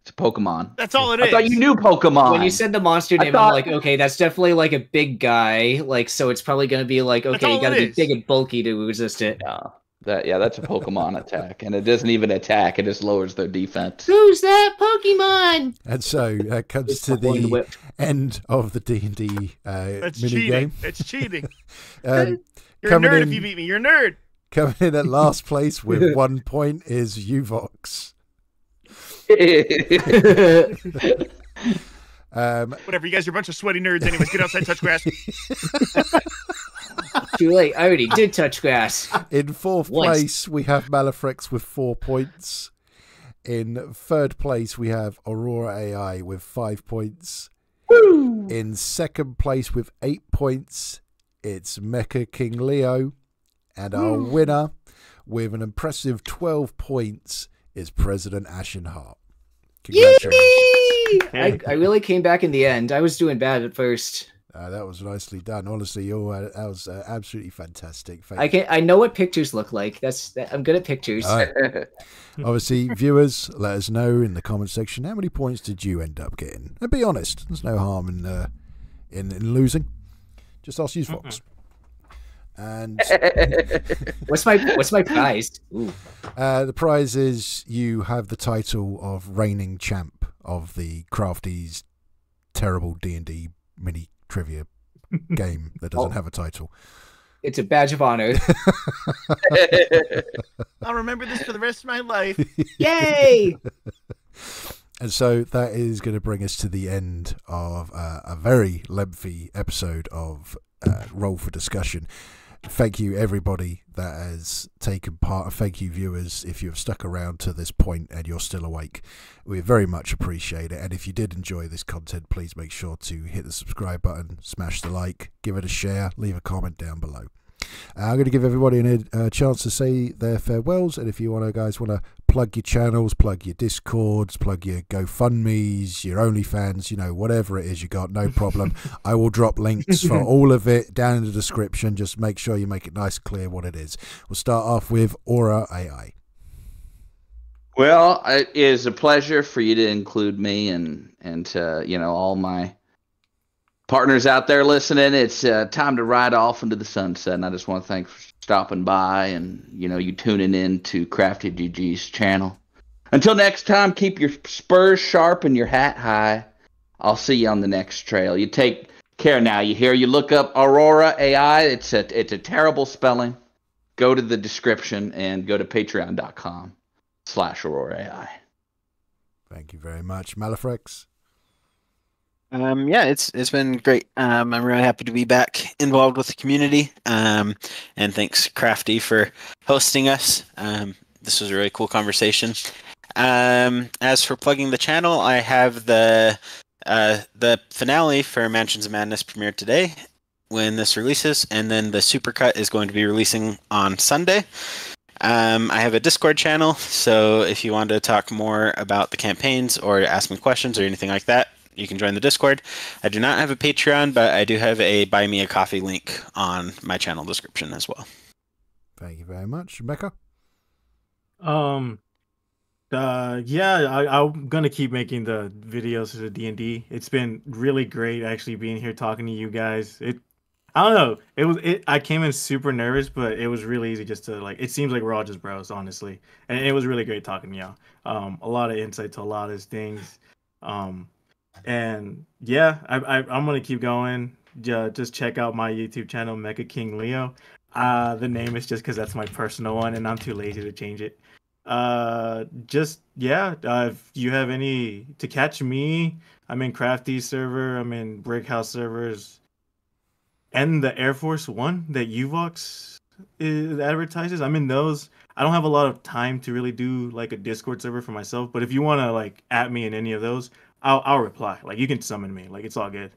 It's Pokemon. that's all it I is. thought you knew Pokemon. When you said the monster name, thought- I'm like, okay, that's definitely like a big guy. Like, so it's probably gonna be like, okay, you gotta be is. big and bulky to resist it. Yeah. That yeah, that's a Pokemon (laughs) attack, and it doesn't even attack; it just lowers their defense. Who's that Pokemon? And so that comes to the whip. end of the D and D That's mini cheating. game. It's cheating. (laughs) Um, (laughs) You're a nerd in- if you beat me. You're a nerd. coming in at last place with one point is Youvox. (laughs) Um, Whatever. You guys are a bunch of sweaty nerds. Anyways, get outside, touch grass. (laughs) Too late. I already did touch grass. in fourth Once. place, we have Malathrex with four points. In third place, we have Aurora AI with five points. In second place, with eight points, it's Mecha King Leo. And our winner, with an impressive 12 points, is President Ashenheart. Congratulations. I, I really came back in the end. I was doing bad at first. Uh, that was nicely done. Honestly, you uh, that was uh, absolutely fantastic. Thank I can I know what pictures look like. That's that, I'm good at pictures. All right. (laughs) Obviously, viewers, let us know in the comment section how many points did you end up getting. And be honest, there's no harm in uh, in, in losing. Just ask you, Fox. And (laughs) What's my what's my prize? Ooh. uh, the prize is you have the title of reigning champ of the Crafties terrible D and D mini trivia (laughs) game that doesn't Oh. have a title. It's a badge of honor. (laughs) I'll remember this for the rest of my life. Yay! And so that is going to bring us to the end of uh, a very lengthy episode of uh, Roll for Discussion. Thank you everybody that has taken part. Thank you viewers if you have stuck around to this point and you're still awake. We very much appreciate it. And if you did enjoy this content, please make sure to hit the subscribe button, smash the like, give it a share, leave a comment down below. Uh, I'm going to give everybody a uh, chance to say their farewells, and if you want to, guys, want to plug your channels, plug your Discords, plug your GoFundmes, your OnlyFans, you know, whatever it is you got, no (laughs) problem. I will drop links for (laughs) all of it down in the description. Just make sure you make it nice clear what it is. We'll start off with Aura AI. Well, it is a pleasure for you to include me and and to, you know all my partners out there listening, it's uh, time to ride off into the sunset. And I just want to thank for stopping by and you know you tuning in to Crafty GG's channel. Until next time, keep your spurs sharp and your hat high. I'll see you on the next trail. You take care now. You hear? You look up Aurora AI. It's a it's a terrible spelling. Go to the description and go to patreon.com slash Aurora AI. Thank you very much, Malathrex. Um, yeah, it's it's been great. Um, I'm really happy to be back involved with the community. Um, and thanks Crafty for hosting us. Um, this was a really cool conversation. Um, as for plugging the channel, I have the uh, the finale for Mansions of Madness premiered today when this releases, and then the supercut is going to be releasing on Sunday. Um, I have a Discord channel, so if you want to talk more about the campaigns or ask me questions or anything like that, you can join the Discord. I do not have a Patreon, but I do have a buy me a coffee link on my channel description as well. Thank you very much, Rebecca. Um, uh, yeah, I, I'm gonna keep making the videos for the D and D. It's been really great actually being here talking to you guys. It, I don't know, it was it. I came in super nervous, but it was really easy just to like. It seems like we're all just bros, honestly, and it was really great talking to y'all. Um, a lot of insight to a lot of these things. Um, and yeah, I, I I'm gonna keep going. Yeah, just check out my YouTube channel, Mecha King Leo. Uh, the name is just because that's my personal one, and I'm too lazy to change it. Uh, just yeah. Uh, if you have any to catch me, I'm in Crafty server. I'm in Brickhouse servers, and the AI Force One that Youvox is, advertises. I'm in those. I don't have a lot of time to really do like a Discord server for myself, but if you want to like at me in any of those, I'll I'll reply. Like you can summon me. Like it's all good.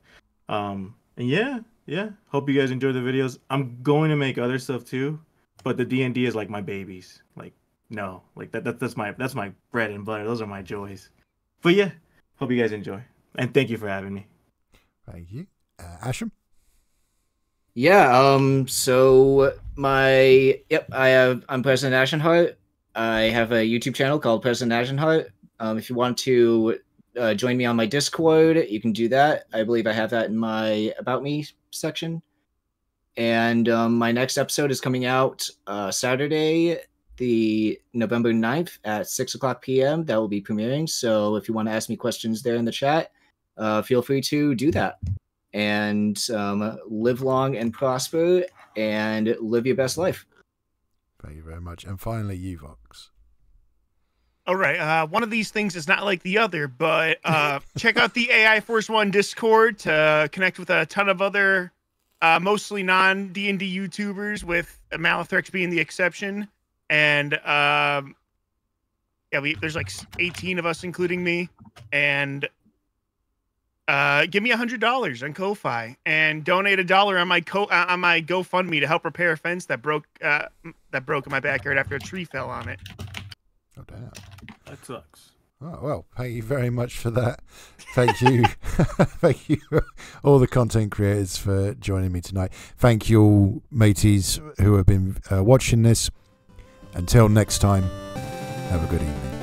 Um and yeah, yeah. Hope you guys enjoy the videos. I'm going to make other stuff too, but the D and D is like my babies. Like no, like that, that that's my that's my bread and butter. Those are my joys. But yeah, hope you guys enjoy. And thank you for having me. Thank you. Uh, Ashen? Yeah, um so my yep, I have I'm President Ashenheart. I have a YouTube channel called President Ashenheart. Um if you want to uh, join me on my Discord, you can do that. I believe I have that in my About Me section. And um, my next episode is coming out uh, Saturday, the November 9th at 6 o'clock p.m. That will be premiering. So if you want to ask me questions there in the chat, uh, feel free to do that. And um, live long and prosper and live your best life. Thank you very much. And finally, Youvox. All right. Uh, one of these things is not like the other, but uh, (laughs) check out the AI Force One Discord to connect with a ton of other, uh, mostly non D and D YouTubers, with Malathrex being the exception. And um, yeah, we there's like 18 of us, including me. And uh, give me a hundred dollars on Ko-fi and donate a dollar on my co uh, on my GoFundMe to help repair a fence that broke uh, that broke in my backyard after a tree fell on it. Oh damn. That sucks. Oh well, thank you very much for that. Thank you, (laughs) thank you, all the content creators for joining me tonight. Thank you all, mateys, who have been uh, watching this. Until next time, have a good evening.